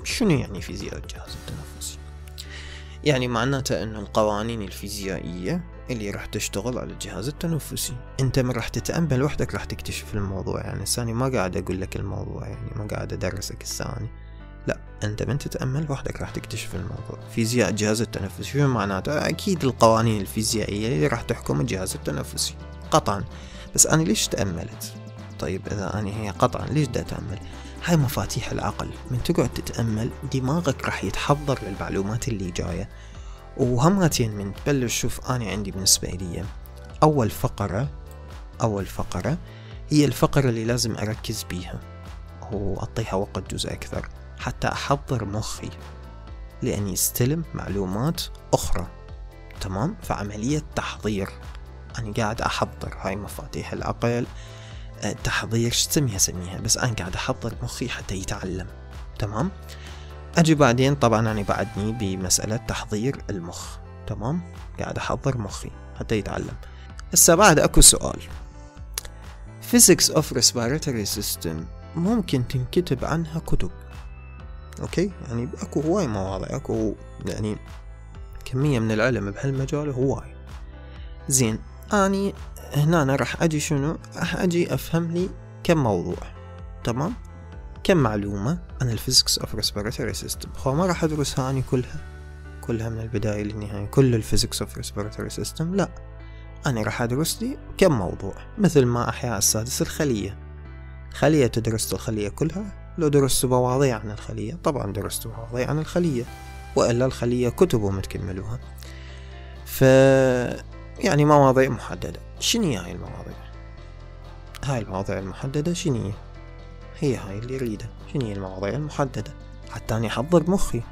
شنو يعني فيزياء الجهاز التنفسي؟ يعني معناته انه القوانين الفيزيائية اللي راح تشتغل على الجهاز التنفسي. أنت من راح تتأمل وحدك راح تكتشف الموضوع. يعني الثاني ما قاعد أقول لك الموضوع يعني ما قاعد أدرسك الثاني. لا أنت من تتأمل وحدك راح تكتشف الموضوع. فيزياء الجهاز التنفسي شو معناته؟ أكيد القوانين الفيزيائية اللي راح تحكم الجهاز التنفسي. قطعا. بس أنا ليش تأملت؟ طيب إذا أنا هي قطعا ليش دا أتأمل؟ هاي مفاتيح العقل. من تقعد تتأمل دماغك راح يتحضر للمعلومات اللي جاية. وهماتين من تبلش شوف أنا عندي بالنسبة لي أول فقرة أول فقرة هي الفقرة اللي لازم أركز بيها. وأعطيها وقت جزء أكثر. حتى أحضر مخي. لأن يستلم معلومات أخرى. تمام؟ فعملية تحضير. أنا قاعد أحضر هاي مفاتيح العقل. تحضير شو تسميها سميها بس أنا قاعد أحضر مخي حتى يتعلم. تمام؟ أجي بعدين طبعا أنا بعدني بمسألة تحضير المخ. تمام؟ قاعد أحضر مخي حتى يتعلم. هسه بعد أكو سؤال. Physics of Respiratory System ممكن تنكتب عنها كتب. أوكي؟ يعني أكو هواي مواضيع أكو يعني كمية من العلم بهالمجال هواي. زين أني هنا أنا راح أجي شنو؟ راح أجي أفهم لي كم موضوع تمام؟ كم معلومة عن ال physics of respiratory system هو ما راح ادرسها اني كلها كلها من البداية للنهاية كل ال physics of respiratory system لا أنا راح أدرس لي كم موضوع مثل ما أحياء السادس الخلية. خلية تدرس الخلية كلها؟ لو درست مواضيع عن الخلية طبعا درست مواضيع عن الخلية وإلا الخلية كتب وما تكملوها ف يعني مواضيع محددة. شنو هاي المواضيع؟ هاي المواضيع المحددة شنو هي؟ هاي اللي يريدها شنو هي المواضيع المحددة؟ حتى أنا أحضر مخي.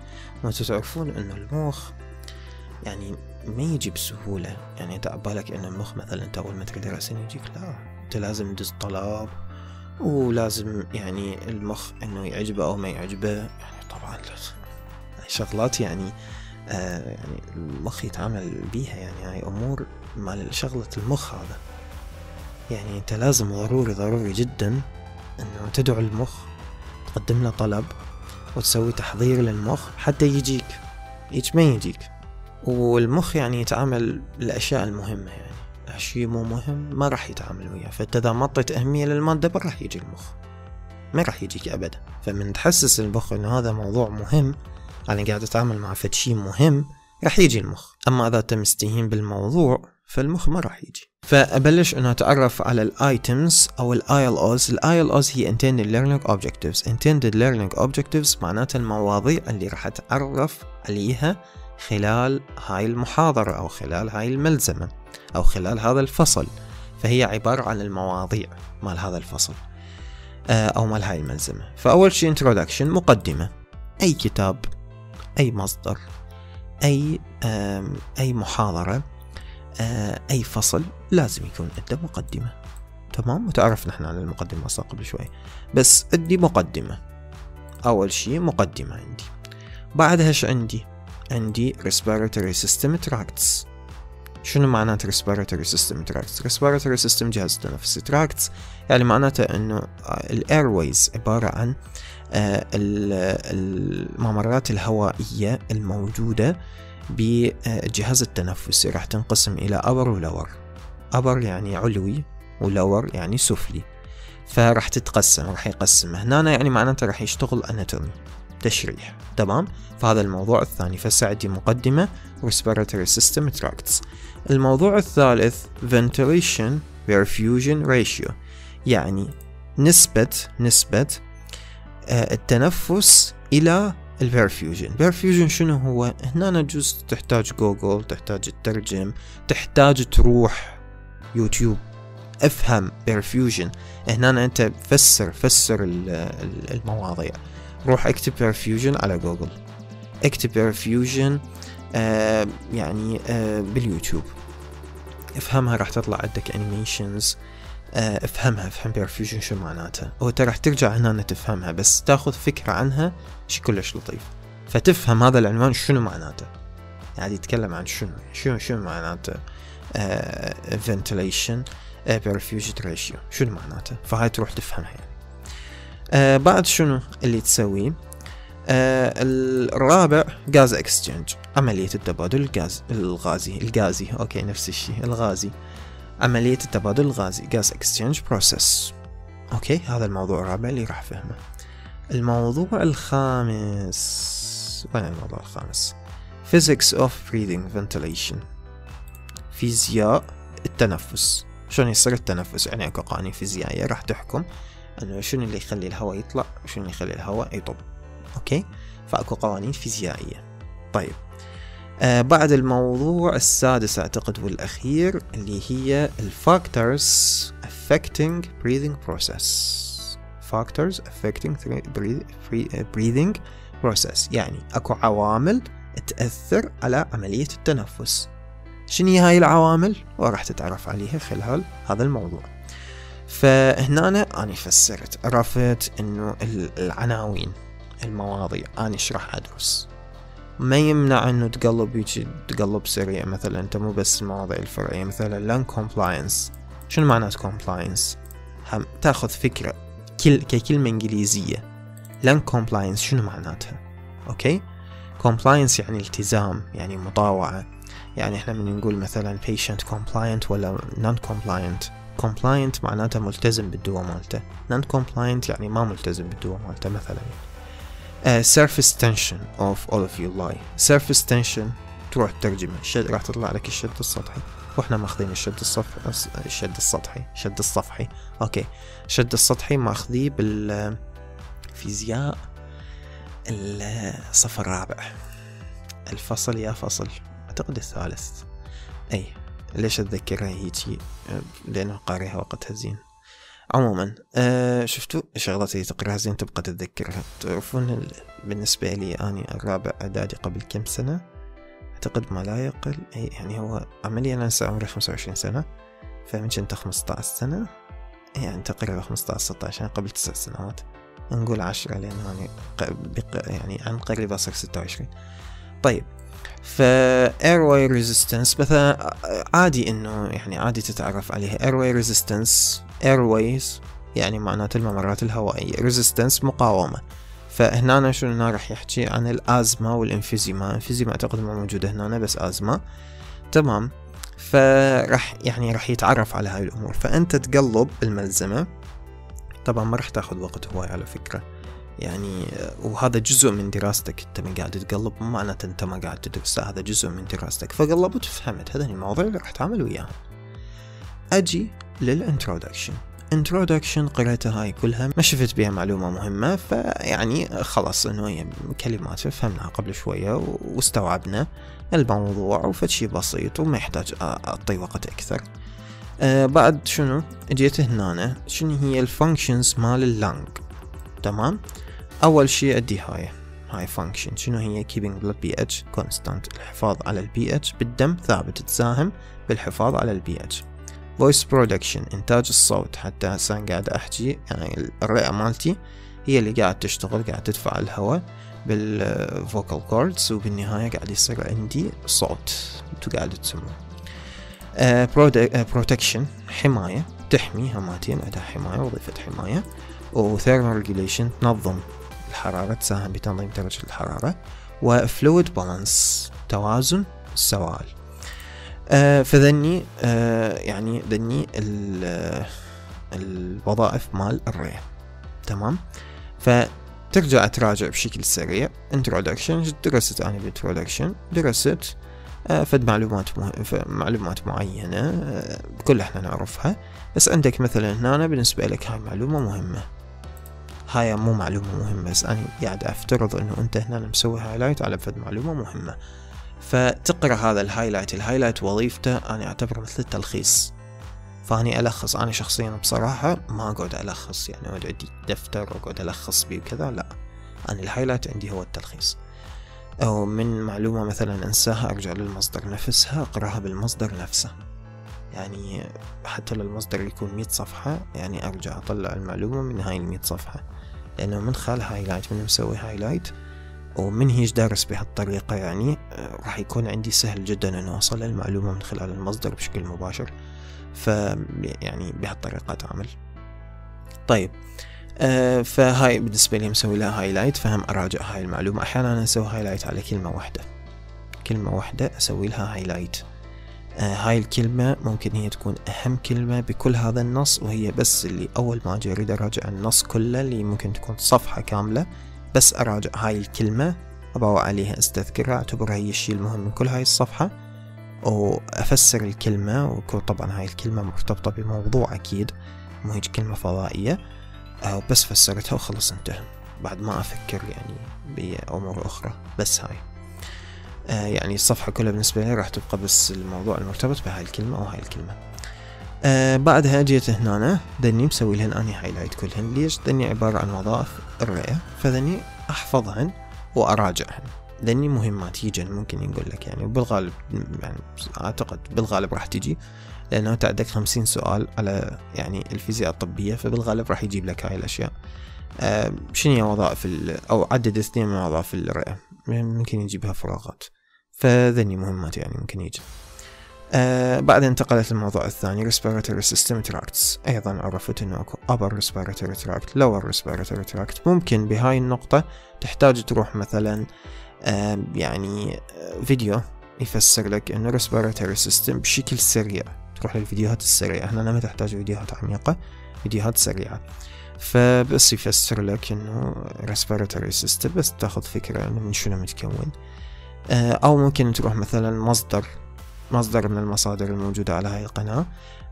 وأنتم تعرفون أن المخ يعني ما يجي بسهولة. يعني انت عبالك إن المخ مثلا انت اول ما تريد رأسين يجيك لا. أنت لازم تدز طلب ولازم يعني المخ إنه يعجبه أو ما يعجبه. يعني طبعا شغلات يعني آه يعني المخ يتعامل بيها. يعني هاي أمور مال شغلة المخ هذا. يعني أنت لازم ضروري ضروري جدا إنه تدعو المخ تقدم له طلب وتسوي تحضير للمخ حتى يجيك. يجيك ما يجيك. والمخ يعني يتعامل الأشياء المهمة يعني. شيء مو مهم ما راح يتعامل وياه. فأنت إذا ما أعطيت أهمية للمادة ما راح يجي المخ. ما راح يجيك ابدا. فمن تحسس المخ إنه هذا موضوع مهم أنا قاعد أتعامل مع فد شيء مهم راح يجي المخ. أما إذا أنت مستهين بالموضوع فالمخ ما راح يجي. فأبلش انه أتعرف على ال items أو ال ILOs ال ILOs هي intended learning objectives. intended learning objectives معناتها المواضيع اللي راح أتعرف عليها خلال هاي المحاضرة أو خلال هاي الملزمة أو خلال هذا الفصل. فهي عبارة عن المواضيع مال هذا الفصل آه، أو مال هاي الملزمة. فأول شيء introduction مقدمة. أي كتاب أي مصدر أي أي محاضرة أي فصل لازم يكون عنده مقدمة. تمام؟ وتعرف نحن عن المقدمة قبل شوي. بس عندي مقدمة. أول شيء مقدمة عندي. بعدها إيش عندي؟ عندي respiratory system tracts. شنو معناته respiratory system tracts respiratory system جهاز التنفسي tracts يعني معناته إنه الايرويز عبارة عن آه، الممرات الهوائية الموجودة بالجهاز التنفسي راح تنقسم إلى upper و lower upper يعني علوي ولور يعني سفلي. فراح تتقسم راح يقسم. هنا يعني معناته راح يشتغل اناتومي تشريح. تمام؟ فهذا الموضوع الثاني. فسعدي مقدمة respiratory system tracts. الموضوع الثالث ventilation perfusion ratio. يعني نسبة نسبة آه، التنفس إلى البرفيوجن بيرفيوجن شنو هو؟ هنا نجوز تحتاج جوجل تحتاج تترجم تحتاج تروح يوتيوب. أفهم perfusion هنا أنت فسر فسر المواضيع. روح اكتب perfusion على جوجل اكتب perfusion آه يعني آه باليوتيوب. افهمها راح تطلع عندك animations آه افهمها افهم perfusion شو معناتها. وانت راح ترجع هنا تفهمها بس تاخذ فكرة عنها شي كلش لطيف. فتفهم هذا العنوان شنو معناته. يعني يتكلم عن شنو؟ شنو شنو معناته؟ آه ventilation آه perfusion ratio. شنو معناته؟ فهاي تروح تفهمها يعني. آه بعد شنو اللي تسويه آه الرابع gas exchange عملية التبادل الغاز الغازي. الغازي. أوكي نفس الشيء الغازي. عملية التبادل الغازي. gas exchange process أوكي هذا الموضوع الرابع اللي راح فهمه الموضوع الخامس. وين الموضوع الخامس؟ Physics of breathing ventilation. فيزياء التنفس. شلون يصير التنفس؟ يعني أكو قوانين فيزيائية راح تحكم أنه شنو اللي يخلي الهواء يطلع وشنو اللي يخلي الهواء يطب. أوكي؟ فأكو قوانين فيزيائية. طيب. آه بعد الموضوع السادس أعتقد والأخير اللي هي ال factors affecting breathing process. Factors affecting breathing process. يعني أكو عوامل تأثر على عملية التنفس. شنو هاي العوامل؟ وراح تتعرف عليها خلال هذا الموضوع. فهنا أنا, أنا فسرت عرفت إنه العناوين المواضيع. أنا إيش راح أدرس؟ ما يمنع إنه تقلب يجي تقلب سريع مثلا أنت مو بس المواضيع الفرعية مثلا لأن كومبلاينس شنو معنات compliance تأخذ فكرة. كل ككلمة إنجليزية. لأن compliance شنو معناتها؟ أوكي؟ compliance يعني التزام يعني مطاوعة. يعني إحنا من نقول مثلا patient compliant ولا non compliant. compliant معناته ملتزم بالدواء مالته. non compliant يعني ما ملتزم بالدواء مالته مثلا. uh, surface tension of all of you lie surface tension تروح تترجمه. الشد راح تطلع لك الشد السطحي. وإحنا ماخذين الشد الصفحي الشد السطحي. الشد الصفحي. أوكي. الشد السطحي ماخذيه بالفيزياء الصف الرابع. الفصل يا فصل. أعتقد الثالث. أي ليش أتذكرها هيجي؟ لأنه قاريها وقتها زين. عموما آه شفتوا الشغلات اللي تقراها زين تبقى تتذكرها. تعرفون بالنسبة لي أني الرابع إعدادي قبل كم سنة؟ أعتقد ما لا يقل. يعني هو عمليا أنا عمري خمسة وعشرين سنة فمن كنت خمسة سنة. يعني تقريبا خمسة ستة عشر قبل تسع سنوات. نقول عشرة لأن يعني يعني عن قريب أصير ستة وعشرين. طيب ف airway resistance مثلا عادي إنه يعني عادي تتعرف عليها airway resistance airways يعني معناته الممرات الهوائية. resistance مقاومة. فهنا شنو راح يحكي عن ال asthma وال emphysema. emphysema أعتقد ما موجودة هنا بس asthma. تمام. فراح يعني راح يتعرف على هاي الأمور. فأنت تقلب الملزمة. طبعا ما راح تاخذ وقت هواي على فكرة. يعني وهذا جزء من دراستك أنت من قاعد تقلب مو معناته أنت ما قاعد تدرس هذا جزء من دراستك. فقلبت وفهمت هذا المواضيع اللي راح تعمل وياها أجي لل introduction introduction قريتها هاي كلها ما شفت بها معلومة مهمة فيعني خلاص إنه هي كلمات فهمناها قبل شوية واستوعبنا. الموضوع وفشي بسيط وما يحتاج أعطي وقت أكثر. آه بعد شنو؟ جيت هنا شنو هي ال functions مال ال lung تمام؟ أول شيء عندي هاي هاي function شنو هي؟ keeping blood pH constant. الحفاظ على البي اتش بالدم ثابت تساهم بالحفاظ على البي اتش voice production. إنتاج الصوت. حتى هسه قاعد أحكي يعني الرئة مالتي هي اللي قاعد تشتغل قاعد تدفع الهواء. بال vocal cords وبالنهاية قاعد يصير عندي صوت انتو قاعد تسمعون. protection حماية تحمي هماتين عندها حماية وظيفة حماية. و thermal regulation تنظم الحرارة تساهم بتنظيم درجة الحرارة. وفلويد بالانس توازن السوائل آه فذني آه يعني ذني الوظائف مال الرئة تمام؟ فترجع تراجع بشكل سريع. Introduction درست أنا بالintroduction درست آه فد معلومات مه... معلومات معينة آه كل إحنا نعرفها. بس عندك مثلا هنا بالنسبة لك هاي معلومة مهمة. هاي مو معلومة مهمة بس أنا قاعد أفترض إنه أنت هنا مسوي highlight على فد معلومة مهمة. فتقرأ هذا ال highlight ال highlight وظيفته أنا أعتبره مثل التلخيص. فاني ألخص أنا شخصيا بصراحة ما أقعد ألخص يعني أقعد عندي دفتر وأقعد ألخص بيه وكذا لا. أنا ال highlight عندي هو التلخيص. أو من معلومة مثلا أنساها أرجع للمصدر نفسها أقرأها بالمصدر نفسه. يعني حتى لو المصدر يكون مية صفحة يعني أرجع أطلع المعلومة من هاي المية صفحة. لأنه من خلال highlight من مسوي highlight ومن هيج دارس بهالطريقة يعني راح يكون عندي سهل جدا أن أوصل المعلومة من خلال المصدر بشكل مباشر. ف يعني بهالطريقة أتعامل طيب آه فهاي بالنسبة لي مسوي لها highlight فهم أراجع هاي المعلومة. أحيانا أسوي highlight على كلمة واحدة. كلمة واحدة أسوي لها highlight آه هاي الكلمة ممكن هي تكون أهم كلمة بكل هذا النص وهي بس اللي أول ما أجي أريد أراجع النص كله اللي ممكن تكون صفحة كاملة بس أراجع هاي الكلمة أبغى عليها أستذكرها أعتبرها هي الشيء المهم من كل هاي الصفحة. وأفسر الكلمة وكون طبعا هاي الكلمة مرتبطة بموضوع أكيد مو هيك كلمة فضائية. بس فسرتها وخلص انتهى. بعد ما أفكر يعني بأمور أخرى بس هاي. آه يعني الصفحة كلها بالنسبة لي راح تبقى بس الموضوع المرتبط بهاي الكلمة أو هاي الكلمة. آه بعدها جيت هنا ذني مسوي لهن أني highlight كلهن. ليش؟ ذني عبارة عن وظائف الرئة فذني أحفظهن وأراجعهن. لأني مهمات يجن ممكن يقول لك يعني. وبالغالب يعني أعتقد بالغالب راح تجي لأنه أنت عندك خمسين سؤال على يعني الفيزياء الطبية فبالغالب راح يجيب لك هاي الأشياء. آه شنو هي وظائف أو عدد اثنين من وظائف الرئة؟ ممكن يجيبها فراغات. فذني مهمات يعني ممكن يجي. آه بعد انتقلت للموضوع الثاني respiratory system tracts. أيضا عرفت أنه أكو upper respiratory tract lower respiratory tract. ممكن بهاي النقطة تحتاج تروح مثلا يعني فيديو يفسر لك إنه respiratory system بشكل سريع. تروح للفيديوهات السريعة. هنا ما تحتاج فيديوهات عميقة فيديوهات سريعة. فبس يفسر لك إنه respiratory system بس تاخذ فكرة إنه من شنو متكون. آه، أو ممكن تروح مثلا مصدر مصدر من المصادر الموجودة على هاي القناة.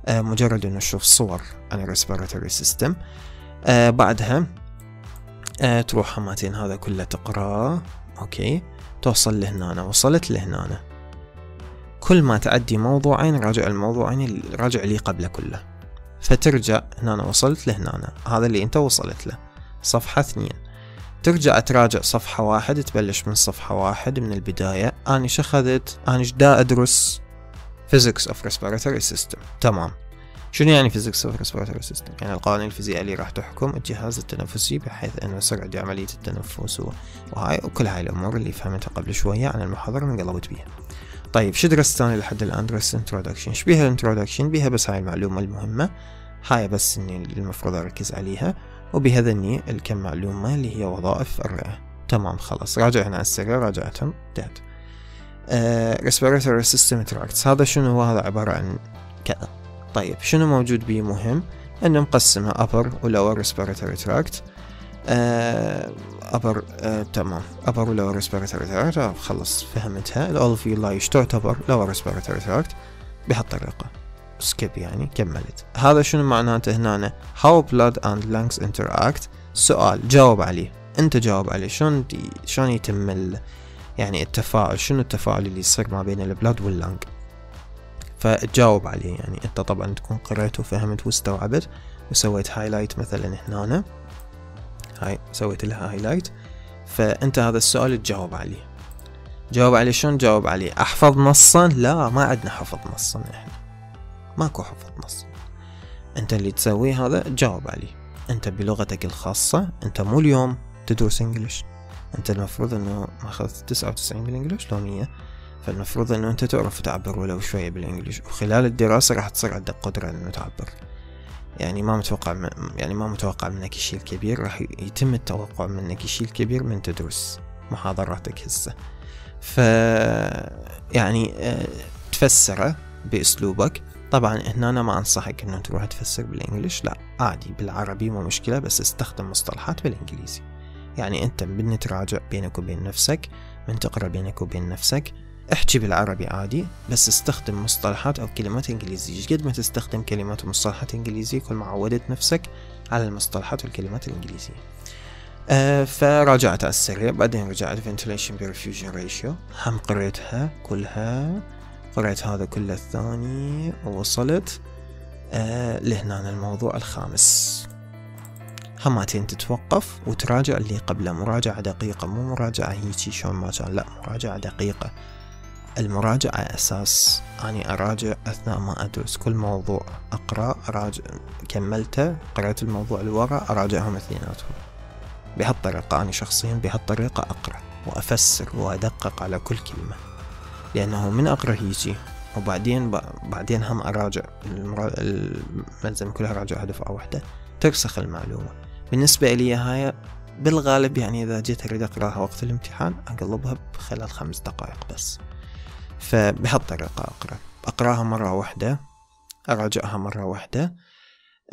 آه، مجرد إنه تشوف صور عن system. آه، بعدها تروح حماتين هذا كله تقراه أوكي. توصل لهنا وصلت لهنا. كل ما تعدي موضوعين راجع الموضوعين راجع اللي قبله كله. فترجع هنا وصلت لهنا. هذا اللي أنت وصلت له. صفحة اثنين. ترجع تراجع صفحة واحد تبلش من صفحة واحد من البداية. أنا شخذت أنا دا أدرس؟ Physics of Respiratory System. تمام. شنو يعني Physics of Respiratory System؟ يعني القوانين الفيزيائية اللي راح تحكم الجهاز التنفسي بحيث أنه يصير عندي عملية التنفس وهاي وكل هاي الأمور اللي فهمتها قبل شوية عن المحاضرة من قلبت بيها. طيب شو درست أنا لحد الآن؟ درست introduction إيش بيها ال introduction بيها بس هاي المعلومة المهمة. هاي بس إني المفروض أركز عليها. وبهذني الكم معلومة اللي هي وظائف الرئة. تمام خلاص. راجع هنا على السرير راجعتهم. that uh, respiratory system tracts هذا شنو؟ هو هذا عبارة عن كذا طيب شنو موجود به مهم؟ انه مقسمها upper و lower respiratory tract. uh, upper uh, تمام. upper و lower respiratory tract. خلص فهمتها. ال alveoli تعتبر lower respiratory tract. بهالطريقة. skip يعني كملت. هذا شنو معناته هنا؟ how blood and lungs interact. سؤال جاوب عليه. أنت جاوب عليه. شلون شلون يتم ال... يعني التفاعل؟ شنو التفاعل اللي يصير ما بين ال blood وال lung فتجاوب عليه. يعني انت طبعا تكون قرأت وفهمت واستوعبت وسويت highlight مثلا هنا. هاي سويت لها highlight فأنت هذا السؤال تجاوب عليه. جاوب عليه شلون؟ جاوب عليه. أحفظ نصا؟ لا ما عندنا حفظ نصا إحنا. ماكو حفظ نص أنت اللي تسويه هذا تجاوب عليه. أنت بلغتك الخاصة أنت مو اليوم تدرس English أنت المفروض إنه ماخذ تسعة وتسعين بال English لو مية فالمفروض إنه أنت تعرف تعبر ولو شوية بال English وخلال الدراسة راح تصير عندك قدرة إنه تعبر. يعني ما متوقع من يعني ما متوقع منك الشيء الكبير راح يتم التوقع منك الشيء الكبير من تدرس محاضراتك هسه. ف يعني آه، تفسره بأسلوبك. طبعا هنا أنا ما أنصحك أنه تروح تفسر بالإنجليش. لا عادي بالعربي مو مشكلة بس استخدم مصطلحات بالإنجليزي. يعني أنت من تراجع بينك وبين نفسك من تقرأ بينك وبين نفسك. احكي بالعربي عادي بس استخدم مصطلحات أو كلمات إنجليزية. قد ما تستخدم كلمات ومصطلحات إنجليزية كل ما عودت نفسك على المصطلحات والكلمات الإنجليزية. آه فراجعت على السريع بعدين رجعت ventilation perfusion ratio. هم قريتها كلها قرأت هذا كله الثاني ووصلت آه لهنا الموضوع الخامس. هماتين تتوقف وتراجع اللي قبله. مراجعة دقيقة مو مراجعة هيجي شلون ما كان لا مراجعة دقيقة. المراجعة أساس أني أراجع أثناء ما أدرس كل موضوع أقرأ أراجع كملته قرأت الموضوع الورا أراجعهم اثنيناتهم. بهالطريقة أنا شخصيا بهالطريقة أقرأ وأفسر وأدقق على كل كلمة. لأنه من أقرأ هيجي وبعدين بعدين هم أراجع الملزمة كلها أراجعها دفعة واحدة ترسخ المعلومة. بالنسبة لي هاي بالغالب يعني إذا جيت أريد أقرأها وقت الامتحان أقلبها بخلال خمس دقائق بس. فبهالطريقة أقرأ. أقرأها مرة واحدة أراجعها مرة واحدة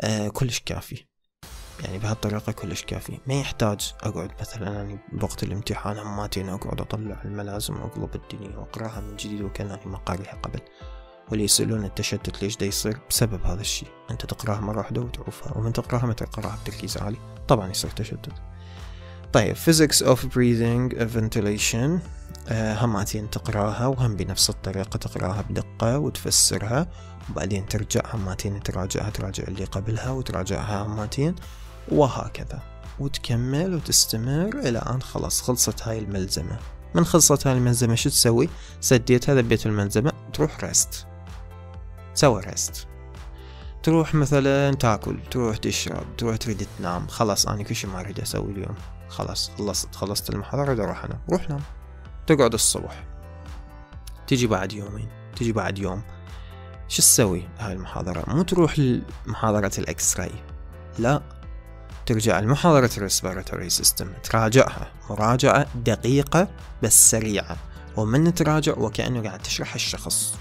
آه كلش كافي. يعني بهالطريقة كلش كافي. ما يحتاج أقعد مثلا يعني بوقت الامتحان هماتين أقعد أطلع الملازم وأقلب الدنيا وأقرأها من جديد وكأنني ما قاريها قبل واللي يسألون التشتت ليش دا يصير؟ بسبب هذا الشيء أنت تقرأها مرة واحدة وتعوفها ومن تقرأها ما تقرأها بتركيز عالي. طبعا يصير تشتت. طيب physics of breathing ventilation. آه هماتين تقراها وهم بنفس الطريقة تقراها بدقة وتفسرها. وبعدين ترجع هماتين تراجعها تراجع اللي قبلها وتراجعها هماتين وهكذا. وتكمل وتستمر إلى أن خلاص خلصت هاي الملزمة. من خلصت هاي الملزمة شو تسوي؟ سديتها ذبيت الملزمة تروح ريست تسوي ريست تروح مثلا تاكل تروح تشرب تروح تريد تنام. خلاص أنا كل شي ما أريد أسوي اليوم. خلاص خلصت خلصت المحاضرة أريد أروح أنام روح نام. تقعد الصبح. تجي بعد يومين تجي بعد يوم. شو تسوي هاي المحاضرة؟ مو تروح لمحاضرة ال X-ray لا ترجع لمحاضرة ال respiratory system تراجعها. مراجعة دقيقة بس سريعة. ومن تراجع؟ وكأنه قاعد تشرح الشخص.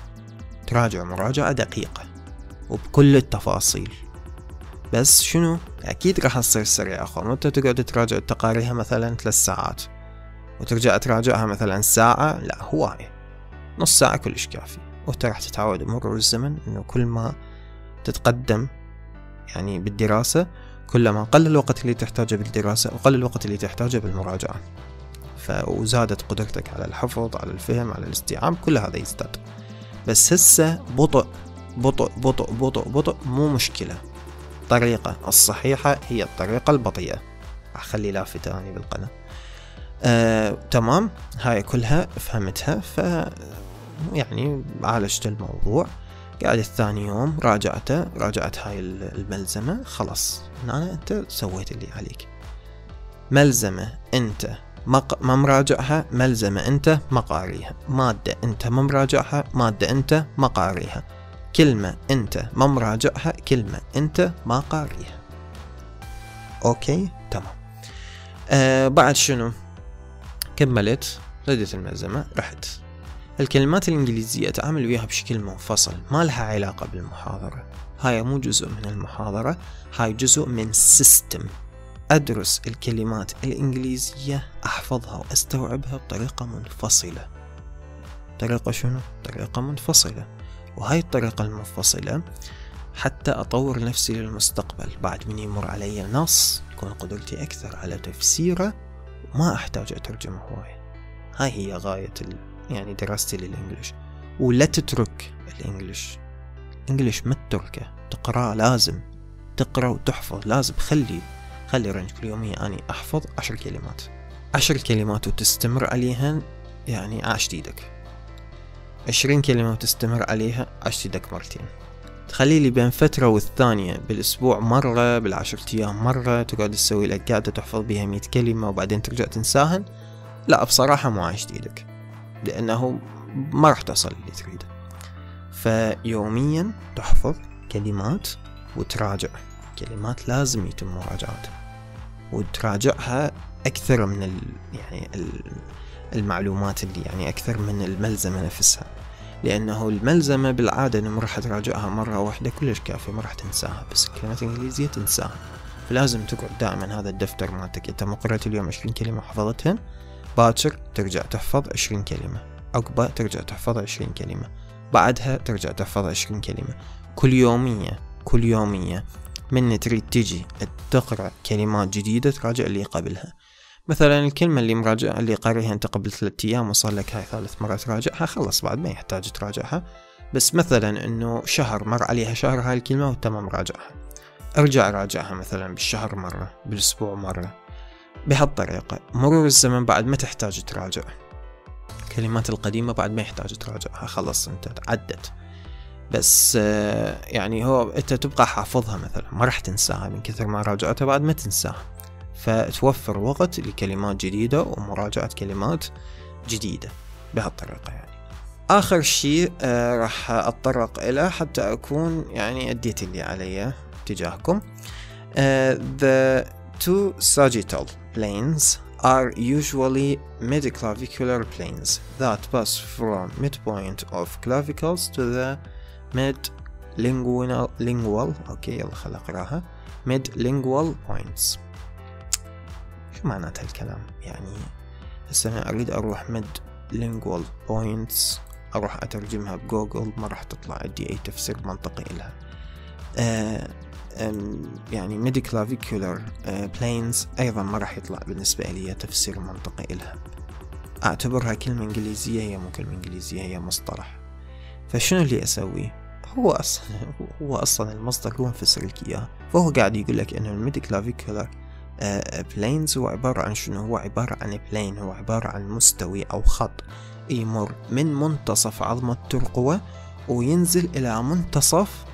تراجع مراجعة دقيقة وبكل التفاصيل. بس شنو؟ أكيد راح تصير سريعة أخو متى تقعد تراجع تقاريرها مثلا ثلاث ساعات. وترجع تراجعها مثلا ساعة؟ لا هواية نص ساعة كلش كافي. وانت راح تتعود بمرور الزمن إنه كل ما تتقدم يعني بالدراسة كلما قل الوقت اللي تحتاجه بالدراسة وقل الوقت اللي تحتاجه بالمراجعة. وزادت قدرتك على الحفظ على الفهم على الاستيعاب كل هذا يزداد. بس هسه بطء بطء بطء بطء بطء مو مشكلة. الطريقة الصحيحة هي الطريقة البطيئة. أخلي لافتة بالقلم. آه، تمام. هاي كلها فهمتها ف يعني عالجت الموضوع. قاعد الثاني يوم راجعته راجعت هاي الملزمة خلاص هنا أنت سويت اللي عليك. ملزمة أنت ما مراجعها ملزمة أنت مقاريها. مادة أنت ما مراجعها مادة أنت مقاريها. كلمة أنت ما مراجعها كلمة أنت ما قاريها okay تمام. آه بعد شنو؟ كملت ردت الملزمة رحت. الكلمات الإنجليزية أتعامل وياها بشكل منفصل ما لها علاقة بالمحاضرة. هاي مو جزء من المحاضرة هاي جزء من system أدرس الكلمات الإنجليزية أحفظها وأستوعبها بطريقة منفصلة. طريقة شنو؟ طريقة منفصلة. وهاي الطريقة المنفصلة حتى أطور نفسي للمستقبل. بعد من يمر علي نص تكون قدرتي أكثر على تفسيره. وما أحتاج أترجم هواية هاي هي غاية ال... يعني دراستي للإنجليش. ولا تترك الإنجليش. الإنجليش ما تتركه. تقرأ لازم. تقرأ وتحفظ. لازم. خلي خلي رنج كل يومية أني أحفظ عشر كلمات. عشر كلمات وتستمر عليهن يعني عاش إيدك عشرين كلمة وتستمر عليها عاش إيدك مرتين. تخلي لي بين فترة والثانية بالأسبوع مرة بالعشرة أيام مرة تقعد تسوي لك قاعدة تحفظ بها مية كلمة وبعدين ترجع تنساهن؟ لا بصراحة مو عايش إيدك لأنه ما راح توصل اللي تريده. فيوميا تحفظ كلمات وتراجع. كلمات لازم يتم مراجعتها وتراجعها أكثر من يعني ال المعلومات اللي يعني أكثر من الملزمة نفسها. لأنه الملزمة بالعادة إنه راح تراجعها مرة واحدة كلش كافية ما راح تنساها بس الكلمات الإنجليزية تنساها. فلازم تقعد دائما هذا الدفتر مالتك. أنت ما قرأت اليوم عشرين كلمة وحفظتهن باكر ترجع تحفظ عشرين كلمة. عقبة ترجع تحفظ عشرين كلمة. بعدها ترجع تحفظ عشرين كلمة. كل يومية كل يومية من تريد تجي تقرأ كلمات جديدة تراجع اللي قبلها. مثلا الكلمة اللي مراجع اللي قاريها أنت قبل ثلاثة أيام وصار لك هاي ثالث مرة تراجعها خلص بعد ما يحتاج تراجعها. بس مثلا إنه شهر مر عليها شهر هاي الكلمة وانت ما مراجعها ارجع راجعها مثلا بالشهر مرة بالأسبوع مرة. بهالطريقة مرور الزمن بعد ما تحتاج تراجع. الكلمات القديمة بعد ما يحتاج تراجعها خلص أنت عدت. بس آه، يعني هو أنت تبقى حافظها مثلا ما راح تنساها من كثر ما راجعتها بعد ما تنساها. فتوفر وقت لكلمات جديدة ومراجعة كلمات جديدة بهالطريقة يعني آخر شيء آه راح أتطرق إلى حتى أكون يعني أديت اللي علي تجاهكم uh, The two sagittal planes are usually mid-clavicular planes that pass from midpoint of clavicles to the mid-inguinal okay يلا خل أقراها mid-inguinal points شو معنات هالكلام يعني هسه أنا أريد أروح mid-inguinal points أروح أترجمها بجوجل ما راح تطلع عندي أي تفسير منطقي لها آه يعني mid-clavicular planes أيضا ما راح يطلع بالنسبة لي تفسير منطقي لها أعتبرها كلمة إنجليزية هي مو كلمة إنجليزية هي مصطلح. فشنو اللي أسويه هو أصلا هو أصلا المصدر هو مفسر لك إياه. فهو قاعد يقول لك إنه ال mid-clavicular planes هو عبارة عن شنو؟ هو عبارة عن plane هو عبارة عن مستوي أو خط. يمر من منتصف عظمة الترقوة وينزل إلى منتصف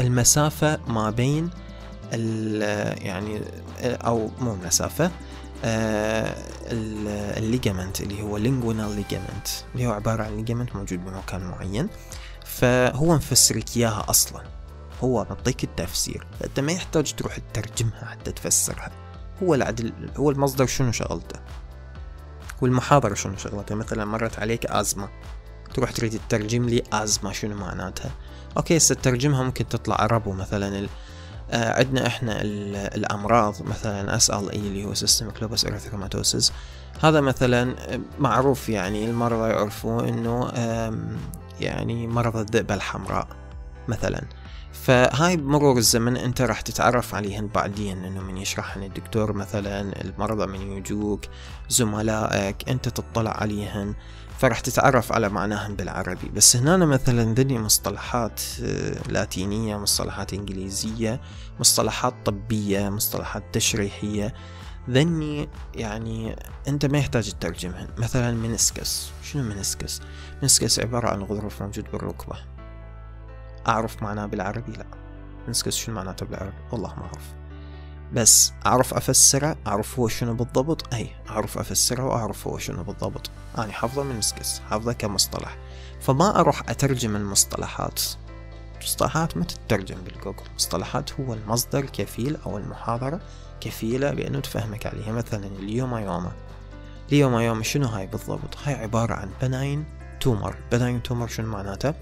المسافة ما بين يعني أو مو المسافة ال ligament اللي هو inguinal ligament اللي هو عبارة عن ligament موجود بمكان معين. فهو مفسرك إياها أصلا. هو معطيك التفسير. فأنت ما يحتاج تروح تترجمها حتى تفسرها. هو العدل هو المصدر شنو شغلته؟ والمحاضرة شنو شغلتها؟ مثلا مرت عليك asthma. تروح تريد تترجم لي asthma شنو معناتها؟ okay سترجمها ممكن تطلع ربو مثلا آه عندنا إحنا الأمراض مثلا SLE اللي هو systemic lupus erythematosus هذا مثلا معروف يعني المرضى يعرفوا إنه يعني مرض الذئبة الحمراء مثلا. فهاي بمرور الزمن انت راح تتعرف عليهن بعدين انه من يشرح الدكتور مثلا المرضى من يجوك زملائك انت تطلع عليهن فراح تتعرف على معناهم بالعربي. بس هنا مثلا ذني مصطلحات آه، لاتينية مصطلحات إنجليزية مصطلحات طبية مصطلحات تشريحية. ذني يعني انت ما يحتاج تترجمهن. مثلا منسكس شنو منسكس منسكس عبارة عن غضروف موجود بالركبة. أعرف معناه بالعربي؟ لا. منسكس شنو معناته بالعربي. والله ما أعرف. بس أعرف أفسره أعرف هو شنو بالضبط. أي أعرف أفسره وأعرف هو شنو بالضبط. أنا حافظة من مسكس حافظة كمصطلح. فما أروح أترجم المصطلحات. مصطلحات ما تترجم بالجوجل. مصطلحات هو المصدر كفيل أو المحاضرة كفيلة بأنه تفهمك عليها. مثلا leiomyoma leiomyoma شنو هاي بالضبط؟ هاي عبارة عن benign tumor benign tumor شنو معناته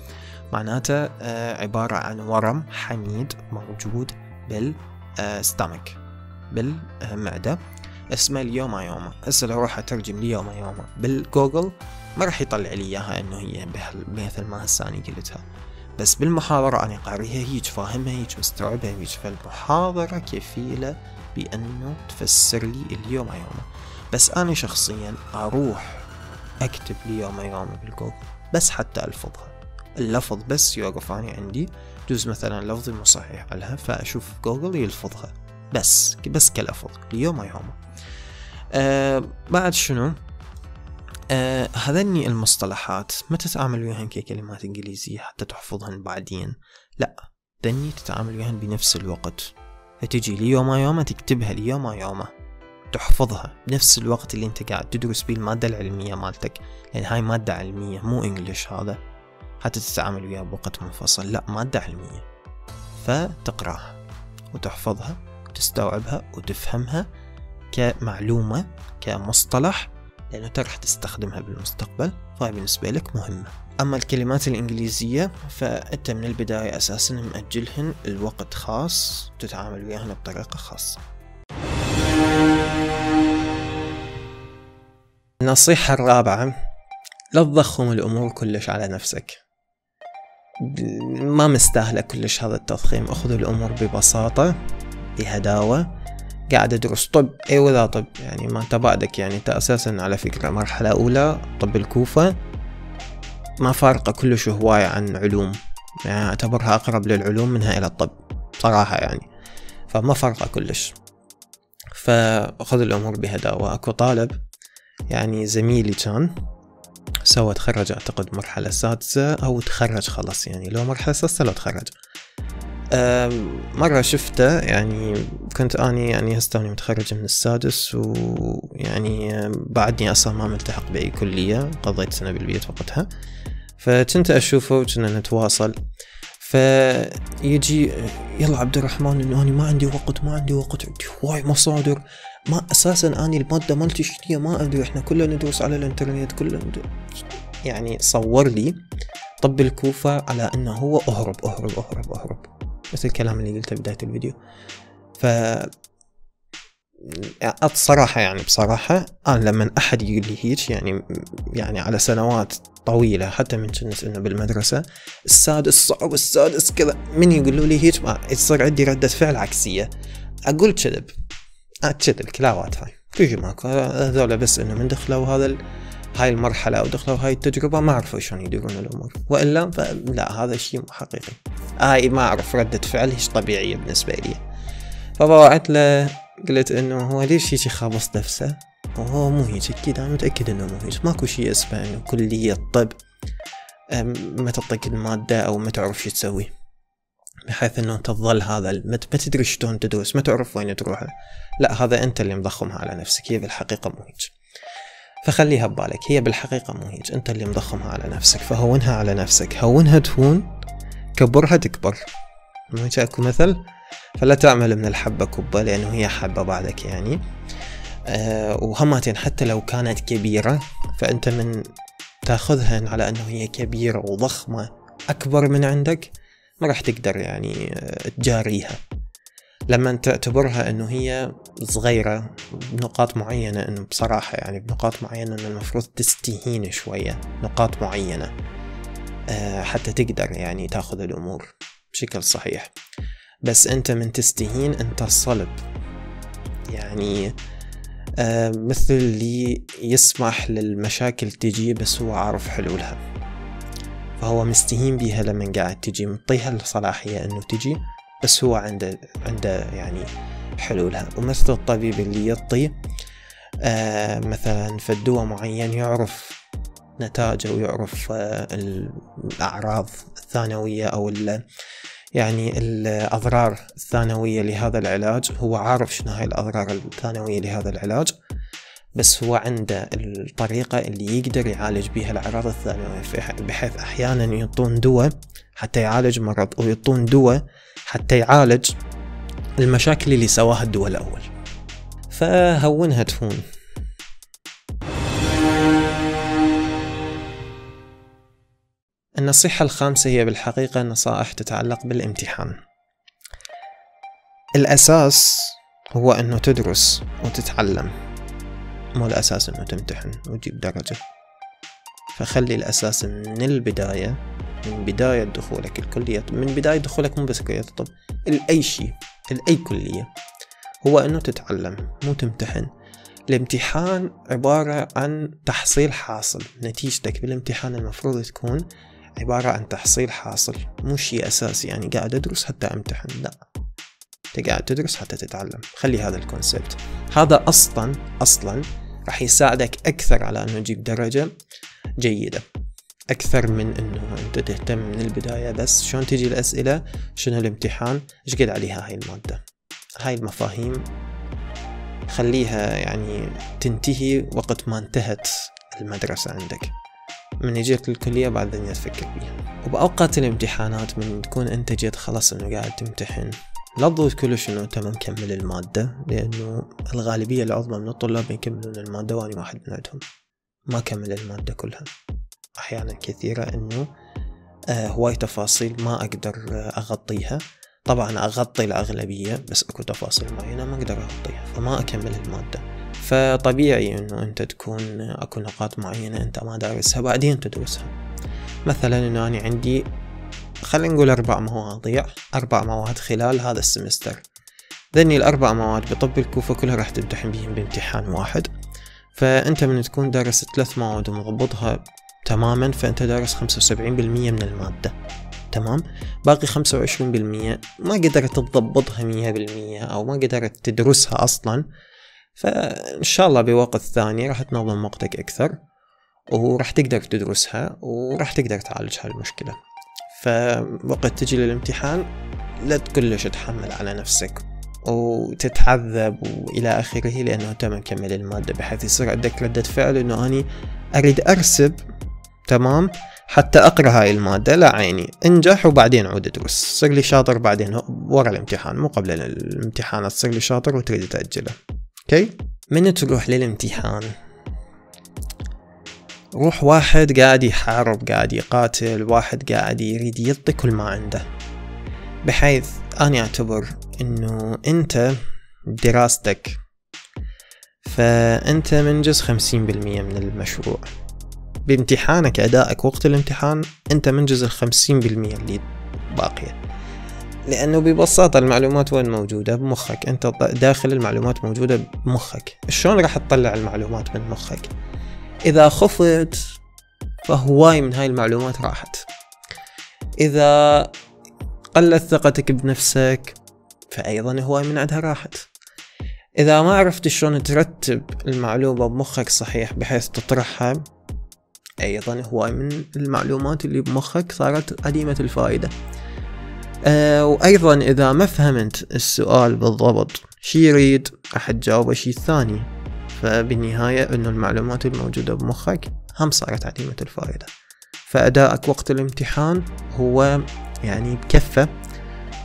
معناته آه عبارة عن ورم حميد موجود بال stomach بالمعدة اسمه leiomyoma هسه لو أروح اترجم leiomyoma بالجوجل ما راح يطلع لي إياها إنه هي مثل ما هسه اني قلتها. بس بالمحاضرة أنا قاريها هيج فاهمها هيج مستوعبها هيج فالمحاضرة كفيلة بأنه تفسر لي leiomyoma بس أنا شخصيا أروح أكتب لي leiomyoma بالجوجل بس حتى ألفظها. اللفظ بس يوقف أنا عندي. جزء مثلا لفظي مو صحيح عليها فأشوف جوجل يلفظها. بس بس كلفظ اليوم يوم آه بعد شنو؟ آه هذني المصطلحات. ما تتعامل وياهن ككلمات إنجليزية حتى تحفظهن بعدين؟ لا ذني تتعامل وياهن بنفس الوقت. فتجي اليوم يوم تكتبها اليوم يوم تحفظها بنفس الوقت اللي انت قاعد تدرس بيه المادة العلمية مالتك. لأن هاي مادة علمية مو إنجليش هذا. حتى تتعامل وياها بوقت منفصل. لا مادة علمية. فتقراها وتحفظها وتستوعبها وتفهمها كمعلومة كمصطلح لأنه أنت راح تستخدمها بالمستقبل فهي بالنسبة لك مهمة. أما الكلمات الإنجليزية فأنت من البداية أساسا مأجلهن الوقت خاص تتعامل وياهن بطريقة خاصة. النصيحة الرابعة لا تضخم الأمور كلش على نفسك. ما مستاهلة كلش هذا التضخيم. أخذ الأمور ببساطة بهداوة. قاعد أدرس طب. أي ولا طب. يعني ما أنت بعدك يعني أنت أساسا على فكرة مرحلة أولى طب الكوفة. ما فارقة كلش هواية عن علوم. يعني أعتبرها أقرب للعلوم منها إلى الطب صراحة يعني. فما فارقة كلش. فأخذ الأمور بهداوة. أكو طالب يعني زميلي كان. سوى تخرج أعتقد مرحلة سادسة أو تخرج خلاص يعني لو مرحلة سادسة لو تخرج. مرة شفته يعني كنت أني يعني هستوني متخرج من السادس ويعني بعدني أصلا ما ملتحق بأي كلية قضيت سنة بالبيت وقتها. فكنت أشوفه وكنا نتواصل. فيجي يلا عبد الرحمن إنه أنا ما عندي وقت ما عندي وقت عندي هواي مصادر. ما أساسا أني المادة مالتي شنو ما أدري إحنا كلنا ندرس على الإنترنت كلنا يعني صور لي طب الكوفة على إنه هو أهرب أهرب أهرب أهرب. بس الكلام اللي قلته بداية الفيديو. ف الصراحة يعني بصراحة أنا لما أحد يقول لي هيك يعني يعني على سنوات طويلة حتى من كنت إنه بالمدرسة السادس صعب السادس كذا من يقولوا لي هيك ما يصير عندي ردة فعل عكسية. أقول كذب. كذب كلاوات هاي. تجي ماكو هذول بس إنه من دخلوا هذا هاي المرحلة أو دخلوا هاي التجربة ما عرفوا شلون يديرون الأمور. وإلا لا هذا شيء مو حقيقي. هاي ما أعرف ردة فعل هيش طبيعية بالنسبة لي. فبوعت له قلت إنه هو ليش هيك خابص نفسه؟ وهو مو هيك أكيد أنا متأكد إنه مو هيك. ماكو شيء اسمه إنه كلية طب ما تعطيك المادة أو ما تعرف شو تسوي. بحيث إنه تظل هذا ما تدري شلون تدرس ما تعرف وين تروح. لا هذا أنت اللي مضخمها على نفسك هي بالحقيقة مو هيك فخليها ببالك هي بالحقيقة مو هيك أنت اللي مضخمها على نفسك فهونها على نفسك. هونها تهون كبرها تكبر. مو أكو مثل؟ فلا تعمل من الحبة كبة لأنه هي حبة بعدك يعني. أه وهمتين حتى لو كانت كبيرة فأنت من تاخذها على أنه هي كبيرة وضخمة أكبر من عندك ما راح تقدر يعني آه، تجاريها. لما تعتبرها إنه هي صغيرة بنقاط معينة إنه بصراحة يعني بنقاط معينة إنه المفروض تستهين شوية نقاط معينة آه، حتى تقدر يعني تاخذ الأمور بشكل صحيح. بس أنت من تستهين أنت صلب. يعني آه، مثل اللي يسمح للمشاكل تجي بس هو عارف حلولها. فهو مستهين بيها لما قاعد تجي مطيها الصلاحية إنه تجي بس هو عنده عنده يعني حلولها. ومثل الطبيب اللي يعطي آه مثلا في الدواء معين يعرف نتائجه ويعرف آه الأعراض الثانوية أو يعني الأضرار الثانوية لهذا العلاج. هو عارف شنو هاي الأضرار الثانوية لهذا العلاج. بس هو عنده الطريقة اللي يقدر يعالج بها الأعراض الثانوية بحيث أحيانا يعطون دواء حتى يعالج مرض ويعطون دواء حتى يعالج المشاكل اللي سواها الدواء الأول. فهونها تهون. النصيحة الخامسة هي بالحقيقة نصائح تتعلق بالامتحان. الأساس هو أنه تدرس وتتعلم. مو الأساس أنه تمتحن وتجيب درجة. فخلي الأساس من البداية من بداية دخولك الكلية. من بداية دخولك مو بس كلية الطب لأي شيء لأي كلية. هو أنه تتعلم مو تمتحن. الامتحان عبارة عن تحصيل حاصل. نتيجتك بالامتحان المفروض تكون عبارة عن تحصيل حاصل. مو شيء أساسي يعني قاعد أدرس حتى أمتحن. لا. أنت قاعد تدرس حتى تتعلم. خلي هذا الكونسبت. هذا أصلا أصلا راح يساعدك أكثر على أنه تجيب درجة جيدة. أكثر من أنه أنت تهتم من البداية بس شلون تجي الأسئلة؟ شنو الامتحان؟ إيش قد عليها هاي المادة؟ هاي المفاهيم خليها يعني تنتهي وقت ما انتهت المدرسة عندك. من يجيك الكلية بعدين تفكر بيها وبأوقات الامتحانات من تكون أنت جيت خلاص إنه قاعد تمتحن. لا تضوج كلش إنه أنت ما مكمل المادة لأنه الغالبية العظمى من الطلاب يكملون المادة وأنا واحد من عندهم. ما كمل المادة كلها. أحيانا كثيرة إنه آه هواي تفاصيل ما أقدر أغطيها. طبعا أغطي الأغلبية بس أكو تفاصيل معينة ما أقدر أغطيها فما أكمل المادة. فطبيعي إنه أنت تكون أكو نقاط معينة أنت ما دارسها بعدين تدرسها. مثلا إنه أنا عندي خلينا نقول أربع مواضيع أربع مواد خلال هذا السمستر. ذني الأربع مواد بطب الكوفة كلها راح تمتحن بهم بامتحان واحد. فأنت من تكون دارس ثلاث مواد ومضبطها تماما فأنت دارس خمسة وسبعين بالمية من المادة. تمام؟ باقي خمسة وعشرين بالمية ما قدرت تضبطها مية بالمية أو ما قدرت تدرسها أصلا. فإن شاء الله بوقت ثاني راح تنظم وقتك أكثر وراح تقدر تدرسها وراح تقدر تعالج هالمشكلة. فوقت تجي للامتحان لا كلش تحمل على نفسك وتتعذب وإلى آخره لأنه أنت ما مكمل المادة بحيث يصير عندك ردة فعل إنه أني أريد أرسب تمام؟ حتى أقرأ هاي المادة لا عيني انجح وبعدين عود ادرس صير لي شاطر بعدين ورا الامتحان مو قبل الامتحان تصير لي شاطر وتريد تأجله. أوكي؟ من تروح للامتحان؟ روح واحد قاعد يحارب قاعد يقاتل واحد قاعد يريد يعطي كل ما عنده. بحيث أنا أعتبر أنه أنت دراستك. فأنت منجز خمسين بالمية من المشروع. بامتحانك أدائك وقت الامتحان أنت منجز الخمسين بالمية اللي باقية. لأنه ببساطة المعلومات وين موجودة؟ بمخك. أنت داخل المعلومات موجودة بمخك. شلون راح تطلع المعلومات من مخك؟ إذا خفت فهواي من هاي المعلومات راحت. إذا قلت ثقتك بنفسك فأيضا هواي من عندها راحت. إذا ما عرفت شلون ترتب المعلومة بمخك صحيح بحيث تطرحها أيضا هواي من المعلومات اللي بمخك صارت عديمة الفائدة. أه وأيضا إذا ما فهمت السؤال بالضبط شي يريد؟ راح تجاوبه شي ثاني. فبالنهاية أنه المعلومات الموجودة بمخك هم صارت عديمة الفائدة. فأدائك وقت الامتحان هو يعني بكفة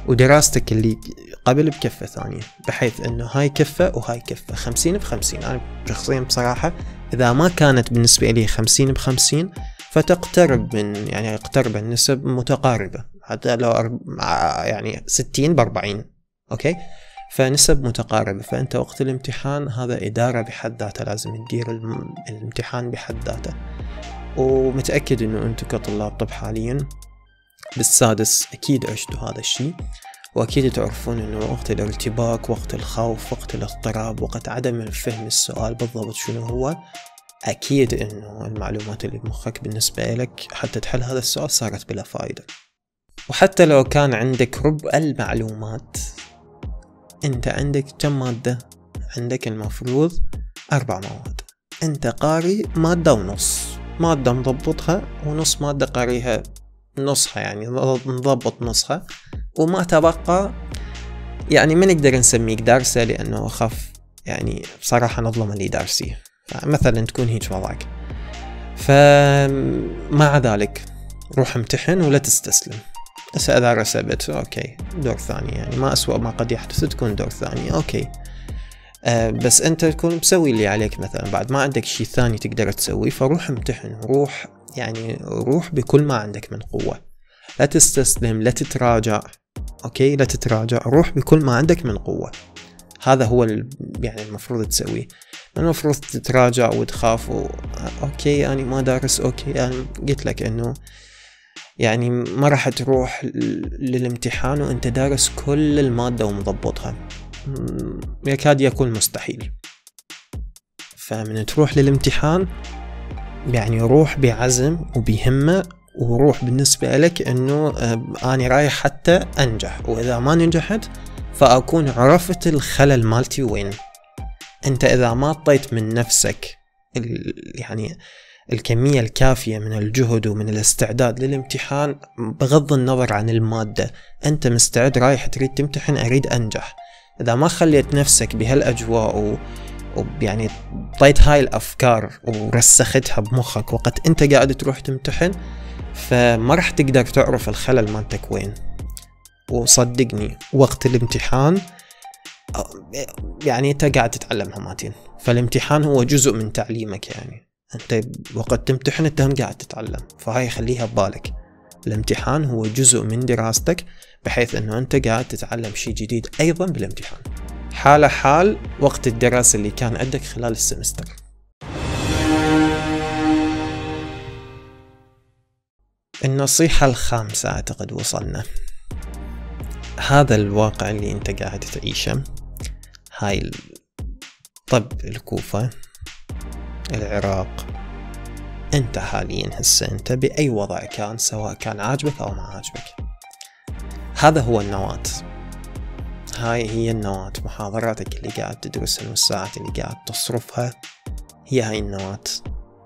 ودراستك اللي قبل بكفة ثانية بحيث أنه هاي كفة وهاي كفة. خمسين بخمسين. أنا شخصيا بصراحة إذا ما كانت بالنسبة لي خمسين بخمسين فتقترب من يعني اقترب النسب متقاربة. حتى لو. يعني ستين بأربعين. okay؟ فنسب متقاربة فأنت وقت الامتحان هذا إدارة بحد ذاتها لازم تدير الامتحان بحد ذاته. ومتأكد أنه أنتم كطلاب طب حاليا بالسادس أكيد عشتوا هذا الشيء. وأكيد تعرفون أنه وقت الارتباك وقت الخوف وقت الاضطراب وقت عدم فهم السؤال بالضبط شنو هو أكيد أنه المعلومات اللي بمخك بالنسبة لك حتى تحل هذا السؤال صارت بلا فائدة وحتى لو كان عندك ربع المعلومات انت عندك كم مادة؟ عندك المفروض أربع مواد. انت قاري مادة ونص. مادة مضبطها ونص مادة قاريها نصها يعني مضبط نصها. وما تبقى يعني ما نقدر نسميك دارسة لأنه أخاف يعني بصراحة نظلم اللي دارسيه مثلا تكون هيك وضعك. فمع ذلك روح امتحن ولا تستسلم. بس إذا رسبت okay. دور ثاني يعني. ما أسوأ ما قد يحدث تكون دور ثاني. okay. أه بس أنت تكون مسوي اللي عليك مثلا. بعد ما عندك شيء ثاني تقدر تسويه فروح امتحن. روح يعني روح بكل ما عندك من قوة. لا تستسلم لا تتراجع. okay؟ لا تتراجع. روح بكل ما عندك من قوة. هذا هو يعني المفروض تسويه. المفروض تتراجع وتخاف و... okay يعني ما دارس. okay يعني قلت لك إنه يعني ما راح تروح للامتحان وانت دارس كل المادة ومضبطها. يكاد يكون مستحيل. فمن تروح للامتحان يعني روح بعزم وبهمة وروح بالنسبة لك إنه آه، اني رايح حتى أنجح. وإذا ما نجحت فأكون عرفت الخلل مالتي وين. أنت إذا ما اعطيت من نفسك يعني الكمية الكافية من الجهد ومن الاستعداد للامتحان بغض النظر عن المادة. أنت مستعد رايح تريد تمتحن أريد أنجح. إذا ما خليت نفسك بهالأجواء و... ويعني طيت هاي الأفكار ورسختها بمخك وقت أنت قاعد تروح تمتحن فما راح تقدر تعرف الخلل مالتك وين. وصدقني وقت الامتحان يعني أنت قاعد تتعلم هماتين فالامتحان هو جزء من تعليمك يعني. أنت وقت تمتحن انت هم قاعد تتعلم فهاي خليها ببالك. الامتحان هو جزء من دراستك بحيث إنه أنت قاعد تتعلم شيء جديد أيضا بالامتحان. حالة حال وقت الدراسة اللي كان عندك خلال السمستر. النصيحة الخامسة أعتقد وصلنا. هذا الواقع اللي أنت قاعد تعيشه هاي طب الكوفة. العراق. انت حاليا هسه انت بأي وضع كان سواء كان عاجبك أو ما عاجبك. هذا هو النواة. هاي هي النواة محاضراتك اللي قاعد تدرسها والساعات اللي قاعد تصرفها. هي هاي النواة.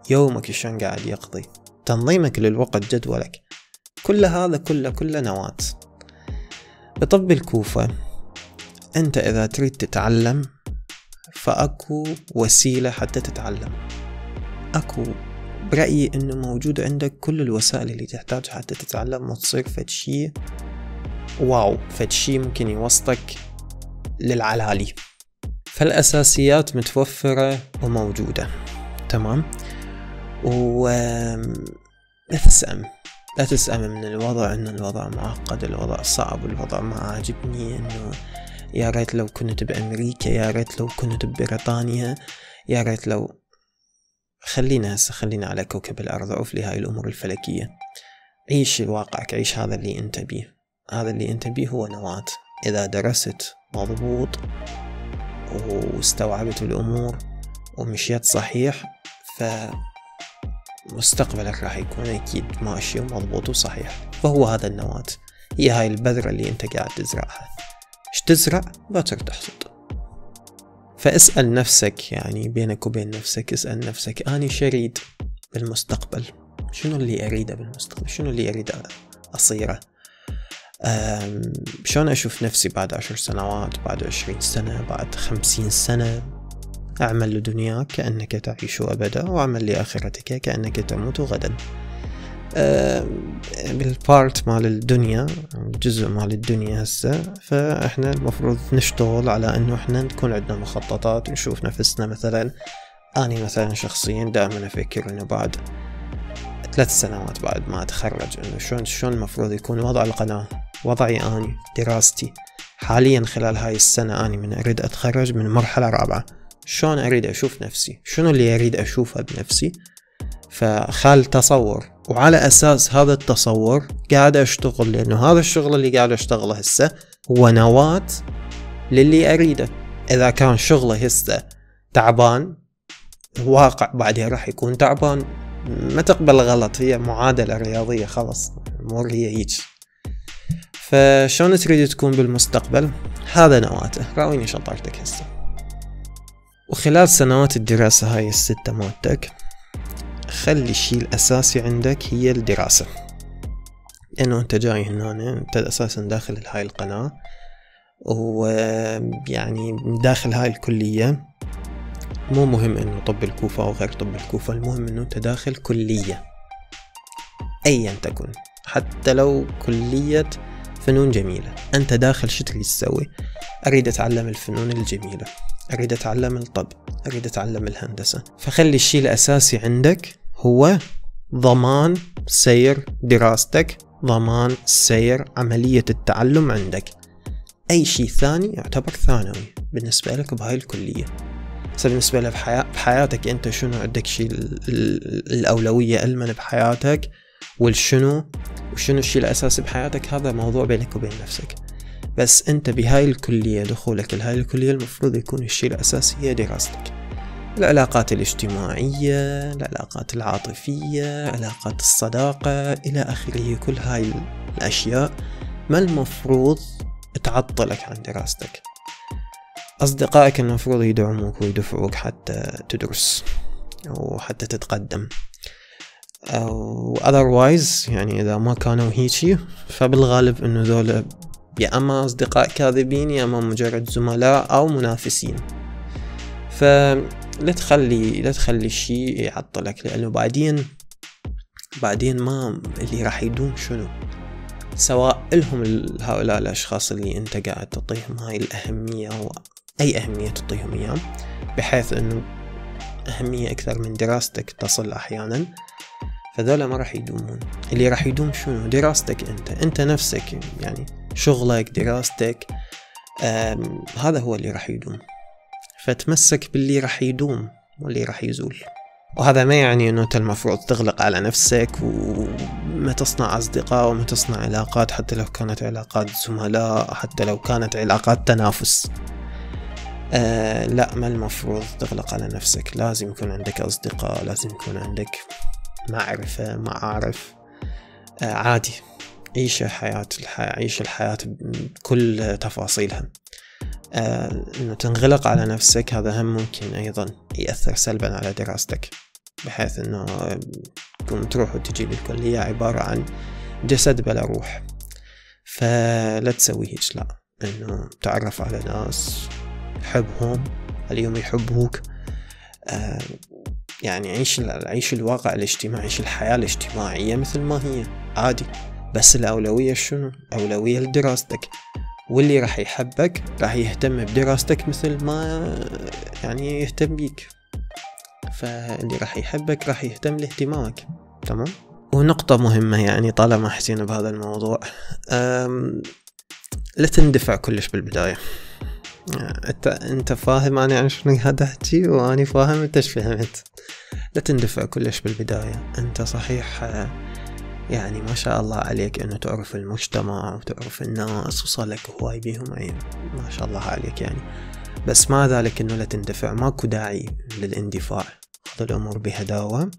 يومك شلون قاعد يقضي؟ تنظيمك للوقت جدولك. كل هذا كله كله نواة. بطب الكوفة انت إذا تريد تتعلم فأكو وسيلة حتى تتعلم. أكو برأيي إنه موجود عندك كل الوسائل اللي تحتاج حتى تتعلم وتصير فد شي واو فد شي ممكن يوصلك للعلالي. فالأساسيات متوفرة وموجودة. تمام؟ و لا تسأم. لا تسأم من الوضع إن الوضع معقد الوضع صعب الوضع ما عاجبني إنه يا ريت لو كنت بأمريكا يا ريت لو كنت ببريطانيا. يا ريت لو خلينا هسه خلينا على كوكب الأرض عوف لي هاي الأمور الفلكية. عيش واقعك عيش هذا اللي أنت بيه. هذا اللي أنت بيه هو نواة. إذا درست مضبوط واستوعبت الأمور ومشيت صحيح ف مستقبلك راح يكون أكيد ماشي ومضبوط وصحيح. فهو هذا النواة. هي هاي البذرة اللي أنت قاعد تزرعها. تزرع؟ باكر تحصد فاسأل نفسك يعني بينك وبين نفسك اسأل نفسك أني شريد بالمستقبل. شنو اللي أريده بالمستقبل؟ شنو اللي أريد أصيره؟ شلون أشوف نفسي بعد عشر سنوات بعد عشرين سنة بعد خمسين سنة؟ أعمل لدنياك كأنك تعيش أبدا وأعمل لآخرتك كأنك تموت غدا. بالبارت مال الدنيا جزء مال الدنيا هسه. فإحنا المفروض نشتغل على إنه إحنا تكون عندنا مخططات نشوف نفسنا مثلا. أني مثلا شخصيا دائما أفكر إنه بعد ثلاث سنوات بعد ما أتخرج إنه شلون شلون المفروض يكون وضع القناة وضعي أني دراستي. حاليا خلال هاي السنة أني من أريد أتخرج من مرحلة رابعة. شلون أريد أشوف نفسي؟ شنو اللي أريد أشوفه بنفسي؟ فخال تصور وعلى أساس هذا التصور قاعد أشتغل لأنه هذا الشغل اللي قاعد أشتغله هسه هو نواة للي أريده. إذا كان شغله هسه تعبان واقع بعدها راح يكون تعبان. ما تقبل غلط هي معادلة رياضية خلص الأمور هي هيج. فشون تريد تكون بالمستقبل؟ هذا نواته راويني شطارتك هسه. وخلال سنوات الدراسة هاي الستة مالتك خلي الشي الأساسي عندك هي الدراسة. لأنه أنت جاي هنا أنت أساسا داخل هاي القناة ويعني داخل هاي الكلية. مو مهم إنه طب الكوفة أو غير طب الكوفة المهم إنه أنت داخل كلية. ايا تكن. حتى لو كلية فنون جميلة. أنت داخل شو تريد تسوي؟ أريد أتعلم الفنون الجميلة. أريد أتعلم الطب. أريد أتعلم الهندسة. فخلي الشيء الأساسي عندك هو ضمان سير دراستك ضمان سير عملية التعلم عندك. أي شيء ثاني يعتبر ثانوي بالنسبة لك بهاي الكلية. بس بالنسبة لك بحياتك أنت شنو؟ عندك شيء الأولوية ألمن بحياتك؟ والشنو وشنو الشيء الأساسي بحياتك؟ هذا موضوع بينك وبين نفسك. بس أنت بهاي الكلية دخولك لهاي الكلية المفروض يكون الشيء الأساسي هي دراستك. العلاقات الاجتماعية العلاقات العاطفية علاقات الصداقة إلى آخره. كل هاي الأشياء ما المفروض تعطلك عن دراستك؟ أصدقائك المفروض يدعموك ويدفعوك حتى تدرس وحتى تتقدم. أو otherwise يعني إذا ما كانوا هيجي فبالغالب إنه ذولا يا أما أصدقاء كاذبين يا أما مجرد زملاء أو منافسين. فلا تخلي لا تخلي الشي يعطلك لأنه بعدين بعدين ما اللي راح يدوم شنو؟ سواء لهم هؤلاء الأشخاص اللي أنت قاعد تعطيهم هاي الأهمية أو أي أهمية تعطيهم إياه بحيث أنه أهمية أكثر من دراستك تصل أحيانا فذولا ما راح يدومون. اللي راح يدوم شنو؟ دراستك أنت أنت نفسك يعني شغلك دراستك هذا هو اللي راح يدوم. فتمسك باللي راح يدوم واللي راح يزول. وهذا ما يعني إنه أنت المفروض تغلق على نفسك وما تصنع أصدقاء وما تصنع علاقات حتى لو كانت علاقات زملاء حتى لو كانت علاقات تنافس. آه لا ما المفروض تغلق على نفسك. لازم يكون عندك أصدقاء لازم يكون عندك معرفة معارف. آه عادي. عيش حياة الحياة عيش الحياة بكل تفاصيلها. آه إنه تنغلق على نفسك هذا هم ممكن أيضا يأثر سلبا على دراستك بحيث إنه تكون تروح وتجي للكلية عبارة عن جسد بلا روح. فلا تسوي هيك لا. إنه تعرف على ناس حبهم اليوم يحبوك. آه يعني عيش عيش الواقع الاجتماعي عيش الحياة الاجتماعية مثل ما هي عادي. بس الأولوية شنو؟ أولوية لدراستك. واللي راح يحبك راح يهتم بدراستك مثل ما يعني يهتم بيك. فاللي راح يحبك راح يهتم لاهتمامك. تمام؟ ونقطة مهمة يعني طالما حسينا بهذا الموضوع. لا تندفع كلش بالبداية. أنت أنت فاهم أنا عن شنو قاعد أحكي؟ وأني فاهم أنت إيش فهمت؟ لا تندفع كلش بالبداية. أنت صحيح يعني ما شاء الله عليك إنه تعرف المجتمع وتعرف الناس وصار لك هواي بيهم. عين ما شاء الله عليك يعني. بس ما ذلك إنه لا تندفع. ماكو داعي للاندفاع. خذ الأمور بهداوة.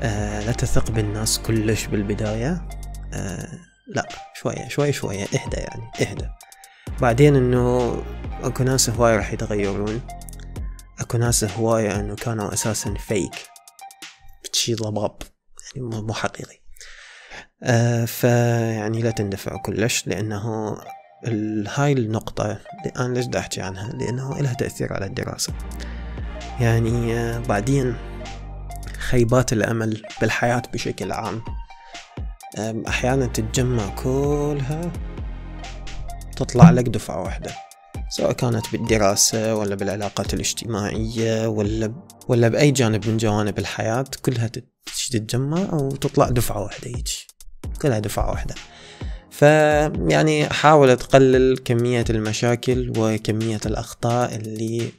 آه لا تثق بالناس كلش بالبداية. آه لا شوية شوية شوية. إهدى يعني إهدى. بعدين إنه أكو ناس هواية راح يتغيرون. أكو ناس هواية إنه كانوا أساسا فيك بتشي ضباب. يعني مو حقيقي. آه فيعني لا تندفع كلش لأنه هاي النقطة أنا ليش أحكي عنها؟ لأنه لها تأثير على الدراسة. يعني آه بعدين خيبات الأمل بالحياة بشكل عام. أحيانا تتجمع كلها تطلع لك دفعة واحدة سواء كانت بالدراسة ولا بالعلاقات الاجتماعية ولا ولا بأي جانب من جوانب الحياة كلها تتجمع وتطلع دفعة واحدة يجي كلها دفعة واحدة. فيعني حاول تقلل كمية المشاكل وكمية الأخطاء اللي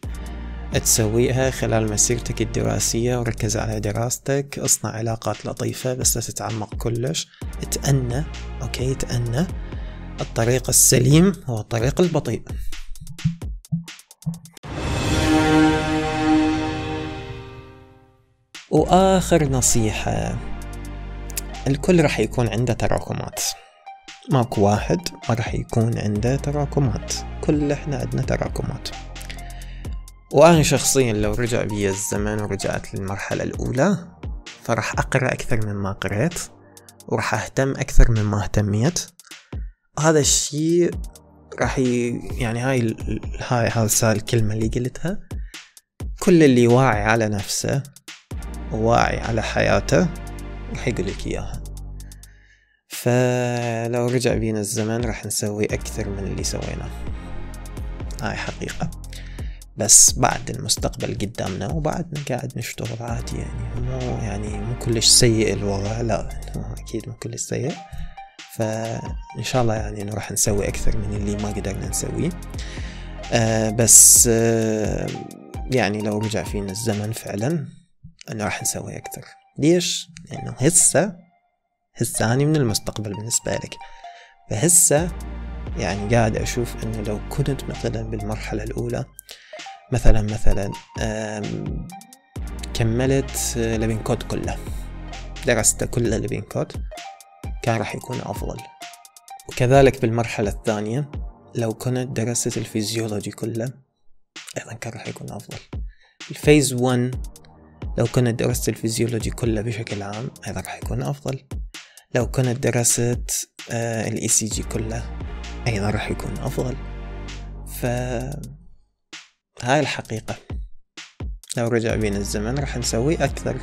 تسويها خلال مسيرتك الدراسية وركز على دراستك اصنع علاقات لطيفة بس لا تتعمق كلش. تأنى okay تأنى الطريق السليم هو الطريق البطيء. وآخر نصيحة. الكل راح يكون عنده تراكمات. ماكو واحد ما راح يكون عنده تراكمات. كل إحنا عندنا تراكمات. وأنا شخصيا لو رجع بي الزمن ورجعت للمرحلة الأولى فراح أقرأ أكثر مما قرأت وراح أهتم أكثر مما اهتميت. هذا الشيء راح ي... يعني هاي هاي هذا الكلمة اللي قلتها. كل اللي واعي على نفسه وواعي على حياته راح لك إياها. فلو رجع بينا الزمن راح نسوي أكثر من اللي سويناه. هاي حقيقة. بس بعد المستقبل قدامنا وبعدنا قاعد نشتغل عادي يعني. مو يعني مو كلش سيء الوضع. لا أكيد مو كلش سيء. فإن شاء الله يعني إنه راح نسوي أكثر من اللي ما قدرنا نسويه. آه بس آه يعني لو رجع فينا الزمن فعلا أنه راح نسوي أكثر. ليش؟ لأنه هسه هسه أنا من المستقبل بالنسبة لك. فهسه يعني قاعد أشوف أنه لو كنت مثلا بالمرحلة الأولى مثلا مثلا كملت Lippincott كله درست كل Lippincott كان راح يكون أفضل. وكذلك بالمرحلة الثانية لو كنت درست الفيزيولوجي كله أيضا كان راح يكون أفضل. ال phase 1 لو كنت درست الفيزيولوجي كله بشكل عام أيضا راح يكون أفضل. لو كنت درست ال ECG كله أيضا راح يكون أفضل. ف هاي الحقيقة. لو رجع بينا الزمن راح نسوي أكثر.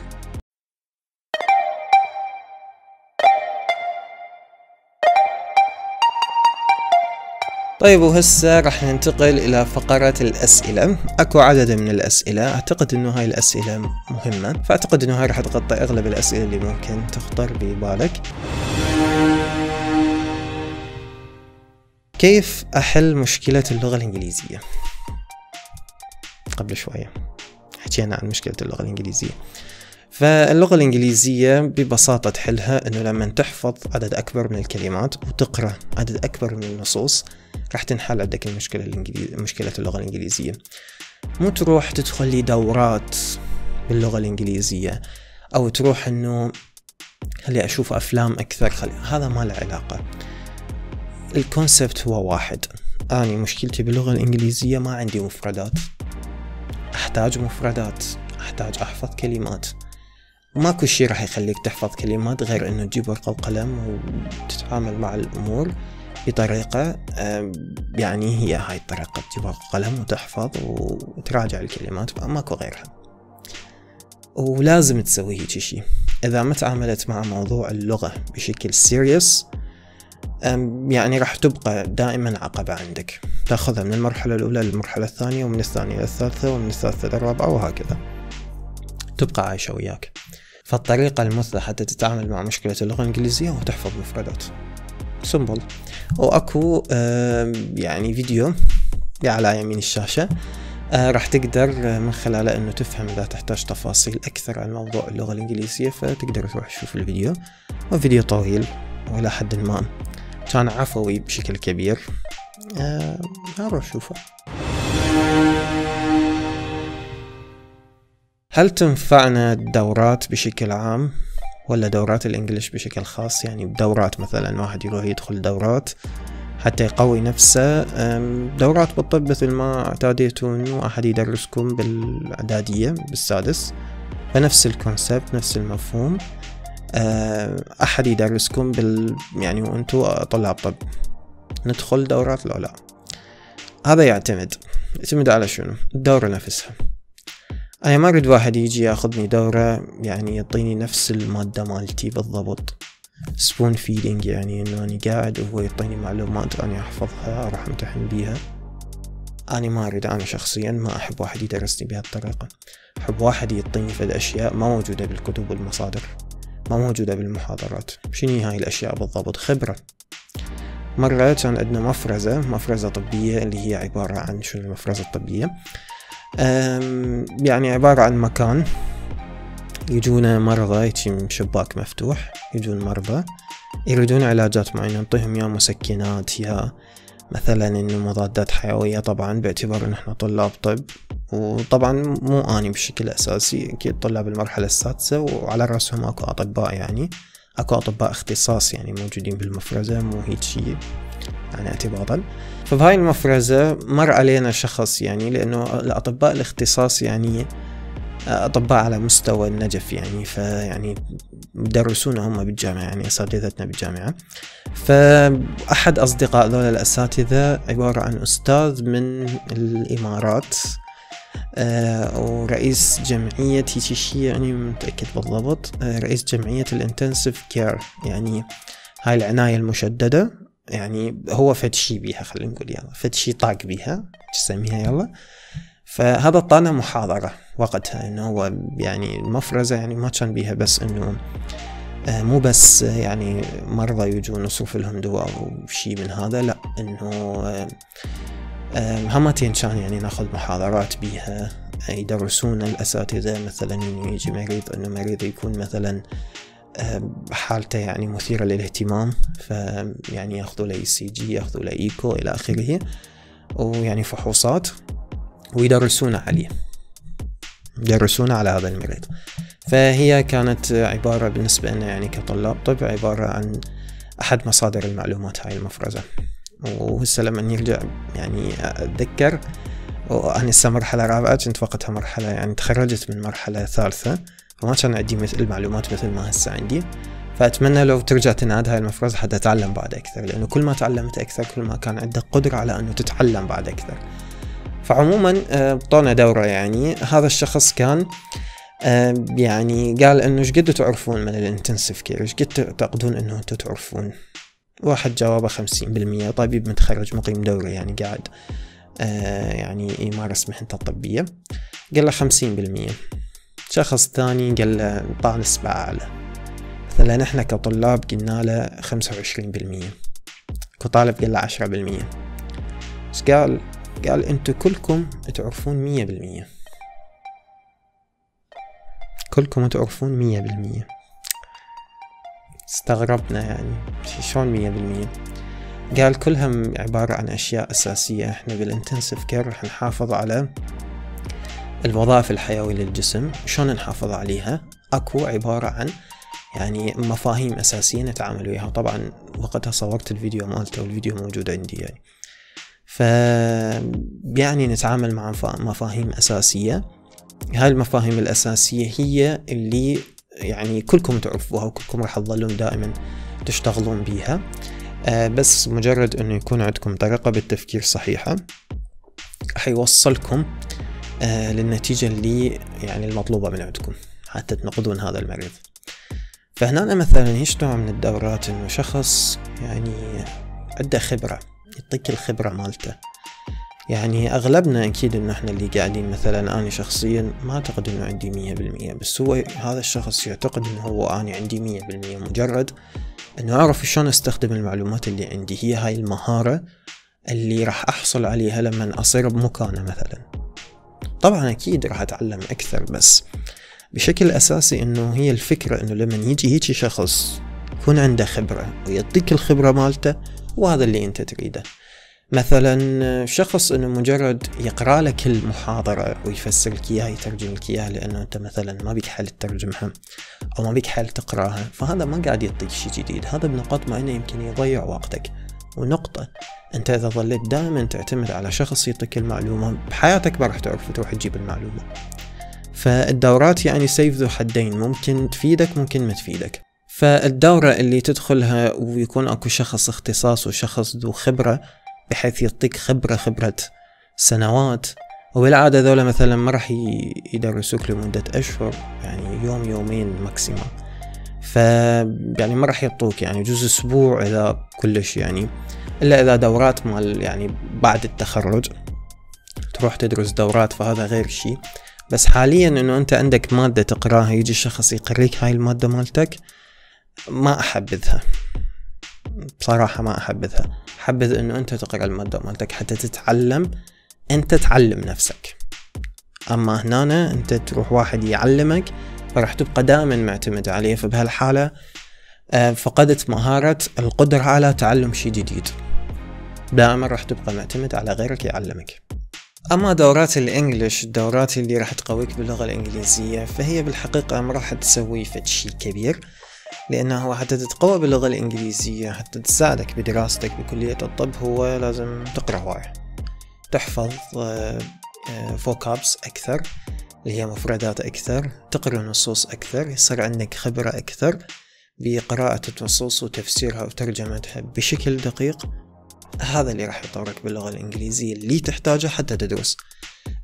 طيب وهسه راح ننتقل إلى فقرة الأسئلة. أكو عدد من الأسئلة. أعتقد أنه هاي الأسئلة مهمة فأعتقد أنه هاي راح تغطي أغلب الأسئلة اللي ممكن تخطر ببالك. كيف أحل مشكلة اللغة الإنجليزية؟ قبل شوية حكينا عن مشكلة اللغة الإنجليزية. فاللغة الإنجليزية ببساطة تحلها أنه لما تحفظ عدد أكبر من الكلمات وتقرأ عدد أكبر من النصوص راح تنحل عندك المشكلة الإنجليزية مشكلة اللغة الإنجليزية. مو تروح تدخل لي دورات باللغة الإنجليزية أو تروح أنه خلي أشوف أفلام أكثر خلي هذا ما له علاقة. الكونسبت هو واحد. أنا مشكلتي باللغة الإنجليزية ما عندي مفردات. أحتاج مفردات أحتاج أحفظ كلمات. ماكو شي راح يخليك تحفظ كلمات غير إنه تجيب ورقة وقلم وتتعامل مع الأمور بطريقة يعني هي هاي الطريقة تجيب ورقة وقلم وتحفظ وتراجع الكلمات ماكو غيرها. ولازم تسوي هيك شي. إذا ما تعاملت مع موضوع اللغة بشكل سيريس يعني راح تبقى دائما عقبة عندك. تأخذها من المرحلة الأولى للمرحلة الثانية ومن الثانية للثالثة ومن الثالثة للرابعة وهكذا. تبقى عايشة وياك. فالطريقة المثلى حتى تتعامل مع مشكلة اللغة الإنجليزية هو تحفظ مفردات. سمبل وأكو يعني فيديو على يمين الشاشة. آه راح تقدر من خلاله إنه تفهم إذا تحتاج تفاصيل أكثر عن موضوع اللغة الإنجليزية فتقدر تروح تشوف الفيديو. وفيديو طويل وإلى حد ما. كان عفوي بشكل كبير. آه روح شوفه هل تنفعنا الدورات بشكل عام؟ ولا دورات الإنجليش بشكل خاص؟ يعني دورات مثلا واحد يروح يدخل دورات حتى يقوي نفسه. دورات بالطب مثل ما اعتاديتوا انه احد يدرسكم بالإعدادية بالسادس. فنفس الكونسبت نفس المفهوم. أحد يدرسكم بال يعني وانتوا طلاب طب. ندخل دورات لا لا؟ هذا يعتمد. يعتمد على شنو؟ الدورة نفسها أنا ما أريد واحد يجي ياخذني دورة يعني يعطيني نفس المادة مالتي بالضبط. spoon feeding يعني إنه اني قاعد وهو يعطيني معلومات اني أحفظها أروح أمتحن بيها. اني ما أريد أنا شخصيا ما أحب واحد يدرسني بهالطريقة. أحب واحد يعطيني فد اشياء ما موجودة بالكتب والمصادر ما موجودة بالمحاضرات. شنو هاي الأشياء بالضبط؟ خبرة. مرة كان عندنا مفرزة مفرزة طبية اللي هي عبارة عن شنو المفرزة الطبية؟ يعني عبارة عن مكان. يجونا مرضى يجي شباك مفتوح يجون مرضى. يريدون علاجات معينة نعطيهم يا مسكنات يا مثلا إنه مضادات حيوية. طبعا باعتبار إن إحنا طلاب طب. وطبعا مو اني بشكل أساسي أكيد طلاب المرحلة السادسة وعلى رأسهم أكو أطباء يعني. أكو أطباء اختصاص يعني موجودين بالمفرزة مو هيك شي يعني اعتباطا. فبهاي المفرزة مر علينا شخص يعني لأنه الأطباء الاختصاص يعني أطباء على مستوى النجف يعني فيعني درسونا هم بالجامعة يعني أساتذتنا بالجامعة. فأحد أصدقاء ذول الأساتذة عبارة عن أستاذ من الإمارات. آه ورئيس جمعية هيك شيء يعني متأكد بالضبط آه رئيس جمعية ال intensive care يعني هاي العناية المشددة يعني هو فد شي بيها خلينا نقول يلا فد شي طاق بيها تسميها يلا. فهذا اعطانا محاضرة وقتها إنه هو يعني المفرزة يعني ما كان بيها بس إنه آه، مو بس يعني مرضى يجون نصرف لهم دواء أو شيء من هذا لا إنه همتين كان يعني ناخذ محاضرات بيها. يدرسون الأساتذة مثلا يجي مريض إنه مريض يكون مثلا حالته يعني مثيرة للاهتمام. فيعني ياخذوا له ECG ياخذوا له إيكو إلى آخره ويعني فحوصات. ويدرسون عليه. يدرسون على هذا المريض. فهي كانت عبارة بالنسبة لنا يعني كطلاب طب عبارة عن أحد مصادر المعلومات هاي المفرزة. وهسه لما نرجع يعني أتذكر. وأنا هسه مرحلة رابعة كنت وقتها مرحلة يعني تخرجت من مرحلة ثالثة. وما كان عندي مثل المعلومات مثل ما هسه عندي. فأتمنى لو ترجع تنعاد هاي المفرزة حتى أتعلم بعد أكثر. لأنه كل ما تعلمت أكثر كل ما كان عندك قدرة على أنه تتعلم بعد أكثر. فعموما أعطونا آه، دورة يعني. هذا الشخص كان آه، يعني قال إنه إيش قد تعرفون من الإنتنسيف كير؟ إيش قد تعتقدون إنه أنتم تعرفون؟ واحد جوابه خمسين بالمية. طبيب متخرج مقيم دورة يعني قاعد آه، يعني يمارس مهنته الطبية قال له خمسين بالمية. شخص ثاني قال له طع نسبة أعلى مثلا إحنا كطلاب قلنا له خمسة وعشرين بالمية. كطالب قال له عشرة بالمية. إيش قال؟ قال انتو كلكم تعرفون مية بالمية. كلكم تعرفون مية بالمية. استغربنا يعني. شلون مية بالمية؟ قال كلها عبارة عن أشياء أساسية. إحنا بالإنتنسيف كير رح نحافظ على الوظائف الحيوية للجسم. شلون نحافظ عليها؟ أكو عبارة عن يعني مفاهيم أساسية نتعامل وياها. طبعا وقتها صورت الفيديو مالته والفيديو موجود عندي يعني. ف يعني نتعامل مع مفاهيم أساسية. هاي المفاهيم الأساسية هي اللي يعني كلكم تعرفوها وكلكم راح تظلون دائما تشتغلون بيها. آه بس مجرد إنه يكون عندكم طريقة بالتفكير صحيحة حيوصلكم آه للنتيجة اللي يعني المطلوبة من عندكم حتى تنقذون هذا المريض. فهنا مثلا إيش نوع من الدورات إنه شخص يعني عنده خبرة يعطيك الخبرة مالته؟ يعني أغلبنا أكيد إنه إحنا اللي قاعدين مثلا أنا شخصيا ما أعتقد إنه عندي مية بالمية بس هو هذا الشخص يعتقد إنه هو أنا عندي مية بالمية مجرد إنه أعرف شلون أستخدم المعلومات اللي عندي. هي هاي المهارة اللي راح أحصل عليها لما أصير بمكانة مثلا. طبعا أكيد راح أتعلم أكثر بس بشكل أساسي إنه هي الفكرة إنه لما يجي هيجي شخص يكون عنده خبرة ويعطيك الخبرة مالته وهذا اللي أنت تريده. مثلا شخص إنه مجرد يقرأ لك المحاضرة ويفسر لك إياها يترجم لك إياها لأنه أنت مثلا ما بيك حل تترجمها أو ما بيك حل تقرأها فهذا ما قاعد يعطيك شيء جديد. هذا بنقاط معينه يمكن يضيع وقتك. ونقطة أنت إذا ظليت دائما تعتمد على شخص يعطيك المعلومة بحياتك ما راح تعرف تروح تجيب المعلومة. فالدورات يعني سيف ذو حدين ممكن تفيدك ممكن ما تفيدك. فالدورة اللي تدخلها ويكون أكو شخص اختصاص وشخص ذو خبرة بحيث يعطيك خبرة خبرة سنوات. وبالعادة ذولا مثلا ما راح يدرسوك لمدة أشهر يعني يوم يومين ماكسيموم ف يعني ما راح يعطوك يعني جزء أسبوع اذا كلش يعني إلا إذا دورات مال يعني بعد التخرج. تروح تدرس دورات فهذا غير شيء. بس حاليا إنه أنت عندك مادة تقراها يجي شخص يقريك هاي المادة مالتك ما أحبذها. بصراحة ما أحبذها. حبذ إنه أنت تقرأ المادة مالتك حتى تتعلم. أنت تعلم نفسك. أما هنا أنت تروح واحد يعلمك فراح تبقى دائما معتمد عليه. فبهالحالة آه، فقدت مهارة القدرة على تعلم شيء جديد. دائما راح تبقى معتمد على غيرك يعلمك. أما دورات الإنجليش الدورات اللي راح تقويك باللغة الإنجليزية فهي بالحقيقة ما راح تسوي فد شي كبير. لأنه حتى تتقوى باللغة الإنجليزية حتى تساعدك بدراستك بكلية الطب هو لازم تقرأ هواية تحفظ فوكابس آه، آه، أكثر اللي هي مفردات أكثر تقرأ نصوص أكثر يصير عندك خبرة أكثر بقراءة النصوص وتفسيرها وترجمتها بشكل دقيق. هذا اللي راح يطورك باللغة الإنجليزية اللي تحتاجه حتى تدرس.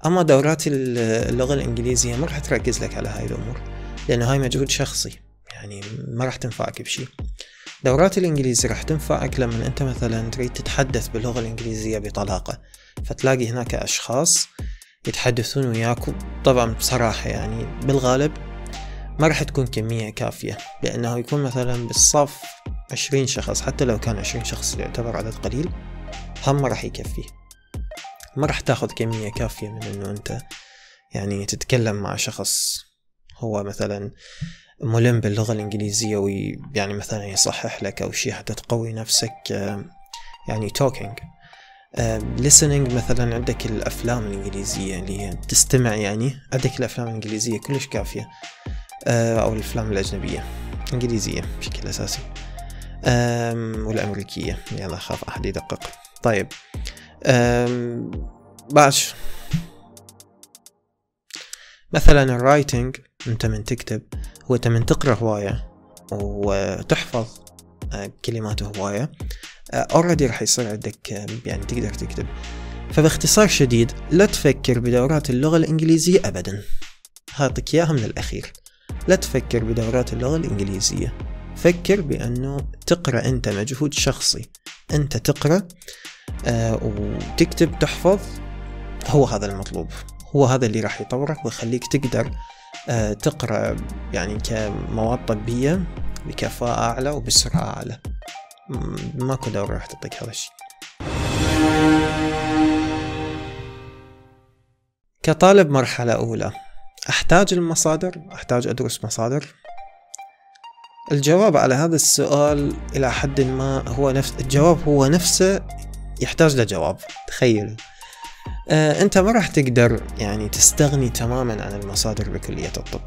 أما دورات اللغة الإنجليزية ما راح تركز لك على هاي الأمور لأن هاي مجهود شخصي. يعني ما راح تنفعك بشي. دورات الإنجليزي راح تنفعك لما أنت مثلا تريد تتحدث باللغة الإنجليزية بطلاقة فتلاقي هناك أشخاص يتحدثون وياكم طبعا بصراحة يعني بالغالب ما راح تكون كمية كافية لأنه يكون مثلا بالصف عشرين شخص حتى لو كان عشرين شخص يعتبر عدد قليل هم ما راح يكفي. ما راح تاخذ كمية كافية من إنه أنت يعني تتكلم مع شخص هو مثلا ملم باللغة الإنجليزية ويعني مثلا يصحح لك أو شيء حتى تقوي نفسك يعني talking listening مثلا عندك الأفلام الإنجليزية اللي تستمع يعني عندك الأفلام الإنجليزية كلش كافية آه، أو الأفلام الأجنبية إنجليزية بشكل أساسي والأمريكية. يلا أخاف أحد يدقق. طيب باش. مثلا ال writing انت من تكتب هو انت من تقرأ هواية وتحفظ آه، كلمات هواية اوريدي آه، راح يصير عندك يعني تقدر تكتب. فباختصار شديد لا تفكر بدورات اللغة الإنجليزية أبدا. هاتك إياها من الأخير. لا تفكر بدورات اللغة الإنجليزية. فكر بأنه تقرأ أنت مجهود شخصي. أنت تقرأ آه وتكتب تحفظ هو هذا المطلوب. هو هذا اللي راح يطورك ويخليك تقدر آه تقرأ يعني كمواد طبية بكفاءة أعلى وبسرعة أعلى. ماكو دورة راح تعطيك هذا الشيء. كطالب مرحلة أولى أحتاج المصادر؟ أحتاج أدرس مصادر؟ الجواب على هذا السؤال إلى حد ما هو نفس الجواب هو نفسه يحتاج لجواب تخيل. آه أنت ما راح تقدر يعني تستغني تماما عن المصادر بكلية الطب.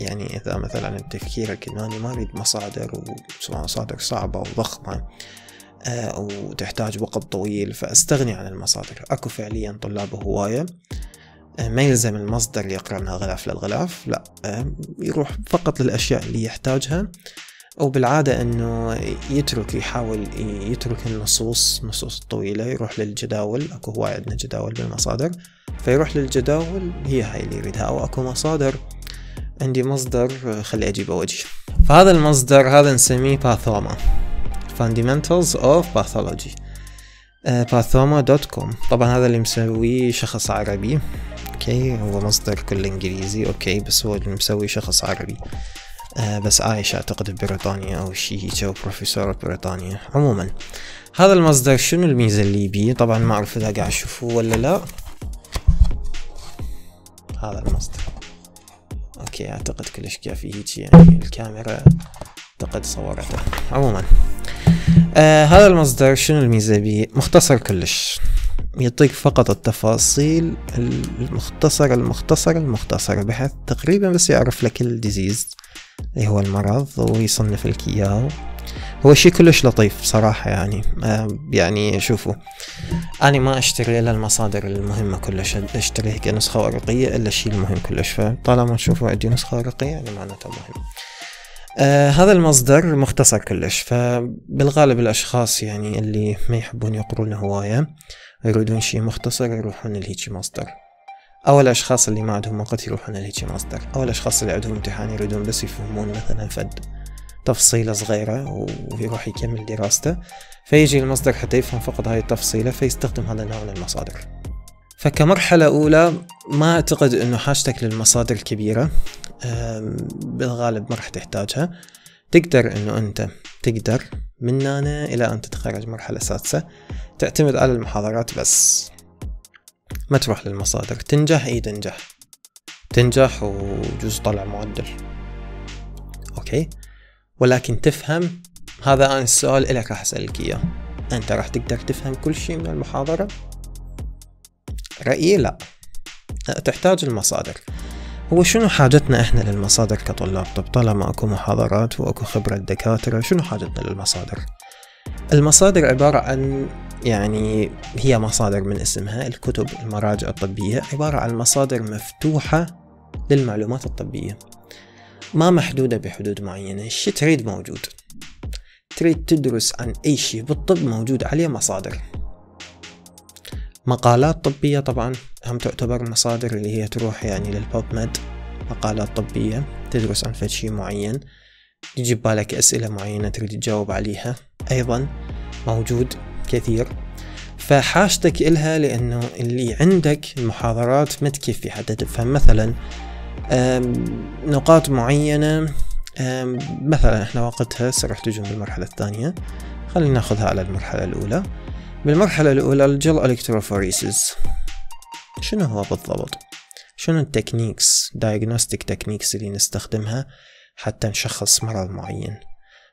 يعني إذا مثلا تفكيرك أنا ما أريد مصادر ومصادر صعبة وضخمة آه وتحتاج وقت طويل فأستغني عن المصادر. أكو فعليا طلاب هواية ما يلزم المصدر يقرأ منها غلاف للغلاف لا يروح فقط للأشياء اللي يحتاجها. وبالعادة أنه يترك يحاول يترك النصوص النصوص الطويلة يروح للجداول. أكو هواي عندنا جداول بالمصادر. فيروح للجداول هي هاي اللي يريدها أو أكو مصادر. عندي مصدر خلي أجيبه وجهي فهذا المصدر هذا نسميه Pathoma. Fundamentals of Pathology. Pathoma dot com. طبعا هذا اللي مسويه شخص عربي. أوكي هو مصدر كله إنجليزي. أوكي بس هو مسوي شخص عربي. آه بس عايش أعتقد ببريطانيا أو شي هيك أو بروفيسور ببريطانيا عموما هذا المصدر شنو الميزة اللي بيه طبعا ما أعرف إذا قاعد تشوفوه ولا لا. هذا المصدر. أوكي أعتقد كلش كافي هيك يعني الكاميرا أعتقد صورته. عموما آه هذا المصدر شنو الميزة بيه مختصر كلش. يعطيك فقط التفاصيل المختصرة المختصرة المختصرة بحيث تقريبا بس يعرف لك ال disease اللي هو المرض ويصنف لك إياه هو شيء كلش لطيف بصراحة يعني. آه يعني شوفوا أنا ما أشتري إلا المصادر المهمة كلش. أشتري هيك نسخة ورقية إلا الشيء المهم كلش. فطالما تشوفوا عندي نسخة ورقية يعني معناته مهم. آه هذا المصدر مختصر كلش. فبالغالب الأشخاص يعني اللي ما يحبون يقرون هواية يريدون شي مختصر يروحون لهيجي مصدر. أو الأشخاص اللي ما عندهم وقت يروحون لهيجي مصدر أو الأشخاص اللي عندهم امتحان يريدون بس يفهمون مثلا فد تفصيلة صغيرة ويروح يكمل دراسته فيجي المصدر حتى يفهم فقط هاي التفصيلة فيستخدم هذا النوع من المصادر. فكمرحلة أولى ما أعتقد أنه حاجتك للمصادر كبيرة بالغالب ما راح تحتاجها. تقدر أنه أنت تقدر من هنا إلى أن تتخرج مرحلة سادسة تعتمد على المحاضرات بس. ما تروح للمصادر. تنجح؟ إي تنجح. تنجح وجوز طلع معدل. أوكي. ولكن تفهم هذا أنا السؤال إلك راح أسألك إياه. أنت راح تقدر تفهم كل شيء من المحاضرة؟ رأيي لا تحتاج المصادر. هو شنو حاجتنا إحنا للمصادر كطلاب؟ طب طالما أكو محاضرات وأكو خبرة دكاترة شنو حاجتنا للمصادر؟ المصادر عبارة عن يعني هي مصادر من اسمها الكتب المراجع الطبية عبارة عن مصادر مفتوحة للمعلومات الطبية. ما محدودة بحدود معينة الشي تريد موجود. تريد تدرس عن أي شيء بالطب موجود عليه مصادر. مقالات طبية طبعا هم تعتبر مصادر اللي هي تروح يعني للبوب ميد مقالات طبية تدرس عن فد شيء معين. يجي ببالك أسئلة معينة تريد تجاوب عليها. أيضا موجود كثير. فحاجتك إلها لأنه اللي عندك المحاضرات ما تكفي حتى تفهم مثلا نقاط معينة مثلا إحنا وقتها سرح تجون بالمرحلة الثانية. خلينا ناخذها على المرحلة الأولى. بالمرحلة الأولى ال gel electrophoresis شنو هو بالضبط؟ شنو ال techniques diagnostic techniques اللي نستخدمها حتى نشخص مرض معين؟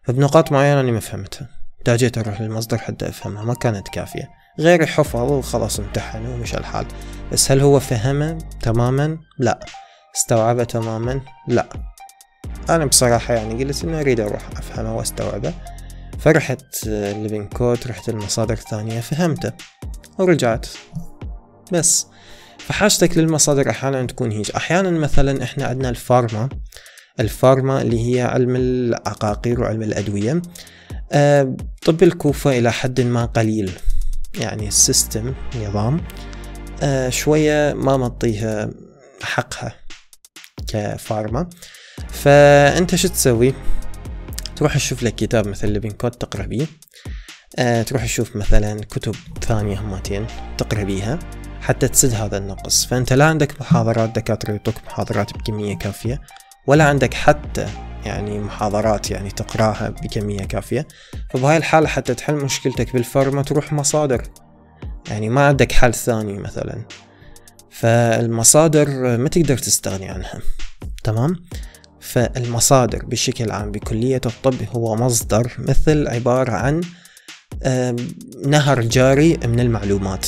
فبنقاط معينة أنا ما فهمتها. احتاجيت أروح للمصدر حتى أفهمها ما كانت كافية. غيري حفظ وخلاص امتحن ومشى الحال. بس هل هو فهمه تماما؟ لا. استوعبه تماما؟ لا. أنا بصراحة يعني قلت إنه أريد أروح أفهمه وأستوعبه. فرحت ليفين كود رحت المصادر الثانية فهمته. ورجعت. بس. فحاجتك للمصادر أحيانا تكون هيج. أحيانا مثلا إحنا عندنا الفارما. ال pharma اللي هي علم العقاقير وعلم الأدوية. طب الكوفة إلى حد ما قليل. يعني ال system نظام أه شوية ما مطيها حقها ك pharma. فأنت شو تسوي؟ تروح تشوف لك كتاب مثل Lippincott تقرأ بيه. أه تروح تشوف مثلا كتب ثانية همتين تقرأ بيها حتى تسد هذا النقص. فأنت لا عندك محاضرات دكاترة يعطوك محاضرات بكمية كافية ولا عندك حتى يعني محاضرات يعني تقراها بكمية كافية. فبهاي الحالة حتى تحل مشكلتك بالفارما تروح مصادر. يعني ما عندك حل ثاني مثلا. فالمصادر ما تقدر تستغني عنها. تمام؟ فالمصادر بشكل عام بكلية الطب هو مصدر مثل عبارة عن نهر جاري من المعلومات.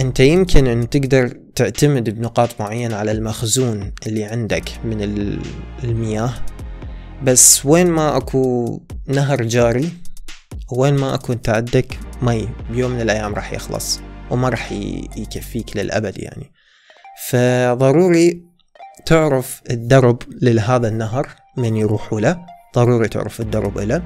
أنت يمكن أن تقدر تعتمد بنقاط معينة على المخزون اللي عندك من المياه. بس وين ما أكو نهر جاري وين ما أكو أنت عندك مي بيوم من الأيام راح يخلص وما راح يكفيك للأبد يعني. فضروري تعرف الدرب لهذا النهر من يروحوا له. ضروري تعرف الدرب له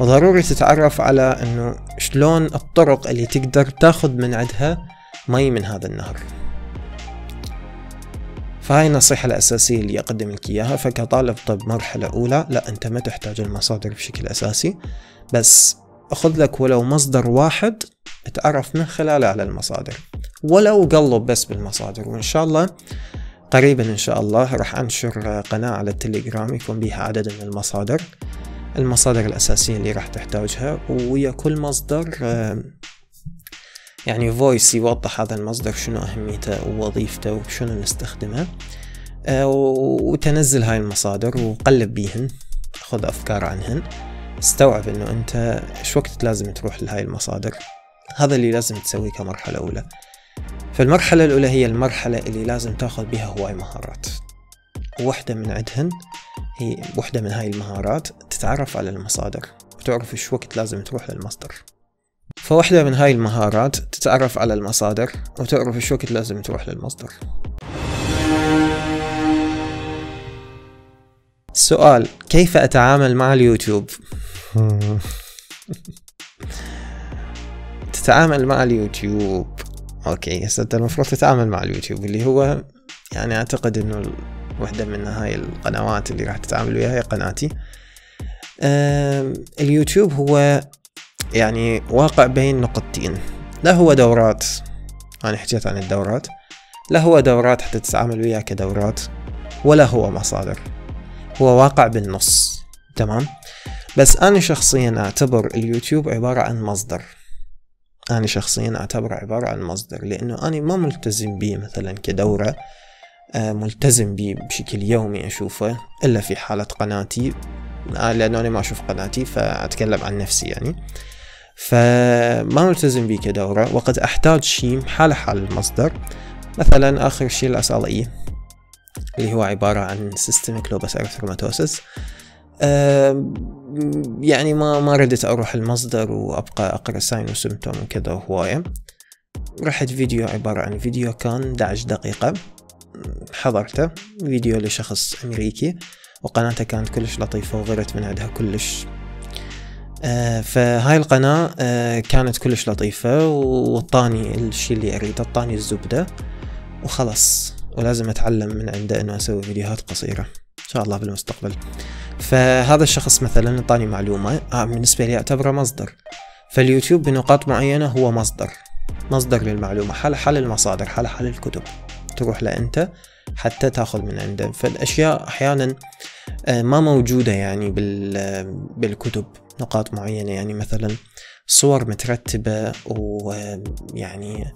وضروري تتعرف على إنه شلون الطرق اللي تقدر تاخذ من عندها مي من هذا النهر. فهاي النصيحة الأساسية اللي أقدم لك إياها. فكطالب طب مرحلة أولى لا أنت ما تحتاج المصادر بشكل أساسي بس أخذ لك ولو مصدر واحد تعرف من خلاله على المصادر ولو قلب بس بالمصادر. وإن شاء الله قريبا إن شاء الله راح أنشر قناة على التليجرام يكون بها عدد من المصادر المصادر الأساسية اللي راح تحتاجها ويا كل مصدر يعني voice يوضح هذا المصدر شنو أهميته ووظيفته وشنو نستخدمه. وتنزل هاي المصادر وقلب بيهن خذ أفكار عنهن. استوعب إنه أنت إيش وقت لازم تروح لهاي المصادر. هذا اللي لازم تسويه كمرحلة أولى. فالمرحلة الأولى هي المرحلة اللي لازم تاخذ بها هواي مهارات. وحدة من عندهن هي وحدة من هاي المهارات تتعرف على المصادر وتعرف إيش وقت لازم تروح للمصدر. فواحدة من هاي المهارات تتعرف على المصادر وتعرف إيش وقت لازم تروح للمصدر. سؤال كيف أتعامل مع اليوتيوب؟ (laughs) تتعامل مع اليوتيوب. أوكي هسه أنت المفروض تتعامل مع اليوتيوب اللي هو يعني أعتقد إنه واحدة من هاي القنوات اللي راح تتعامل وياها هي قناتي. اليوتيوب هو يعني واقع بين نقطتين. لا هو دورات أنا حكيت عن الدورات. لا هو دورات حتى تتعامل وياه كدورات ولا هو مصادر. هو واقع بالنص تمام؟ بس أنا شخصيا أعتبر اليوتيوب عبارة عن مصدر. أنا شخصيا أعتبره عبارة عن مصدر لأنه أنا ما ملتزم به مثلا كدورة آه، ملتزم به بشكل يومي أشوفه إلا في حالة قناتي. آه، لأنه أنا ما أشوف قناتي فأتكلم عن نفسي يعني. فما ملتزم به كدورة وقد أحتاج شيء حال حال المصدر. مثلا آخر شيء ال SLE اللي هو عبارة عن Systemic Lupus Erythematosus يعني ما ما ردت أروح المصدر وأبقى أقرأ sign و symptom وكذا وهواية. رحت فيديو عبارة عن فيديو كان 11 دقيقة. حضرته فيديو لشخص أمريكي وقناته كانت كلش لطيفة وغيرت من عندها كلش فهاي القناة آه كانت كلش لطيفة وطاني الشي اللي أريده طاني الزبدة. وخلص ولازم أتعلم من عنده إنه أسوي فيديوهات قصيرة. إن شاء الله بالمستقبل. فهذا الشخص مثلا اعطاني معلومة. آه بالنسبة لي أعتبره مصدر. فاليوتيوب بنقاط معينة هو مصدر. مصدر للمعلومة. حال حال المصادر حال حال الكتب. تروح لأنت حتى تأخذ من عنده. فالأشياء أحيانا آه، ما موجودة يعني بالكتب. نقاط معينة يعني مثلا صور مترتبة ويعني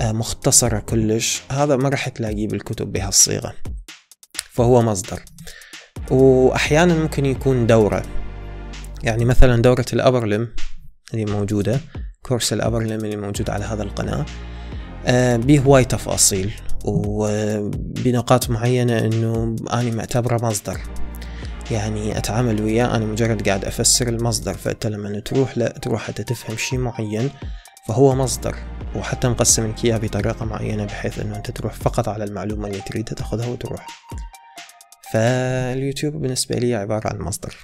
آه، مختصرة كلش هذا ما راح تلاقيه بالكتب بهالصيغة. فهو مصدر. وأحيانا ممكن يكون دورة. يعني مثلا دورة الأبرلم اللي موجودة كورس الأبرلم اللي موجود على هذا القناة آه، به هواي تفاصيل. وبنقاط معينة إنه أنا معتبره مصدر. يعني أتعامل وياه. أنا مجرد قاعد أفسر المصدر فأنت لما تروح لا تروح حتى تفهم شيء معين فهو مصدر. وحتى مقسم لك اياه بطريقة معينة بحيث إنه أنت تروح فقط على المعلومة اللي تريدها تأخذها وتروح. فاليوتيوب بالنسبة لي عبارة عن مصدر.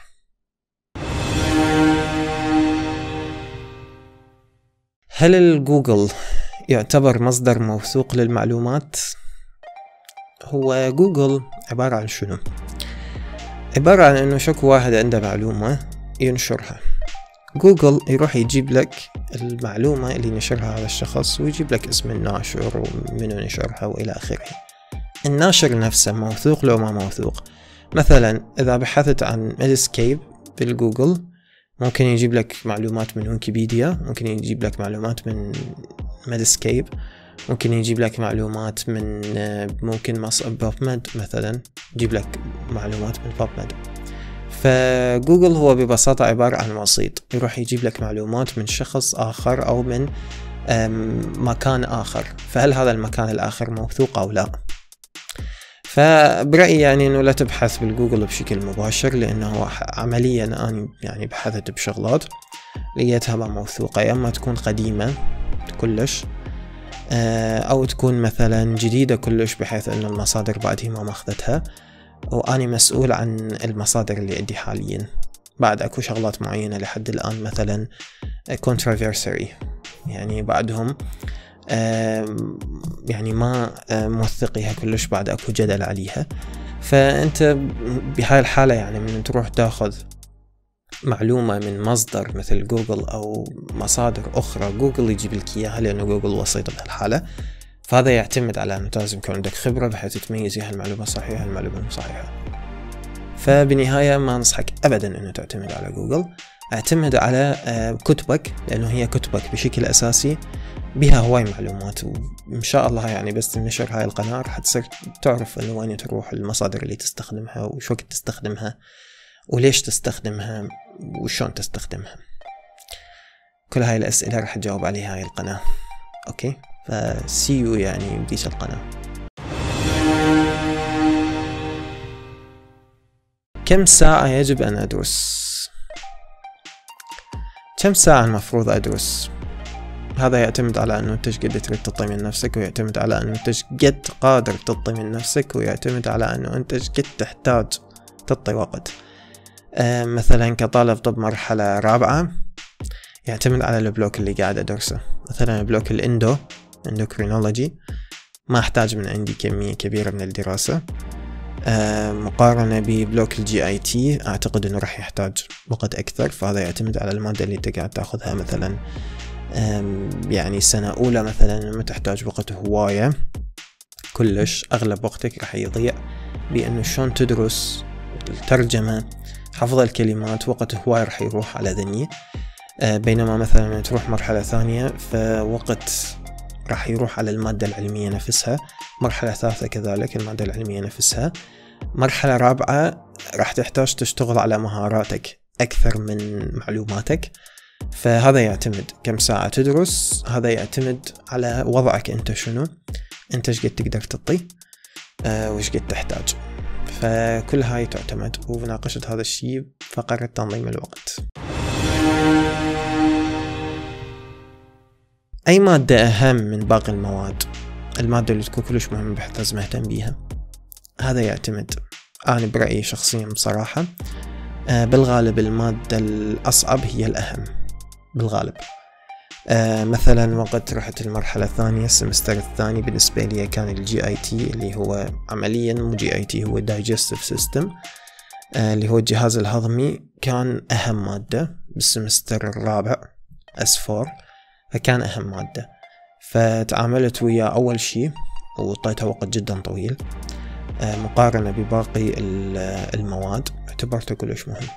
هل الجوجل يعتبر مصدر موثوق للمعلومات؟ هو جوجل عبارة عن شنو؟ عبارة عن إنه شكو واحد عنده معلومة ينشرها. جوجل يروح يجيب لك المعلومة اللي نشرها هذا الشخص ويجيب لك اسم الناشر ومنو نشرها وإلى آخره. الناشر نفسه موثوق لو ما موثوق. مثلا إذا بحثت عن ميدسكيب بالجوجل ممكن يجيب لك معلومات من ويكيبيديا ممكن يجيب لك معلومات من ميدسكيب ممكن يجيب لك معلومات من ممكن PubMed مثلا يجيب لك معلومات من PubMed فجوجل هو ببساطة عبارة عن وسيط يروح يجيب لك معلومات من شخص آخر أو من مكان آخر. فهل هذا المكان الآخر موثوق أو لا؟ فبرأيي يعني إنه لا تبحث بالجوجل بشكل مباشر لأنه عمليا أنا يعني بحثت بشغلات لقيتها ما موثوقة. يا إما تكون قديمة كلش آه، أو تكون مثلا جديدة كلش بحيث انه المصادر بعدها ما ماخذتها وأني مسؤول عن المصادر اللي عندي حاليا. بعد أكو شغلات معينة لحد الآن مثلا controversy يعني بعدهم. يعني ما موثقيها كلش بعد أكو جدل عليها. فأنت بهاي الحالة يعني من تروح تاخذ معلومة من مصدر مثل جوجل أو مصادر أخرى. جوجل يجيب لك إياها لأنه جوجل وسيط بهالحالة. فهذا يعتمد على أنه لازم يكون عندك خبرة بحيث تميز هل المعلومة صحيحة المعلومة مو صحيحة. فبالنهاية ما أنصحك أبدا أنه تعتمد على جوجل. أعتمد على آه، كتبك لأنه هي كتبك بشكل أساسي. بها هواي معلومات وإن شاء الله يعني بس تنشر هاي القناة راح تصير تعرف أنه وين تروح المصادر اللي تستخدمها وش وقت تستخدمها. وليش تستخدمها وشون تستخدمها؟ كل هاي الأسئلة راح أجاوب عليها هاي القناة. أوكي؟ ف see you يعني بديش القناة. كم ساعة يجب أن أدرس؟ كم ساعة المفروض أدرس؟ هذا يعتمد على أنه أنت قد تريد تطي من نفسك ويعتمد على أنه أنت قد قادر تطي من نفسك ويعتمد على أنه أنت قد تحتاج تطي وقت. مثلا كطالب طب مرحلة رابعة يعتمد على ال block اللي قاعد أدرسه. مثلا block ال endo endocrinology ما أحتاج من عندي كمية كبيرة من الدراسة. آه، مقارنة ب block ال GIT أعتقد إنه راح يحتاج وقت أكثر فهذا يعتمد على المادة اللي أنت قاعد تاخذها. مثلا يعني سنة أولى مثلا ما تحتاج وقت هواية كلش أغلب وقتك راح يضيع بأنه شلون تدرس الترجمة حفظ الكلمات وقت هواي راح يروح على ذني آه، بينما مثلا تروح مرحلة ثانية فوقت راح يروح على المادة العلمية نفسها مرحلة ثالثة كذلك المادة العلمية نفسها. مرحلة رابعة راح تحتاج تشتغل على مهاراتك أكثر من معلوماتك. فهذا يعتمد كم ساعة تدرس هذا يعتمد على وضعك أنت شنو أنت إيش قد تقدر تعطي أه وش قد تحتاج. فكل هاي تعتمد ومناقشة هذا الشيء فقرة تنظيم الوقت. أي مادة أهم من باقي المواد؟ المادة اللي تكون كلش مهمة بحيث لازم أهتم بيها. هذا يعتمد. أنا برأيي شخصيا بصراحة آه، بالغالب المادة الأصعب هي الأهم. بالغالب. آه مثلا وقت رحت المرحلة الثانية ال semester الثاني بالنسبة لي كان ال GIT اللي هو عمليا مو GIT هو digestive system آه اللي هو الجهاز الهضمي. كان أهم مادة بال semester الرابع S4 فكان أهم مادة. فتعاملت وياه أول شي وطيتها وقت جدا طويل آه مقارنة بباقي المواد. اعتبرته كلش مهم.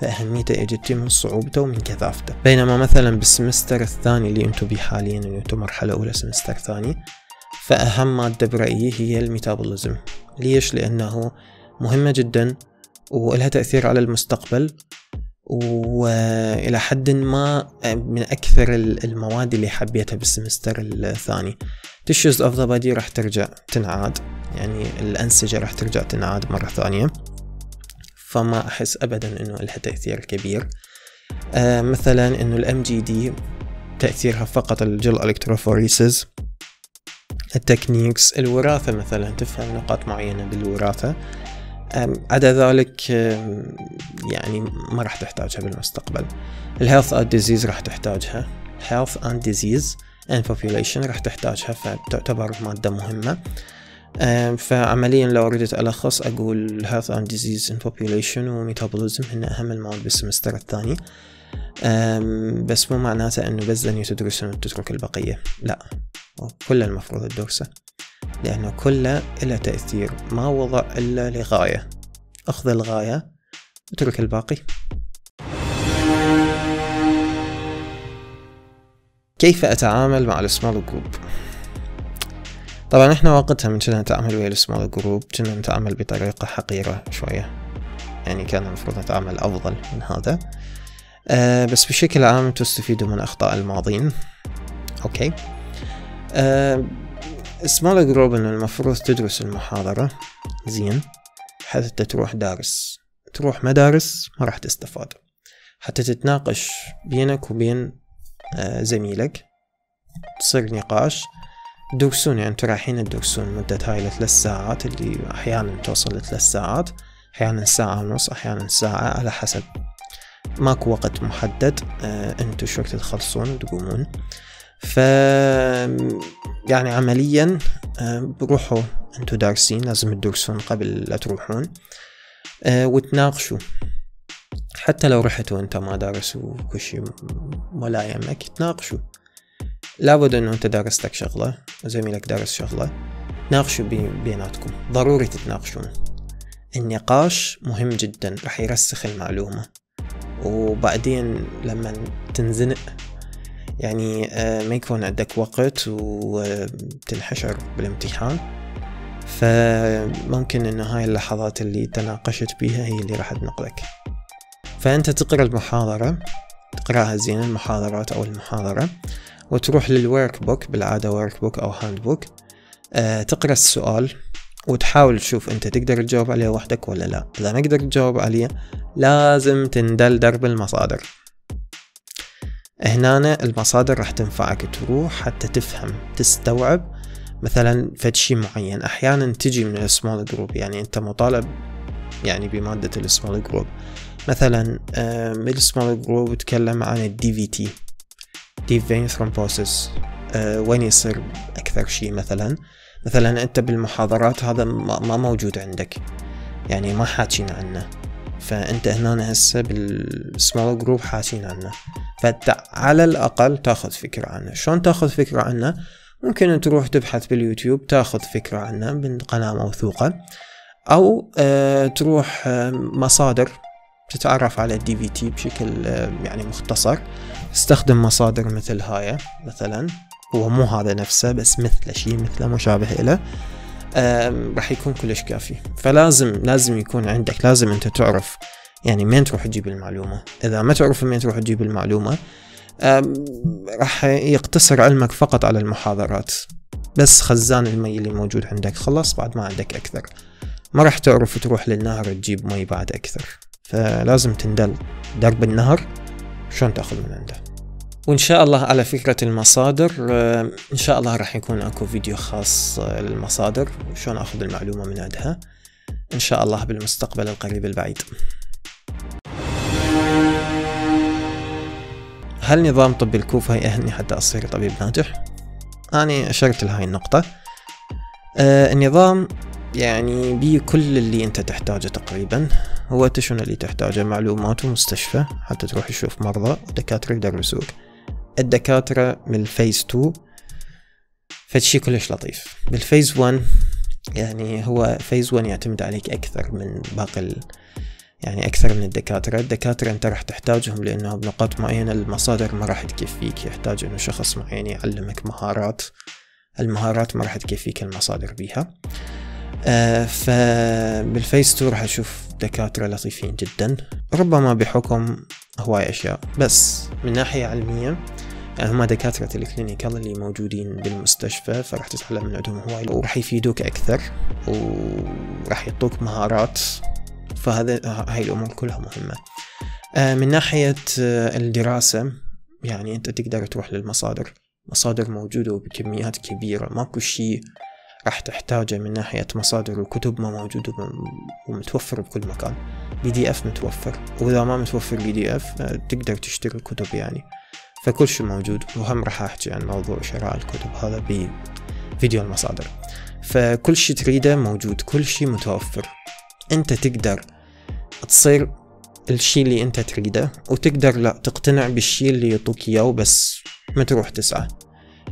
فأهميته اجت من صعوبته ومن كثافته. بينما مثلا بالسمستر الثاني اللي أنتم بيه حاليا اللي أنتم مرحلة أولى سمستر ثاني فأهم مادة برأيي هي الميتابوليزم. ليش؟ لأنه مهمة جدا ولها تأثير على المستقبل وإلى حد ما من أكثر المواد اللي حبيتها بالسمستر الثاني. tissues of the body راح ترجع تنعاد. يعني الأنسجة راح ترجع تنعاد مرة ثانية. فما أحس أبدا أنه لها تأثير كبير آه مثلا أنه ال MGD تأثيرها فقط ال gel electrophoresis ال techniques الوراثة مثلا تفهم نقاط معينة بالوراثة. عدا ذلك يعني ما راح تحتاجها بالمستقبل. ال health and disease راح تحتاجها. health and disease and population راح تحتاجها فتعتبر مادة مهمة. فعمليا لو أردت ألخص أقول health and disease and population و metabolism هن أهم المواد بالسمستر الثاني. بس مو معناته أنه بس ذني تدرسون وتترك البقية. لا كل المفروض تدرسه لأنه كله له تأثير. ما وضع إلا لغاية. أخذ الغاية وترك الباقي. كيف أتعامل مع ال small group؟ طبعا إحنا وقتها من كنا نتعامل ويا ال small group كنا نتعامل بطريقة حقيرة شوية. يعني كان المفروض نتعامل أفضل من هذا. أه بس بشكل عام تستفيدوا من أخطاء الماضين. أوكي. أه small group إنه المفروض تدرس المحاضرة. زين. حتى تروح دارس. تروح مدارس ما راح تستفاد. حتى تتناقش بينك وبين آه، زميلك. تصير نقاش. تدرسون يعني أنتوا رايحين تدرسون مدة هاي لثلاث ساعات اللي أحيانا توصل لثلاث ساعات أحيانا ساعة ونص أحيانا ساعة على حسب. ماكو وقت محدد آه، أنتوا شو تخلصون وتقومون ف يعني عمليا آه، بروحوا أنتوا دارسين لازم تدرسون قبل لا تروحون آه، وتناقشوا. حتى لو رحتوا انت ما دارس وكل شيء ولا يهمك تناقشوا. لابد إنه أنت دارستك شغلة وزميلك دارس شغلة. ناقشوا بيناتكم ضروري تتناقشون النقاش مهم جدا راح يرسخ المعلومة. وبعدين لما تنزنق يعني آه، ما يكون عندك وقت وتنحشر بالامتحان. فممكن إنه هاي اللحظات اللي تناقشت بيها هي اللي راح تنقلك. فأنت تقرأ المحاضرة تقرأها زين المحاضرات أو المحاضرة. وتروح لل workbook بالعادة workbook أو handbook آه، تقرأ السؤال وتحاول تشوف أنت تقدر تجاوب عليه وحدك ولا لا. إذا ما قدرت تجاوب عليه لازم تندل درب المصادر. هنا المصادر راح تنفعك تروح حتى تفهم تستوعب. مثلا فد شي معين. أحيانا تجي من ال small group يعني أنت مطالب يعني بمادة ال small group مثلا ال small group تكلم عن ال DVT deep vein thrombosis وين يصير أكثر شي مثلا؟ مثلا أنت بالمحاضرات هذا ما موجود عندك. يعني ما حاكين عنه. فأنت هنا هسه بال small group حاكين عنه. فانت على الأقل تاخذ فكرة عنه. شلون تاخذ فكرة عنه؟ ممكن تروح تبحث باليوتيوب تاخذ فكرة عنه من قناة موثوقة. أو آه تروح آه مصادر. تتعرف على ال DVT بشكل آه يعني مختصر. استخدم مصادر مثل هاي مثلا. هو مو هذا نفسه بس مثله شيء مثله مشابه له. راح يكون كلش كافي. فلازم لازم يكون عندك لازم أنت تعرف يعني مين تروح تجيب المعلومة. إذا ما تعرف مين تروح تجيب المعلومة راح يقتصر علمك فقط على المحاضرات. بس خزان المي اللي موجود عندك. خلص بعد ما عندك أكثر. ما راح تعرف تروح للنهر تجيب مي بعد أكثر. فلازم تندل درب النهر شلون تأخذ من عنده. وإن شاء الله على فكرة المصادر إن شاء الله راح يكون أكو فيديو خاص للمصادر وشون أخذ المعلومة من عندها. إن شاء الله بالمستقبل القريب البعيد. هل نظام طب الكوفة يأهلني حتى أصير طبيب ناجح؟ أنا أشرت لهاي النقطة. آه النظام يعني بيه كل اللي أنت تحتاجه تقريبا. هو شنو اللي تحتاجه؟ معلومات ومستشفى حتى تروح تشوف مرضى ودكاترة يدرسوك. الدكاترة من ال phase 2 فشي كلش لطيف. بال phase 1 يعني هو phase 1 يعتمد عليك أكثر من باقي ال... يعني أكثر من الدكاترة. الدكاترة أنت راح تحتاجهم لأنه بنقاط معينة المصادر ما راح تكفيك. يحتاج أنه شخص معين يعلمك مهارات. المهارات ما راح تكفيك المصادر بيها. فبال phase 2 راح تشوف دكاترة لطيفين جدا. ربما بحكم هواي أشياء. بس من ناحية علمية يعني هما دكاترة ال clinical اللي موجودين بالمستشفى فراح تتعلم من عندهم هواي. وراح يفيدوك أكثر وراح يعطوك مهارات. فهذا هاي الأمور كلها مهمة. آه، من ناحية آه، الدراسة يعني أنت تقدر تروح للمصادر. مصادر موجودة وبكميات كبيرة. ماكو شيء راح تحتاجه من ناحية مصادر الكتب ما موجود ومتوفر بكل مكان. PDF متوفر وإذا ما متوفر PDF تقدر تشتري الكتب يعني. فكل شيء موجود وهم راح أحكي عن موضوع شراء الكتب هذا بفيديو المصادر. فكل شيء تريده موجود كل شيء متوفر. أنت تقدر تصير الشيء اللي أنت تريده وتقدر لا تقتنع بالشيء اللي يعطوك إياه بس ما تروح تسعى.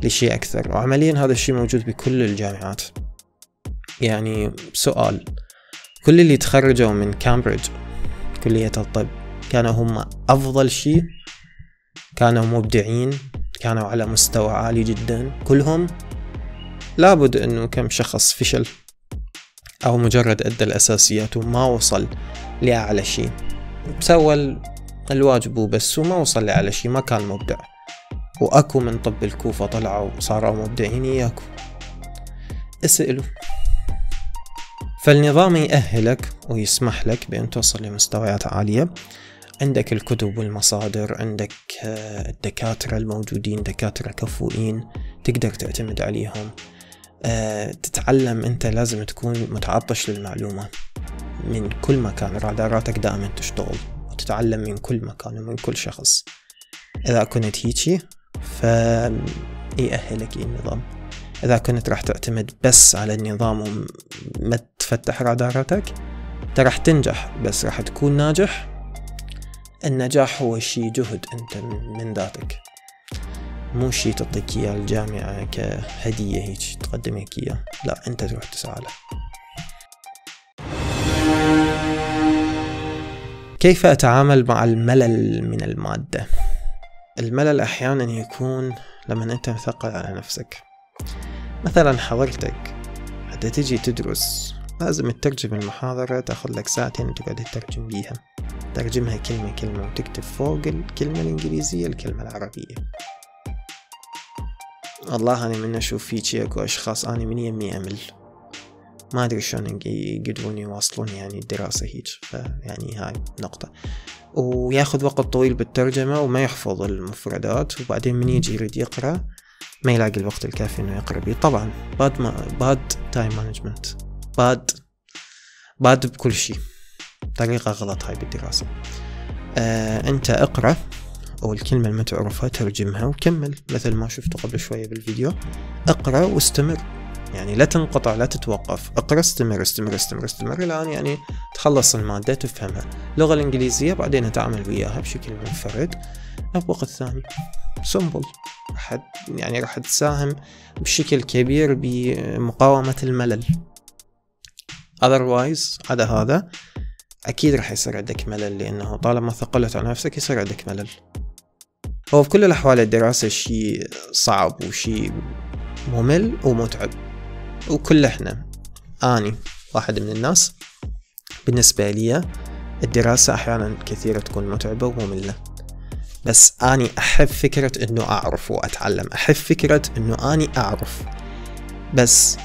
لشيء أكثر. وعمليا هذا الشيء موجود بكل الجامعات. يعني سؤال كل اللي تخرجوا من كامبريدج كلية الطب كانوا هم أفضل شيء؟ كانوا مبدعين؟ كانوا على مستوى عالي جدا؟ كلهم؟ لابد أنه كم شخص فشل أو مجرد أدى الأساسيات وما وصل لأعلى شيء. سوى الواجب وبس وما وصل لأعلى شيء ما كان مبدع. وأكو من طب الكوفة طلعوا وصاروا مبدعين إياكو. اسألوا. فالنظام يأهلك ويسمح لك بأن توصل لمستويات عالية. عندك الكتب والمصادر عندك آه، الدكاترة الموجودين دكاترة كفؤين تقدر تعتمد عليهم. آه، تتعلم أنت لازم تكون متعطش للمعلومة. من كل مكان راداراتك دائما تشتغل وتتعلم من كل مكان ومن كل شخص. إذا كنت هيجي فيأهلك النظام. إذا كنت راح تعتمد بس على النظام وما تفتح راداراتك أنت راح تنجح بس راح تكون ناجح. النجاح هو شي جهد أنت من ذاتك. مو شي تعطيك إياه الجامعة كهدية هيك تقدمك إياه. لا أنت تروح تسعى له. كيف أتعامل مع الملل من المادة؟ الملل أحيانا يكون لما أنت مثقل على نفسك. مثلا حضرتك حتى تجي تدرس لازم تترجم المحاضرة تاخذ لك ساعتين تقعد تترجم بيها. ترجمها كلمة كلمة وتكتب فوق الكلمة الإنجليزية الكلمة العربية. والله أنا من أشوف فيك أكو أشخاص أنا من يمي أمل. ما أدري شلون يقدرون يواصلون يعني الدراسة هيك فيعني هاي نقطة. وياخذ وقت طويل بالترجمة وما يحفظ المفردات وبعدين من يجي يريد يقرأ ما يلاقي الوقت الكافي إنه يقرأ بيه. طبعا bad ما bad time management bad bad بكل شيء. طريقة غلط هاي بالدراسة. آه أنت اقرأ أو الكلمة اللي تعرفها ترجمها وكمل. مثل ما شفتوا قبل شوية بالفيديو. اقرأ واستمر. يعني لا تنقطع لا تتوقف. اقرأ استمر استمر استمر استمر. الآن يعني تخلص المادة تفهمها. اللغة الإنجليزية بعدين تعمل وياها بشكل منفرد. بوقت ثاني سمبل راح يعني راح تساهم بشكل كبير بمقاومة الملل. Otherwise على هذا. أكيد راح يصير عندك ملل لأنه طالما ثقلت على نفسك يصير عندك ملل. هو في كل الأحوال الدراسة شيء صعب وشيء ممل ومتعب. وكل إحنا. آني واحد من الناس. بالنسبة لي الدراسة أحيانا كثيرة تكون متعبة ومملة. بس آني أحب فكرة إنه أعرف وأتعلم. أحب فكرة إنه آني أعرف. بس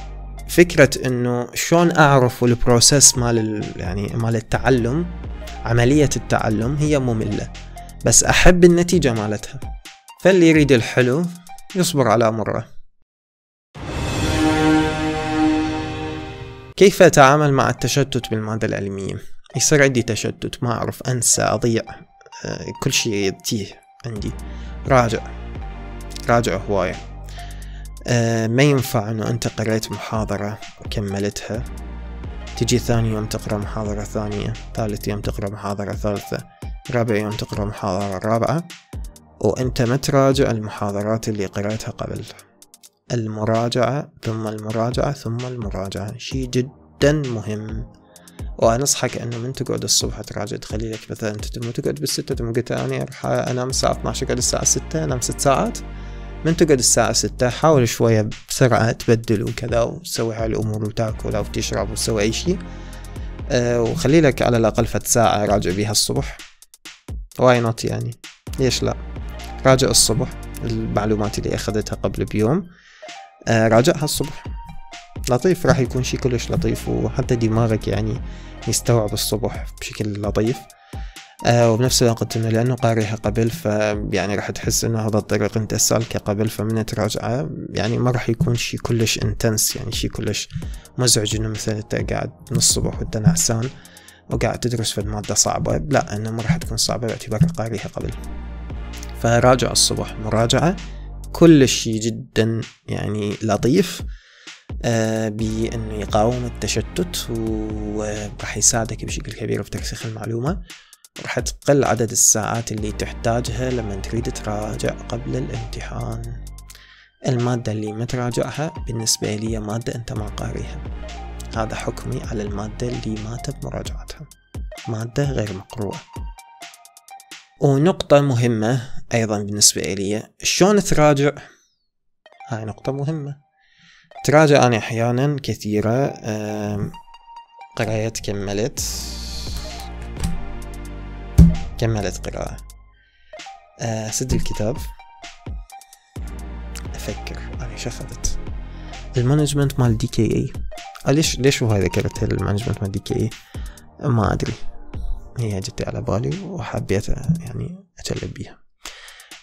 فكرة إنه شلون أعرف والبروسيس مال يعني مال التعلم عملية التعلم هي مملة. بس أحب النتيجة مالتها. فاللي يريد الحلو يصبر على امره كيف أتعامل مع التشتت بالمادة العلمية؟ يصير عندي تشتت ما أعرف أنسى أضيع آه، كل شيء يتيه عندي. راجع راجع هواية. آه، ما ينفع أنه أنت قريت محاضرة وكملتها. تجي ثاني يوم تقرأ محاضرة ثانية ثالث يوم تقرأ محاضرة ثالثة رابع يوم تقرأ محاضرة رابعة وأنت ما تراجع المحاضرات اللي قرأتها قبل. المراجعة ثم المراجعة ثم المراجعة. شي جدا مهم. وأنصحك أنه من تقعد الصبح تراجع تخلي لك مثلا أنت تم تقعد بالستة تم قلت أنا راح أنام الساعة 12 أقعد الساعة ستة أنام ست ساعات. من تقعد الساعة ستة حاول شوية بسرعة تبدل وكذا وتسوي هاي الأمور وتأكل أو تشرب وتسوي أي شيء. أه وخلي لك على الأقل فت ساعة راجع بيها الصبح. why not يعني؟ ليش لا؟ راجع الصبح المعلومات اللي أخذتها قبل بيوم. راجعها الصبح. لطيف راح يكون شي كلش لطيف وحتى دماغك يعني يستوعب الصبح بشكل لطيف. آه وبنفس الوقت إنه لأنه قاريها قبل فيعني راح تحس إنه هذا الطريق أنت سالكه قبل فمن تراجعه يعني ما راح يكون شي كلش intense يعني شي كلش مزعج إنه مثلا أنت قاعد من الصبح وأنت نعسان وقاعد تدرس في المادة صعبة. لا إنه ما راح تكون صعبة باعتبار قاريها قبل. فراجع الصبح مراجعة. كل شيء جدا يعني لطيف آه بأنه يقاوم التشتت وراح يساعدك بشكل كبير في ترسيخ المعلومة. راح تقل عدد الساعات اللي تحتاجها لما تريد تراجع قبل الامتحان. المادة اللي ما تراجعها بالنسبة لي مادة أنت ما قاريها. هذا حكمي على المادة اللي ما مراجعتها. مادة غير مقروءة. ونقطة مهمة أيضا بالنسبة إلي شلون تراجع؟ هاي نقطة مهمة. تراجع أنا أحيانا كثيرة قريت كملت. كملت قراءة. سد الكتاب أفكر. أنا شخذت. ال management مال DKA. ليش ليش هاي ذكرت ال management مال DKA؟ ما أدري. هي جت على بالي وحبيت يعني أجلب بيها.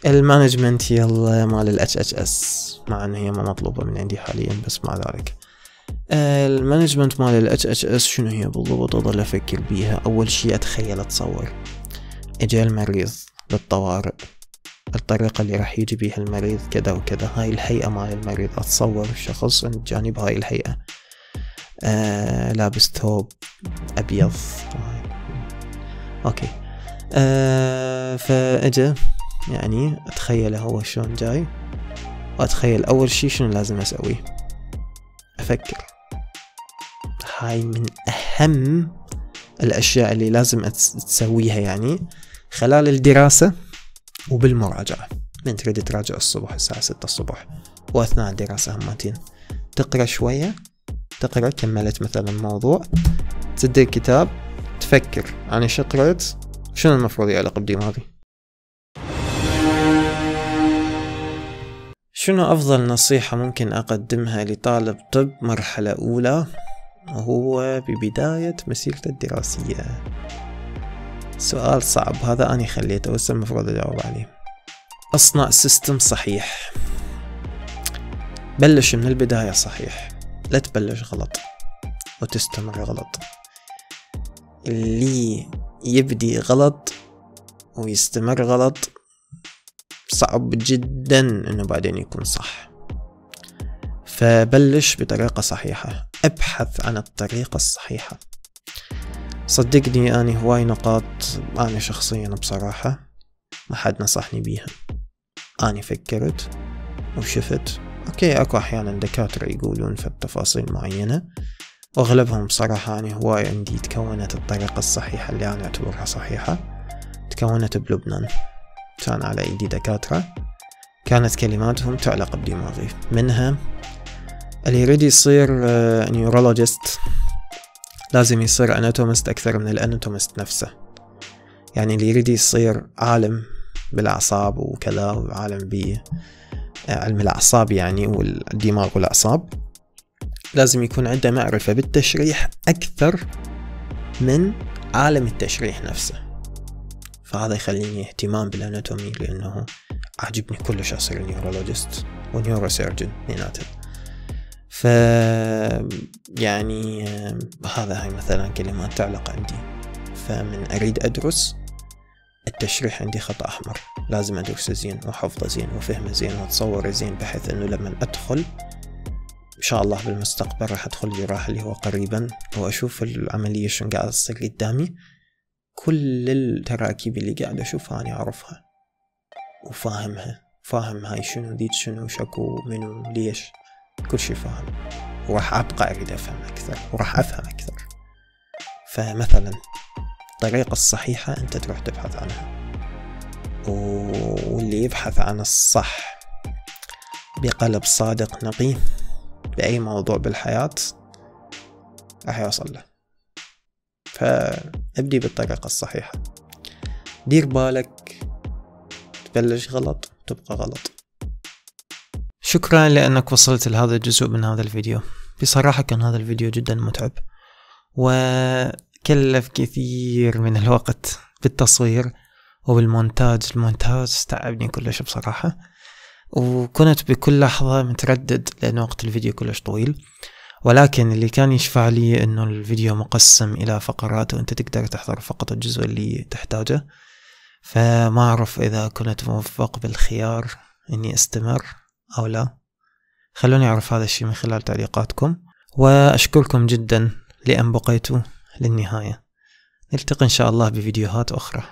ال management يلا مال ال HHS مع إن هي ما مطلوبة من عندي حاليا بس مع ذلك. ال management مال ال HHS شنو هي؟ بالضبط أضل أفكر بيها. أول شي أتخيل أتصور. إجا المريض للطوارئ الطريقة اللي راح يجي بيها المريض كذا وكذا. هاي الهيئة مال المريض. أتصور شخص عند جانب هاي الهيئة. آه لابس ثوب أبيض. أوكي. آه فأجا يعني اتخيله هو شلون جاي. وأتخيل أول شي شنو لازم اسويه أفكر. هاي من أهم الأشياء اللي لازم تسويها يعني خلال الدراسة وبالمراجعة. من تريد تراجع الصبح الساعة ستة الصبح وأثناء الدراسة همتين تقرأ شوية تقرأ كملت مثلا موضوع تسد الكتاب تفكر أنا إيش قريت شنو المفروض يعلق بدماغي شنو أفضل نصيحة ممكن أقدمها لطالب طب مرحلة أولى؟ وهو ببداية مسيرته الدراسية. سؤال صعب هذا أنا خليته بس المفروض أجاوب عليه. أصنع سيستم صحيح. بلش من البداية صحيح. لا تبلش غلط. وتستمر غلط. اللي يبدي غلط ويستمر غلط صعب جدا إنه بعدين يكون صح. فبلش بطريقة صحيحة. أبحث عن الطريقة الصحيحة. صدقني أنا هواي نقاط أنا شخصيا بصراحة ما حد نصحني بيها. أنا فكرت وشفت. أوكي أكو أحيانا دكاترة يقولون في التفاصيل معينة. وأغلبهم بصراحة يعني هواي عندي تكونت الطريقة الصحيحة اللي أنا أعتبرها صحيحة. تكونت بلبنان. كان على أيدي دكاترة. كانت كلماتهم تعلق بدماغي. منها اللي يريد يصير neurologist آه، لازم يصير anatomist أكثر من ال anatomist نفسه. يعني اللي يريد يصير عالم بالأعصاب وكذا وعالم ب آه، الأعصاب يعني والدماغ والأعصاب. لازم يكون عنده معرفة بالتشريح أكثر من عالم التشريح نفسه. فهذا يخليني اهتمام بال anatomy لأنه عجبني كلش أصير neurologist و neurosurgeon اثنيناتهم ف يعني هذا هاي مثلا كلمات تعلق عندي. فمن أريد أدرس التشريح عندي خط أحمر. لازم أدرسه زين وحفظه زين وفهمه زين وأتصوره زين بحيث أنه لما أدخل إن شاء الله بالمستقبل راح أدخل جراحة اللي هو قريبا وأشوف العملية شو قاعد تصير قدامي. كل التراكيب اللي قاعد أشوفها أنا أعرفها وفاهمها فاهم هاي شنو ديت شنو شكو منو ليش. كل شي فاهم. وراح أبقى أريد أفهم أكثر وراح أفهم أكثر. فمثلا الطريقة الصحيحة أنت تروح تبحث عنها. واللي يبحث عن الصح بقلب صادق نقي. بأي موضوع بالحياة راح يوصل له. فابدي بالطريقة الصحيحة. دير بالك تبلش غلط تبقى غلط. شكرا لأنك وصلت لهذا الجزء من هذا الفيديو. بصراحة كان هذا الفيديو جدا متعب وكلف كثير من الوقت بالتصوير وبالمونتاج. المونتاج تعبني كلش بصراحة. وكنت بكل لحظة متردد لأن وقت الفيديو كلش طويل. ولكن اللي كان يشفع لي إنه الفيديو مقسم إلى فقرات وأنت تقدر تحضر فقط الجزء اللي تحتاجه. فما أعرف إذا كنت موفق بالخيار إني أستمر أو لا. خلوني أعرف هذا الشيء من خلال تعليقاتكم. وأشكركم جدا لأن بقيتوا للنهاية. نلتقي إن شاء الله بفيديوهات أخرى.